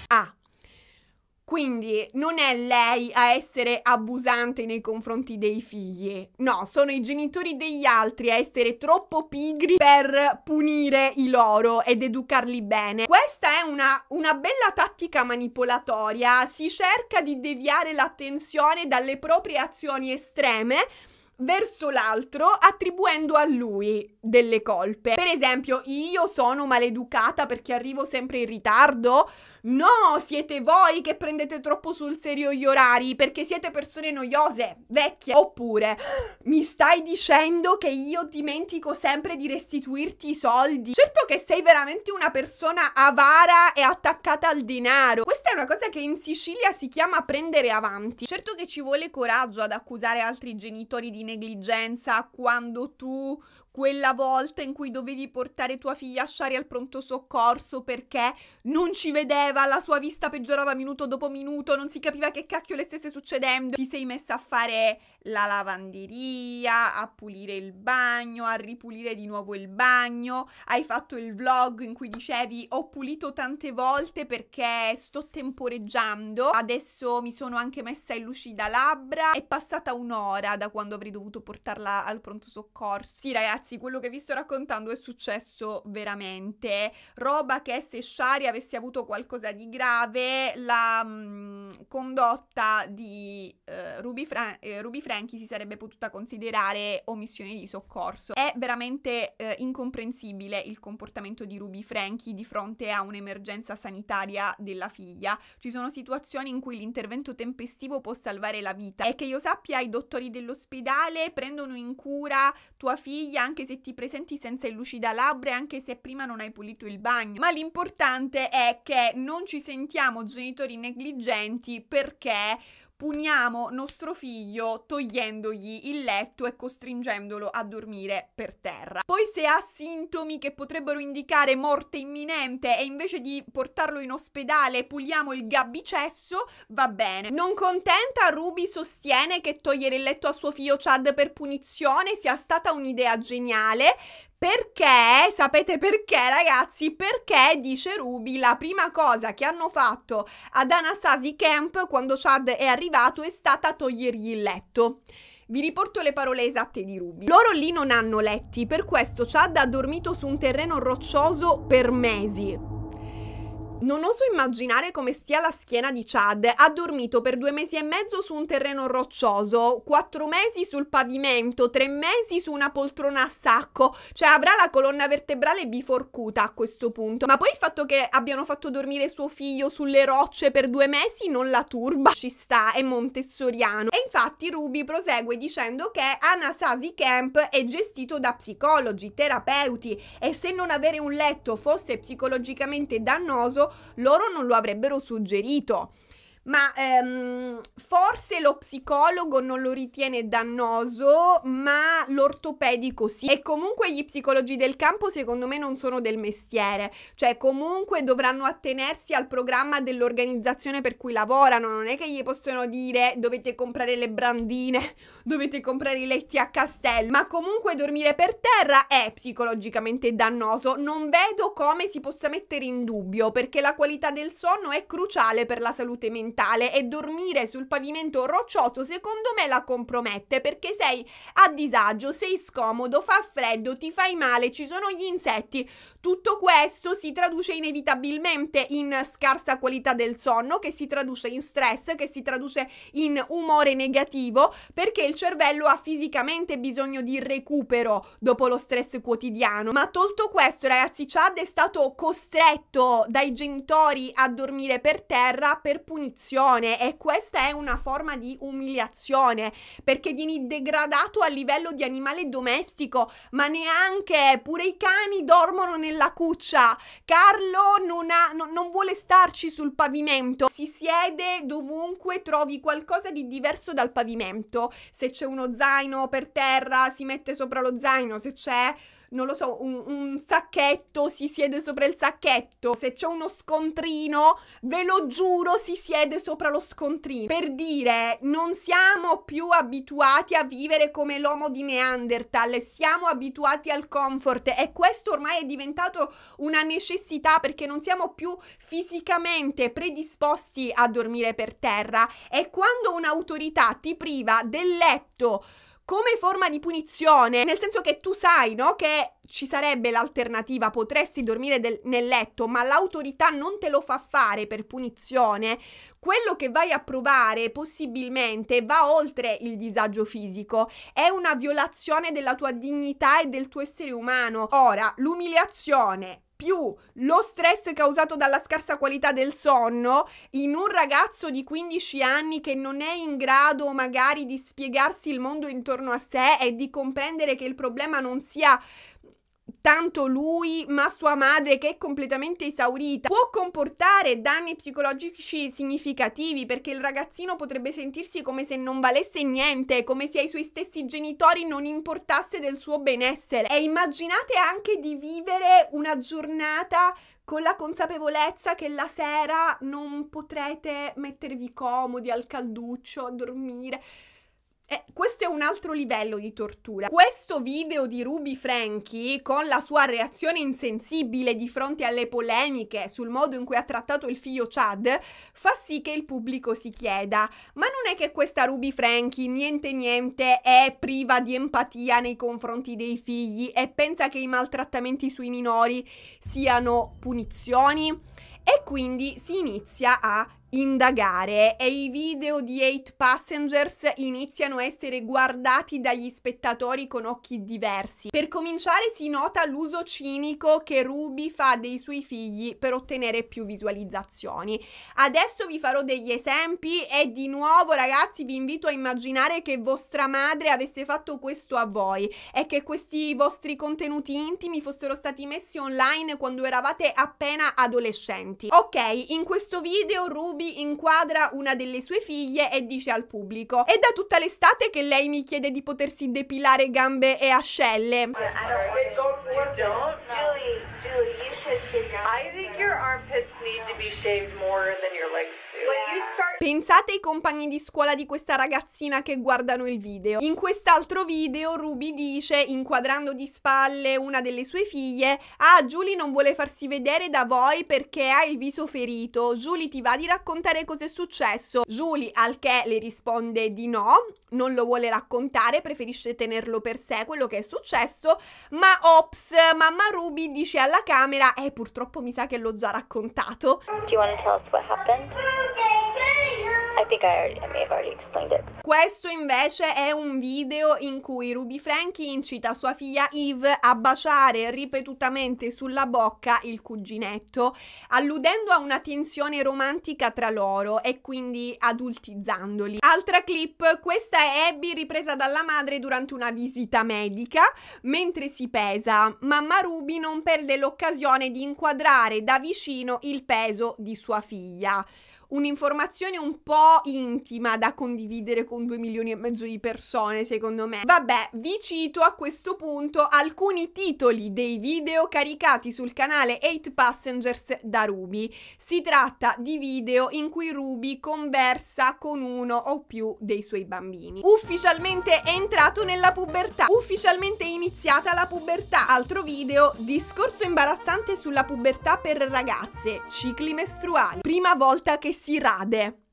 Ah, quindi non è lei a essere abusante nei confronti dei figli, no, sono i genitori degli altri a essere troppo pigri per punire i loro ed educarli bene. Questa è una, una bella tattica manipolatoria, si cerca di deviare l'attenzione dalle proprie azioni estreme verso l'altro attribuendo a lui delle colpe. Per esempio, io sono maleducata perché arrivo sempre in ritardo? No, siete voi che prendete troppo sul serio gli orari perché siete persone noiose, vecchie. Oppure, mi stai dicendo che io dimentico sempre di restituirti i soldi? Certo che sei veramente una persona avara e attaccata al denaro. Questa è una cosa che in Sicilia si chiama prendere avanti. Certo che ci vuole coraggio ad accusare altri genitori di negligenza quando tu quella volta in cui dovevi portare tua figlia a Shari al pronto soccorso perché non ci vedeva, la sua vista peggiorava minuto dopo minuto, non si capiva che cacchio le stesse succedendo. Ti sei messa a fare la lavanderia, a pulire il bagno, a ripulire di nuovo il bagno, hai fatto il vlog in cui dicevi ho pulito tante volte perché sto temporeggiando, adesso mi sono anche messa in lucida labbra, è passata un'ora da quando avrei dovuto portarla al pronto soccorso. Sì ragazzi, quello che vi sto raccontando è successo veramente, roba che se Shari avesse avuto qualcosa di grave, la mh, mm, condotta di uh, Ruby, Fra- eh, Franchi si sarebbe potuta considerare omissione di soccorso. È veramente eh, incomprensibile il comportamento di Ruby Franchi di fronte a un'emergenza sanitaria della figlia. Ci sono situazioni in cui l'intervento tempestivo può salvare la vita e che io sappia i dottori dell'ospedale prendono in cura tua figlia anche se ti presenti senza il lucida labbra e anche se prima non hai pulito il bagno. Ma l'importante è che non ci sentiamo genitori negligenti perché puniamo nostro figlio togliendogli il letto e costringendolo a dormire per terra. Poi se ha sintomi che potrebbero indicare morte imminente e invece di portarlo in ospedale puliamo il gabbicesso, va bene. Non contenta, Ruby sostiene che togliere il letto a suo figlio Chad per punizione sia stata un'idea geniale perché, sapete perché ragazzi? Perché, dice Ruby, la prima cosa che hanno fatto ad Anastasia Camp quando Chad è arrivato è stata togliergli il letto. Vi riporto le parole esatte di Ruby. Loro lì non hanno letti, per questo Chad ha dormito su un terreno roccioso per mesi. Non oso immaginare come stia la schiena di Chad. Ha dormito per due mesi e mezzo su un terreno roccioso, quattro mesi sul pavimento, tre mesi su una poltrona a sacco. Cioè avrà la colonna vertebrale biforcuta a questo punto. Ma poi il fatto che abbiano fatto dormire suo figlio sulle rocce per due mesi non la turba. Ci sta, è montessoriano. E infatti Ruby prosegue dicendo che Anasazi Camp è gestito da psicologi, terapeuti e se non avere un letto fosse psicologicamente dannoso, loro non lo avrebbero suggerito. Ma ehm, forse lo psicologo non lo ritiene dannoso, ma l'ortopedico sì. E comunque gli psicologi del campo secondo me non sono del mestiere, cioè comunque dovranno attenersi al programma dell'organizzazione per cui lavorano, non è che gli possono dire dovete comprare le brandine, (laughs) dovete comprare i letti a castello, ma comunque dormire per terra è psicologicamente dannoso, non vedo come si possa mettere in dubbio perché la qualità del sonno è cruciale per la salute mentale e dormire sul pavimento roccioso secondo me la compromette perché sei a disagio, sei scomodo, fa freddo, ti fai male, ci sono gli insetti. Tutto questo si traduce inevitabilmente in scarsa qualità del sonno, che si traduce in stress, che si traduce in umore negativo, perché il cervello ha fisicamente bisogno di recupero dopo lo stress quotidiano. Ma tolto questo, ragazzi, Chad è stato costretto dai genitori a dormire per terra per punizione e questa è una forma di umiliazione perché vieni degradato a livello di animale domestico, ma neanche pure i cani dormono nella cuccia. Carlo non, ha, no, non vuole starci sul pavimento, si siede dovunque trovi qualcosa di diverso dal pavimento. Se c'è uno zaino per terra, si mette sopra lo zaino, se c'è, non lo so, un, un sacchetto, si siede sopra il sacchetto. Se c'è uno scontrino, ve lo giuro, si siede sopra lo scontrino. Per dire, non siamo più abituati a vivere come l'uomo di Neanderthal, siamo abituati al comfort e questo ormai è diventato una necessità perché non siamo più fisicamente predisposti a dormire per terra e quando un'autorità ti priva del letto come forma di punizione, nel senso che tu sai, no, che ci sarebbe l'alternativa, potresti dormire del, nel letto, ma l'autorità non te lo fa fare per punizione, quello che vai a provare possibilmente va oltre il disagio fisico, è una violazione della tua dignità e del tuo essere umano. Ora, l'umiliazione più lo stress causato dalla scarsa qualità del sonno in un ragazzo di 15 anni che non è in grado magari di spiegarsi il mondo intorno a sé e di comprendere che il problema non sia tanto lui ma sua madre che è completamente esaurita può comportare danni psicologici significativi perché il ragazzino potrebbe sentirsi come se non valesse niente, come se ai suoi stessi genitori non importasse del suo benessere. E immaginate anche di vivere una giornata con la consapevolezza che la sera non potrete mettervi comodi al calduccio a dormire. Eh, questo è un altro livello di tortura. Questo video di Ruby Frankie, con la sua reazione insensibile di fronte alle polemiche sul modo in cui ha trattato il figlio Chad, fa sì che il pubblico si chieda: ma non è che questa Ruby Frankie, niente niente, è priva di empatia nei confronti dei figli e pensa che i maltrattamenti sui minori siano punizioni? E quindi si inizia a indagare e i video di Eight Passengers iniziano a essere guardati dagli spettatori con occhi diversi. Per cominciare si nota l'uso cinico che Ruby fa dei suoi figli per ottenere più visualizzazioni. Adesso vi farò degli esempi e di nuovo ragazzi vi invito a immaginare che vostra madre avesse fatto questo a voi e che questi vostri contenuti intimi fossero stati messi online quando eravate appena adolescenti. Ok, in questo video Ruby Ruby inquadra una delle sue figlie e dice al pubblico È da tutta l'estate che lei mi chiede di potersi depilare gambe e ascelle. I think your armpits need to be shaved more than your legs do. When you start Pensate ai compagni di scuola di questa ragazzina che guardano il video. In quest'altro video Ruby dice, inquadrando di spalle una delle sue figlie, ah Julie non vuole farsi vedere da voi perché ha il viso ferito. Julie ti va di raccontare cosa è successo? Julie al che le risponde di no, non lo vuole raccontare, preferisce tenerlo per sé quello che è successo, ma ops, mamma Ruby dice alla camera, eh purtroppo mi sa che l'ho già raccontato. Do you want to tell us what happened? Think I, already, I may have already explained it. Questo invece è un video in cui Ruby Frankie incita sua figlia Eve a baciare ripetutamente sulla bocca il cuginetto, alludendo a una tensione romantica tra loro e quindi adultizzandoli. Altra clip, questa è Abby ripresa dalla madre durante una visita medica mentre si pesa. Mamma Ruby non perde l'occasione di inquadrare da vicino il peso di sua figlia. Un'informazione un po' intima da condividere con due milioni e mezzo di persone, secondo me. Vabbè, vi cito a questo punto alcuni titoli dei video caricati sul canale 8 Passengers da Ruby. Si tratta di video in cui Ruby conversa con uno o più dei suoi bambini. Ufficialmente è entrato nella pubertà, ufficialmente è iniziata la pubertà. Altro video, discorso imbarazzante sulla pubertà per ragazze, cicli mestruali. Prima volta che si rade.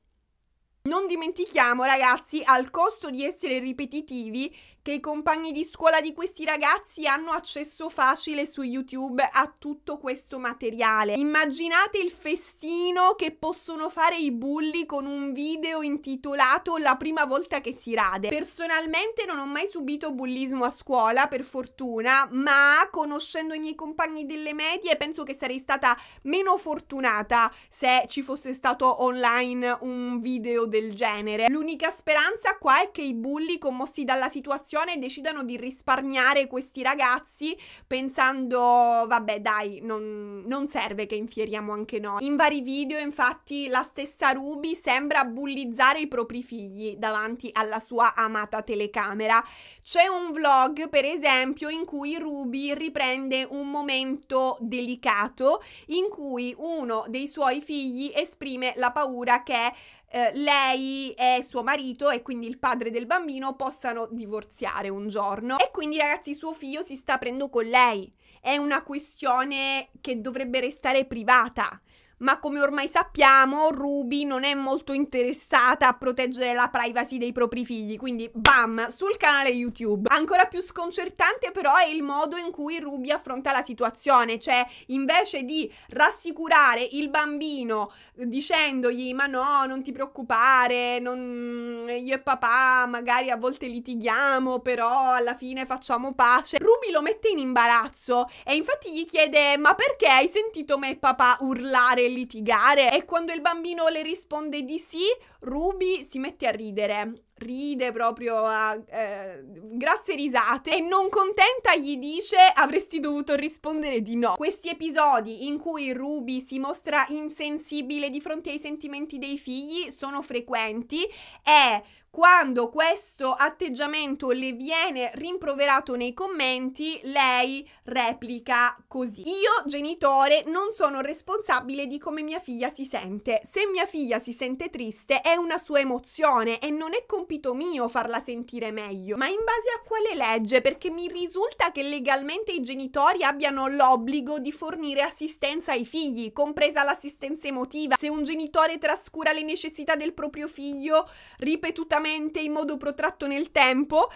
Non dimentichiamo, ragazzi, al costo di essere ripetitivi, che i compagni di scuola di questi ragazzi hanno accesso facile su YouTube a tutto questo materiale. Immaginate il festino che possono fare i bulli con un video intitolato La prima volta che si rade. Personalmente non ho mai subito bullismo a scuola, per fortuna, ma conoscendo i miei compagni delle medie penso che sarei stata meno fortunata se ci fosse stato online un video del genere. L'unica speranza qua è che i bulli commossi dalla situazione decidano di risparmiare questi ragazzi pensando vabbè dai non, non serve che infieriamo anche noi. In vari video infatti la stessa Ruby sembra bullizzare i propri figli davanti alla sua amata telecamera. C'è un vlog per esempio in cui Ruby riprende un momento delicato in cui uno dei suoi figli esprime la paura che eh, lei e suo marito e quindi il padre del bambino possano divorziare un giorno e quindi ragazzi suo figlio si sta aprendo con lei. È una questione che dovrebbe restare privata ma come ormai sappiamo Ruby non è molto interessata a proteggere la privacy dei propri figli, quindi bam, sul canale YouTube. Ancora più sconcertante però è il modo in cui Ruby affronta la situazione, cioè invece di rassicurare il bambino dicendogli ma no, non ti preoccupare, non... io e papà magari a volte litighiamo, però alla fine facciamo pace, Ruby lo mette in imbarazzo e infatti gli chiede ma perché hai sentito me e papà urlare litigare. E quando il bambino le risponde di sì, Ruby si mette a ridere. Ride proprio a eh, grasse risate. E non contenta gli dice avresti dovuto rispondere di no. Questi episodi in cui Ruby si mostra insensibile di fronte ai sentimenti dei figli sono frequenti e quando questo atteggiamento le viene rimproverato nei commenti, lei replica così. Io, genitore, non sono responsabile di come mia figlia si sente. Se mia figlia si sente triste è una sua emozione e non è compito mio farla sentire meglio. Ma in base a quale legge? Perché mi risulta che legalmente i genitori abbiano l'obbligo di fornire assistenza ai figli, compresa l'assistenza emotiva. Se un genitore trascura le necessità del proprio figlio ripetutamente in modo protratto nel tempo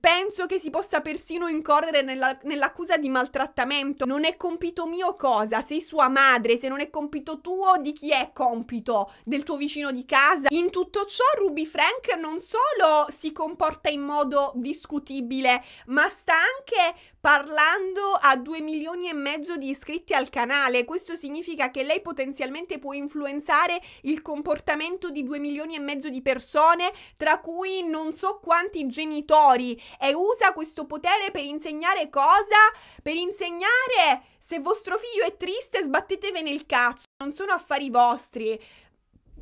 penso che si possa persino incorrere nella, nell'accusa di maltrattamento. Non è compito mio cosa? Sei sua madre, se non è compito tuo, di chi è compito? Del tuo vicino di casa? In tutto ciò Ruby Frank non solo si comporta in modo discutibile, ma sta anche parlando a due milioni e mezzo di iscritti al canale. Questo significa che lei potenzialmente può influenzare il comportamento di due milioni e mezzo di persone, tra cui non so quanti genitori e usa questo potere per insegnare cosa? Per insegnare se vostro figlio è triste sbattetevene il cazzo, non sono affari vostri.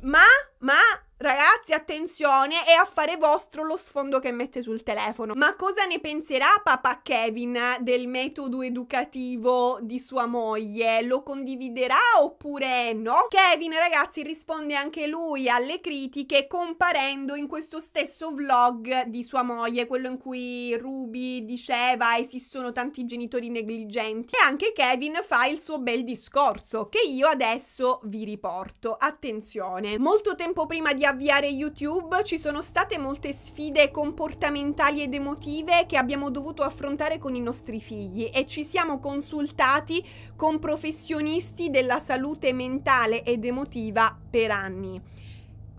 Ma, ma Ragazzi, attenzione, è affare vostro lo sfondo che mette sul telefono. Ma cosa ne penserà papà Kevin del metodo educativo di sua moglie? Lo condividerà oppure no? Kevin, ragazzi, risponde anche lui alle critiche comparendo in questo stesso vlog di sua moglie, quello in cui Ruby diceva esistono tanti genitori negligenti. E anche Kevin fa il suo bel discorso, che io adesso vi riporto. Attenzione, molto tempo prima di avviare YouTube ci sono state molte sfide comportamentali ed emotive che abbiamo dovuto affrontare con i nostri figli e ci siamo consultati con professionisti della salute mentale ed emotiva per anni.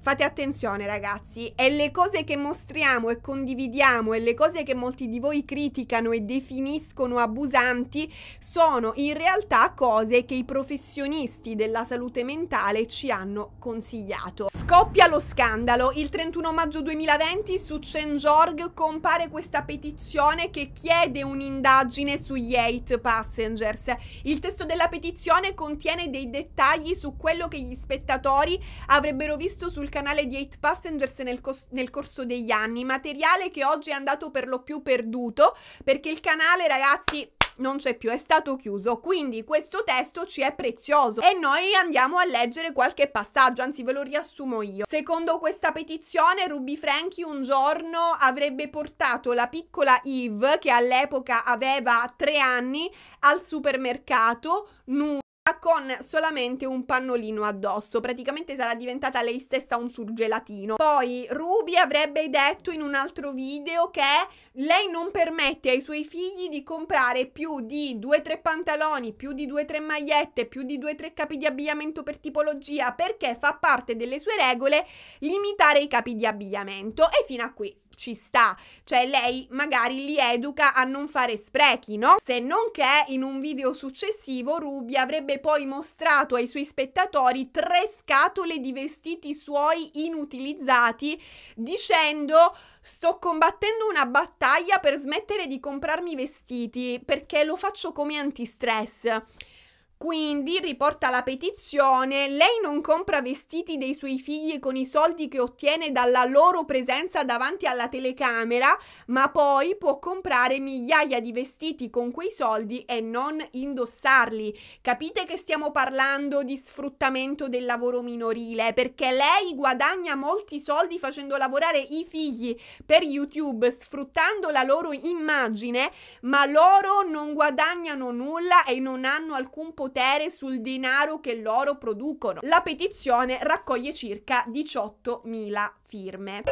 Fate attenzione ragazzi, e le cose che mostriamo e condividiamo e le cose che molti di voi criticano e definiscono abusanti sono in realtà cose che i professionisti della salute mentale ci hanno consigliato. Scoppia lo scandalo, il 31 maggio 2020 su Change.org compare questa petizione che chiede un'indagine sugli hate passengers. Il testo della petizione contiene dei dettagli su quello che gli spettatori avrebbero visto sul canale di 8 Passengers nel, cos- nel, corso degli anni, materiale che oggi è andato per lo più perduto perché il canale ragazzi non c'è più, è stato chiuso, quindi questo testo ci è prezioso e noi andiamo a leggere qualche passaggio, anzi ve lo riassumo io. Secondo questa petizione Ruby Frankie un giorno avrebbe portato la piccola Eve, che all'epoca aveva tre anni, al supermercato nuda con solamente un pannolino addosso, praticamente sarà diventata lei stessa un surgelatino. Poi Ruby avrebbe detto in un altro video che lei non permette ai suoi figli di comprare più di 2-3 pantaloni, più di 2-3 magliette, più di 2-3 capi di abbigliamento per tipologia, perché fa parte delle sue regole limitare i capi di abbigliamento. E fino a qui ci sta, cioè lei magari li educa a non fare sprechi, no? Se non che in un video successivo Ruby avrebbe poi mostrato ai suoi spettatori tre scatole di vestiti suoi inutilizzati dicendo sto combattendo una battaglia per smettere di comprarmi vestiti perché lo faccio come antistress. Quindi, riporta la petizione, lei non compra vestiti dei suoi figli con i soldi che ottiene dalla loro presenza davanti alla telecamera, ma poi può comprare migliaia di vestiti con quei soldi e non indossarli. Capite che stiamo parlando di sfruttamento del lavoro minorile, perché lei guadagna molti soldi facendo lavorare i figli per YouTube, sfruttando la loro immagine, ma loro non guadagnano nulla e non hanno alcun potere potere sul denaro che loro producono. La petizione raccoglie circa 18.000 firme.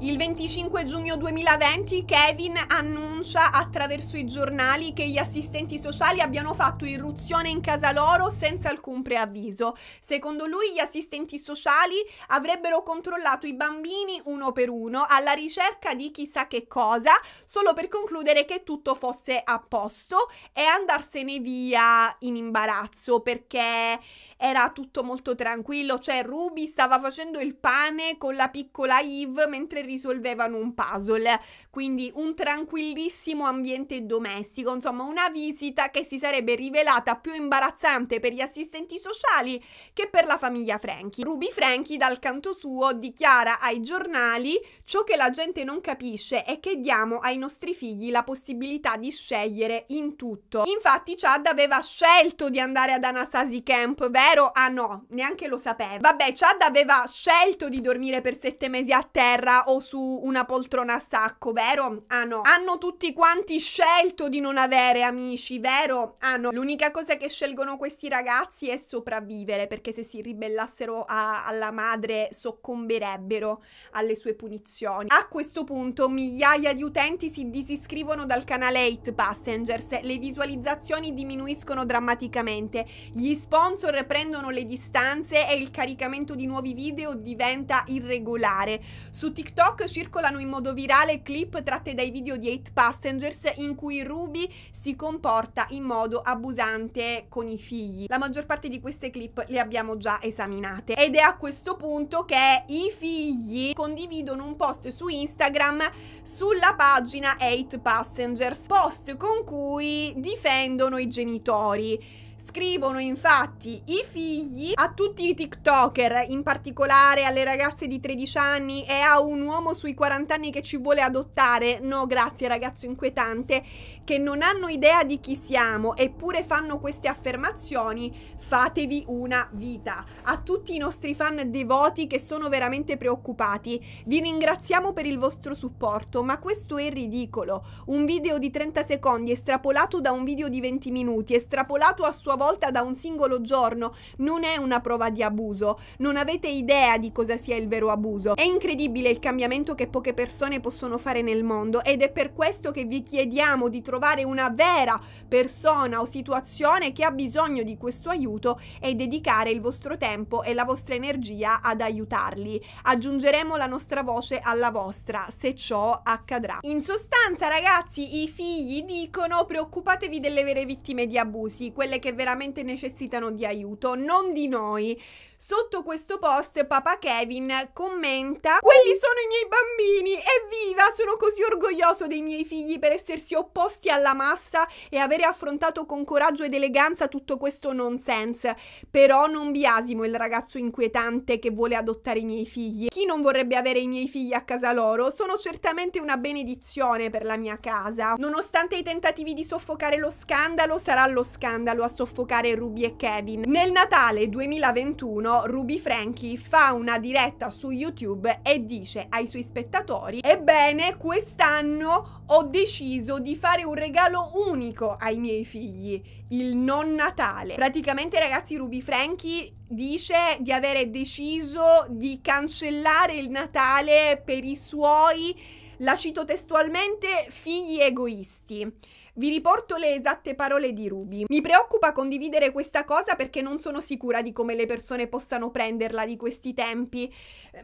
Il 25 giugno 2020 Kevin annuncia attraverso i giornali che gli assistenti sociali abbiano fatto irruzione in casa loro senza alcun preavviso. Secondo lui gli assistenti sociali avrebbero controllato i bambini uno per uno alla ricerca di chissà che cosa, solo per concludere che tutto fosse a posto e andarsene via in imbarazzo perché era tutto molto tranquillo, cioè Ruby stava facendo il pane con la piccola Eve mentre risolvevano un puzzle, quindi un tranquillissimo ambiente domestico, insomma una visita che si sarebbe rivelata più imbarazzante per gli assistenti sociali che per la famiglia Frankie. Ruby Frankie dal canto suo dichiara ai giornali ciò che la gente non capisce è che diamo ai nostri figli la possibilità di scegliere in tutto. Infatti Chad aveva scelto di andare ad Anasazi Camp, vero? Ah no, neanche lo sapeva. Vabbè, Chad aveva scelto di dormire per sette mesi a terra o su una poltrona a sacco, vero? Ah no. Hanno tutti quanti scelto di non avere amici, vero? Ah no. L'unica cosa che scelgono questi ragazzi è sopravvivere, perché se si ribellassero a, alla madre soccomberebbero alle sue punizioni. A questo punto migliaia di utenti si disiscrivono dal canale 8 Passengers, le visualizzazioni diminuiscono drammaticamente, gli sponsor prendono le distanze e il caricamento di nuovi video diventa irregolare. Su TikTok circolano in modo virale clip tratte dai video di 8 Passengers in cui Ruby si comporta in modo abusante con i figli. La maggior parte di queste clip le abbiamo già esaminate ed è a questo punto che i figli condividono un post su Instagram sulla pagina 8 Passengers, post con cui difendono i genitori. Scrivono infatti i figli a tutti i TikToker, in particolare alle ragazze di 13 anni e a un uomo sui 40 anni che ci vuole adottare. No, grazie ragazzo inquietante, che non hanno idea di chi siamo eppure fanno queste affermazioni. Fatevi una vita. A tutti i nostri fan devoti che sono veramente preoccupati, vi ringraziamo per il vostro supporto, ma questo è ridicolo. Un video di 30 secondi estrapolato da un video di 20 minuti, estrapolato a sua volta da un singolo giorno non è una prova di abuso. Non avete idea di cosa sia il vero abuso. È incredibile il cambiamento che poche persone possono fare nel mondo ed è per questo che vi chiediamo di trovare una vera persona o situazione che ha bisogno di questo aiuto e dedicare il vostro tempo e la vostra energia ad aiutarli. Aggiungeremo la nostra voce alla vostra se ciò accadrà. In sostanza, ragazzi, i figli dicono preoccupatevi delle vere vittime di abusi, quelle che veramente necessitano di aiuto, non di noi. Sotto questo post Papa Kevin commenta Quelli sono i miei bambini, evviva, sono così orgoglioso dei miei figli per essersi opposti alla massa e avere affrontato con coraggio ed eleganza tutto questo nonsense. Però non biasimo il ragazzo inquietante che vuole adottare i miei figli. Chi non vorrebbe avere i miei figli a casa loro? Sono certamente una benedizione per la mia casa. Nonostante i tentativi di soffocare lo scandalo, sarà lo scandalo a soffocare Ruby e Kevin. Nel Natale 2021 Ruby Frankie fa una diretta su YouTube e dice ai suoi spettatori Ebbene, quest'anno ho deciso di fare un regalo unico ai miei figli, il non Natale. Praticamente ragazzi Ruby Frankie dice di avere deciso di cancellare il Natale per i suoi, la cito testualmente, figli egoisti. Vi riporto le esatte parole di Ruby. Mi preoccupa condividere questa cosa perché non sono sicura di come le persone possano prenderla di questi tempi.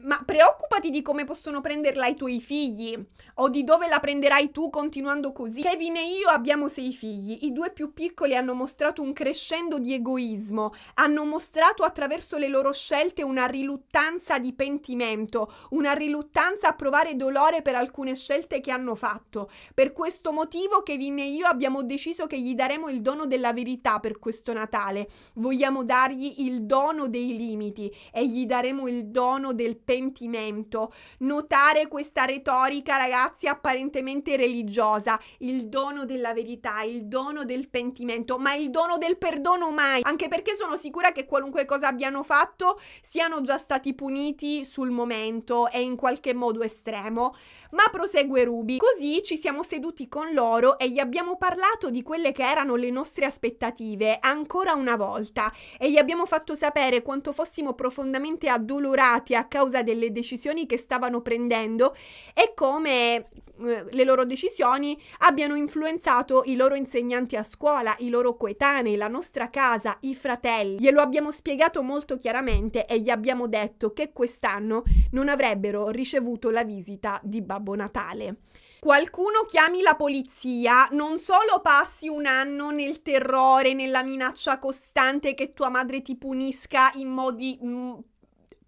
Ma preoccupati di come possono prenderla i tuoi figli o di dove la prenderai tu continuando così. Kevin e io abbiamo sei figli. I due più piccoli hanno mostrato un crescendo di egoismo, hanno mostrato attraverso le loro scelte una riluttanza di pentimento, una riluttanza a provare dolore per alcune scelte che hanno fatto. Per questo motivo Kevin e io io abbiamo deciso che gli daremo il dono della verità per questo Natale. Vogliamo dargli il dono dei limiti e gli daremo il dono del pentimento. Notare questa retorica, ragazzi, apparentemente religiosa. Il dono della verità, il dono del pentimento, ma il dono del perdono mai. Anche perché sono sicura che qualunque cosa abbiano fatto siano già stati puniti sul momento e in qualche modo estremo. Ma prosegue Ruby. Così ci siamo seduti con loro e gli abbiamo parlato di quelle che erano le nostre aspettative ancora una volta e gli abbiamo fatto sapere quanto fossimo profondamente addolorati a causa delle decisioni che stavano prendendo e come eh, le loro decisioni abbiano influenzato i loro insegnanti a scuola, i loro coetanei, la nostra casa, i fratelli. Glielo abbiamo spiegato molto chiaramente e gli abbiamo detto che quest'anno non avrebbero ricevuto la visita di Babbo Natale qualcuno chiami la polizia, non solo passi un anno nel terrore, nella minaccia costante che tua madre ti punisca in modi mh, mm,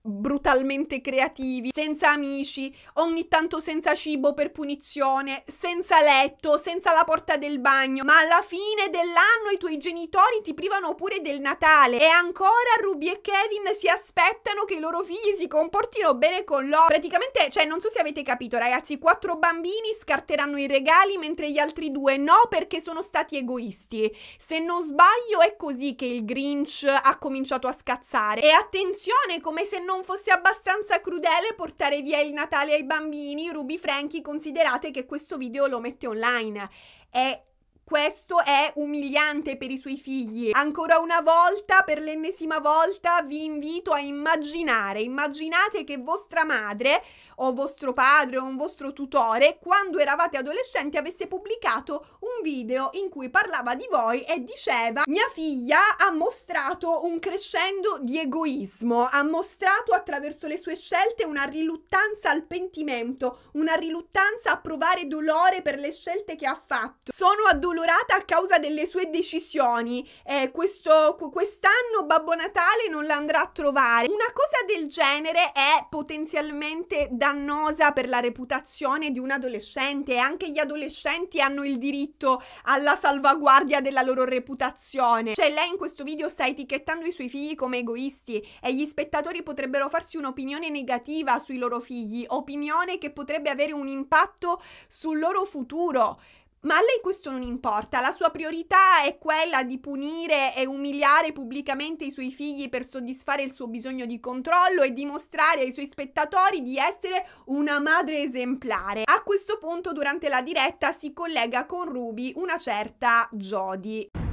brutalmente creativi, senza amici, ogni tanto senza cibo per punizione, senza letto, senza la porta del bagno, ma alla fine dell'anno i tuoi genitori ti privano pure del Natale e ancora Ruby e Kevin si aspettano che i loro figli si comportino bene con loro. Praticamente, cioè, non so se avete capito, ragazzi, quattro bambini scarteranno i regali mentre gli altri due no perché sono stati egoisti. Se non sbaglio è così che il Grinch ha cominciato a scazzare. E attenzione, come se non non fosse abbastanza crudele portare via il Natale ai bambini, Ruby Frankie considerate che questo video lo mette online. È questo è umiliante per i suoi figli. Ancora una volta, per l'ennesima volta, vi invito a immaginare, immaginate che vostra madre o vostro padre o un vostro tutore, quando eravate adolescenti, avesse pubblicato un video in cui parlava di voi e diceva mia figlia ha mostrato un crescendo di egoismo, ha mostrato attraverso le sue scelte una riluttanza al pentimento, una riluttanza a provare dolore per le scelte che ha fatto. Sono addolorata addolorata a causa delle sue decisioni. Eh, questo, quest'anno Babbo Natale non l'andrà a trovare. Una cosa del genere è potenzialmente dannosa per la reputazione di un adolescente e anche gli adolescenti hanno il diritto alla salvaguardia della loro reputazione. Cioè lei in questo video sta etichettando i suoi figli come egoisti e gli spettatori potrebbero farsi un'opinione negativa sui loro figli, opinione che potrebbe avere un impatto sul loro futuro. Ma a lei questo non importa, la sua priorità è quella di punire e umiliare pubblicamente i suoi figli per soddisfare il suo bisogno di controllo e dimostrare ai suoi spettatori di essere una madre esemplare. A questo punto durante la diretta si collega con Ruby una certa Jodie.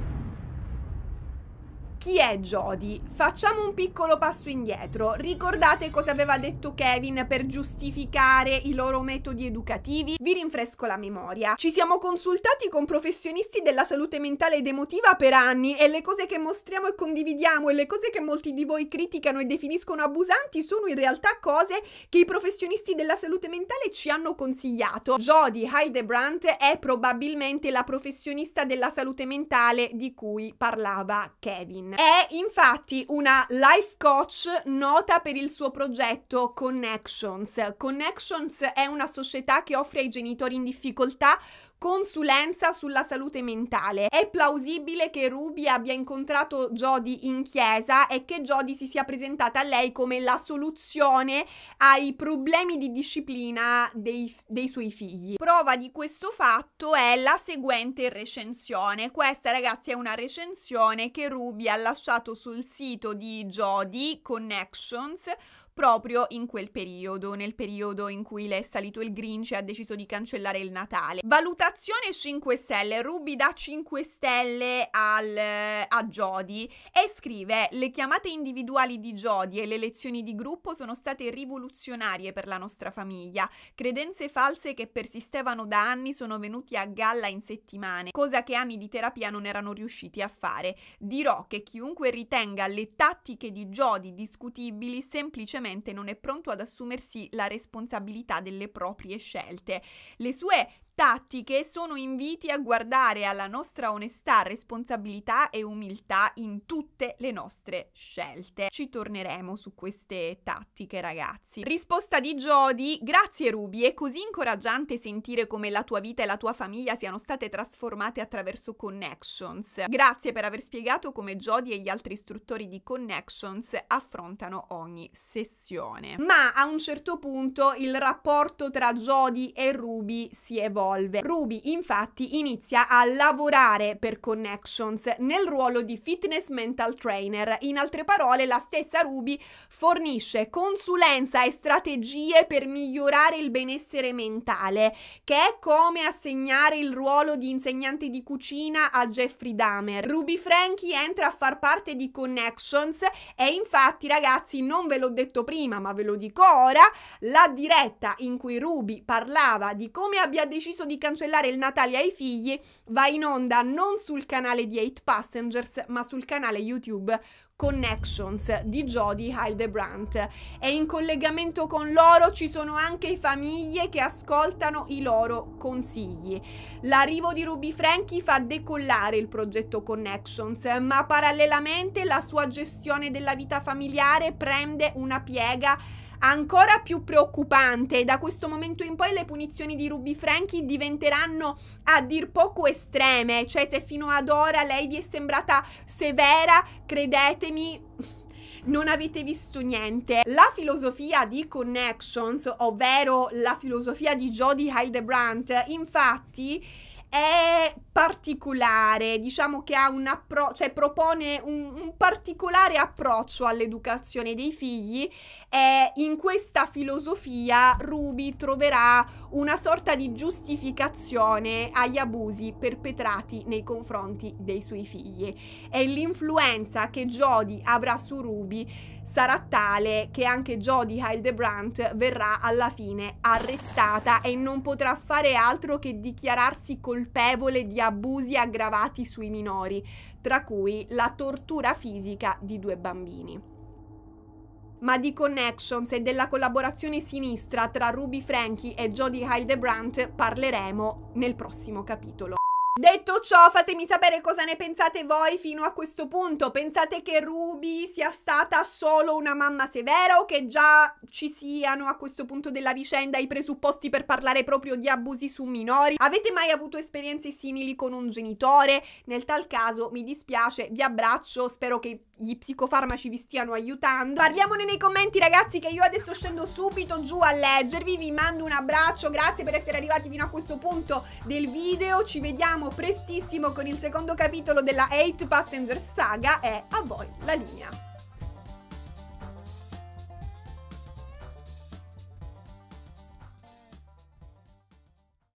Chi è Jody? Facciamo un piccolo passo indietro. Ricordate cosa aveva detto Kevin per giustificare i loro metodi educativi? Vi rinfresco la memoria. Ci siamo consultati con professionisti della salute mentale ed emotiva per anni e le cose che mostriamo e condividiamo e le cose che molti di voi criticano e definiscono abusanti sono in realtà cose che i professionisti della salute mentale ci hanno consigliato. Jody Heidebrandt è probabilmente la professionista della salute mentale di cui parlava Kevin. È infatti una life coach nota per il suo progetto Connections. Connections è una società che offre ai genitori in difficoltà consulenza sulla salute mentale. È plausibile che Ruby abbia incontrato Jody in chiesa e che Jody si sia presentata a lei come la soluzione ai problemi di disciplina dei, dei suoi figli. Prova di questo fatto è la seguente recensione. Questa, ragazzi, è una recensione che Ruby ha lasciato sul sito di Jody Connections proprio in quel periodo, nel periodo in cui le è salito il Grinch e ha deciso di cancellare il Natale. Valutazione 5 stelle, Ruby dà 5 stelle al, a Jody e scrive le chiamate individuali di Jody e le lezioni di gruppo sono state rivoluzionarie per la nostra famiglia. Credenze false che persistevano da anni sono venuti a galla in settimane, cosa che anni di terapia non erano riusciti a fare. Dirò che chiunque ritenga le tattiche di Jody discutibili semplicemente non è pronto ad assumersi la responsabilità delle proprie scelte. Le sue tattiche sono inviti a guardare alla nostra onestà, responsabilità e umiltà in tutte le nostre scelte. Ci torneremo su queste tattiche, ragazzi. Risposta di Jody: Grazie Ruby, è così incoraggiante sentire come la tua vita e la tua famiglia siano state trasformate attraverso Connections. Grazie per aver spiegato come Jody e gli altri istruttori di Connections affrontano ogni sessione. Ma a un certo punto il rapporto tra Jody e Ruby si evolve evolve. Ruby infatti inizia a lavorare per Connections nel ruolo di fitness mental trainer. In altre parole, la stessa Ruby fornisce consulenza e strategie per migliorare il benessere mentale, che è come assegnare il ruolo di insegnante di cucina a Jeffrey Dahmer. Ruby Frankie entra a far parte di Connections e infatti ragazzi non ve l'ho detto prima ma ve lo dico ora, la diretta in cui Ruby parlava di come abbia deciso deciso di cancellare il Natale ai figli va in onda non sul canale di 8 Passengers ma sul canale YouTube Connections di Jodie Hildebrandt e in collegamento con loro ci sono anche famiglie che ascoltano i loro consigli. L'arrivo di Ruby Frankie fa decollare il progetto Connections, ma parallelamente la sua gestione della vita familiare prende una piega Ancora più preoccupante, da questo momento in poi le punizioni di Ruby Frankie diventeranno a dir poco estreme, cioè se fino ad ora lei vi è sembrata severa, credetemi non avete visto niente. La filosofia di Connections, ovvero la filosofia di Jodie Hildebrandt, infatti è particolare, diciamo che ha un approccio, cioè propone un, un, particolare approccio all'educazione dei figli e in questa filosofia Ruby troverà una sorta di giustificazione agli abusi perpetrati nei confronti dei suoi figli. E l'influenza che Jodie avrà su Ruby sarà tale che anche Jodie Hildebrandt verrà alla fine arrestata e non potrà fare altro che dichiararsi colpevole di abusi aggravati sui minori, tra cui la tortura fisica di due bambini ma di Connections e della collaborazione sinistra tra Ruby Frankie e Jodie Hildebrandt parleremo nel prossimo capitolo. Detto ciò, fatemi sapere cosa ne pensate voi fino a questo punto. Pensate che Ruby sia stata solo una mamma severa o che già ci siano a questo punto della vicenda i presupposti per parlare proprio di abusi su minori? Avete mai avuto esperienze simili con un genitore? Nel tal caso mi dispiace, vi abbraccio, spero che gli psicofarmaci vi stiano aiutando. Parliamone nei commenti ragazzi che io adesso scendo subito giù a leggervi, vi mando un abbraccio, grazie per essere arrivati fino a questo punto del video, ci vediamo prestissimo con il secondo capitolo della 8 Passenger Saga e a voi la linea.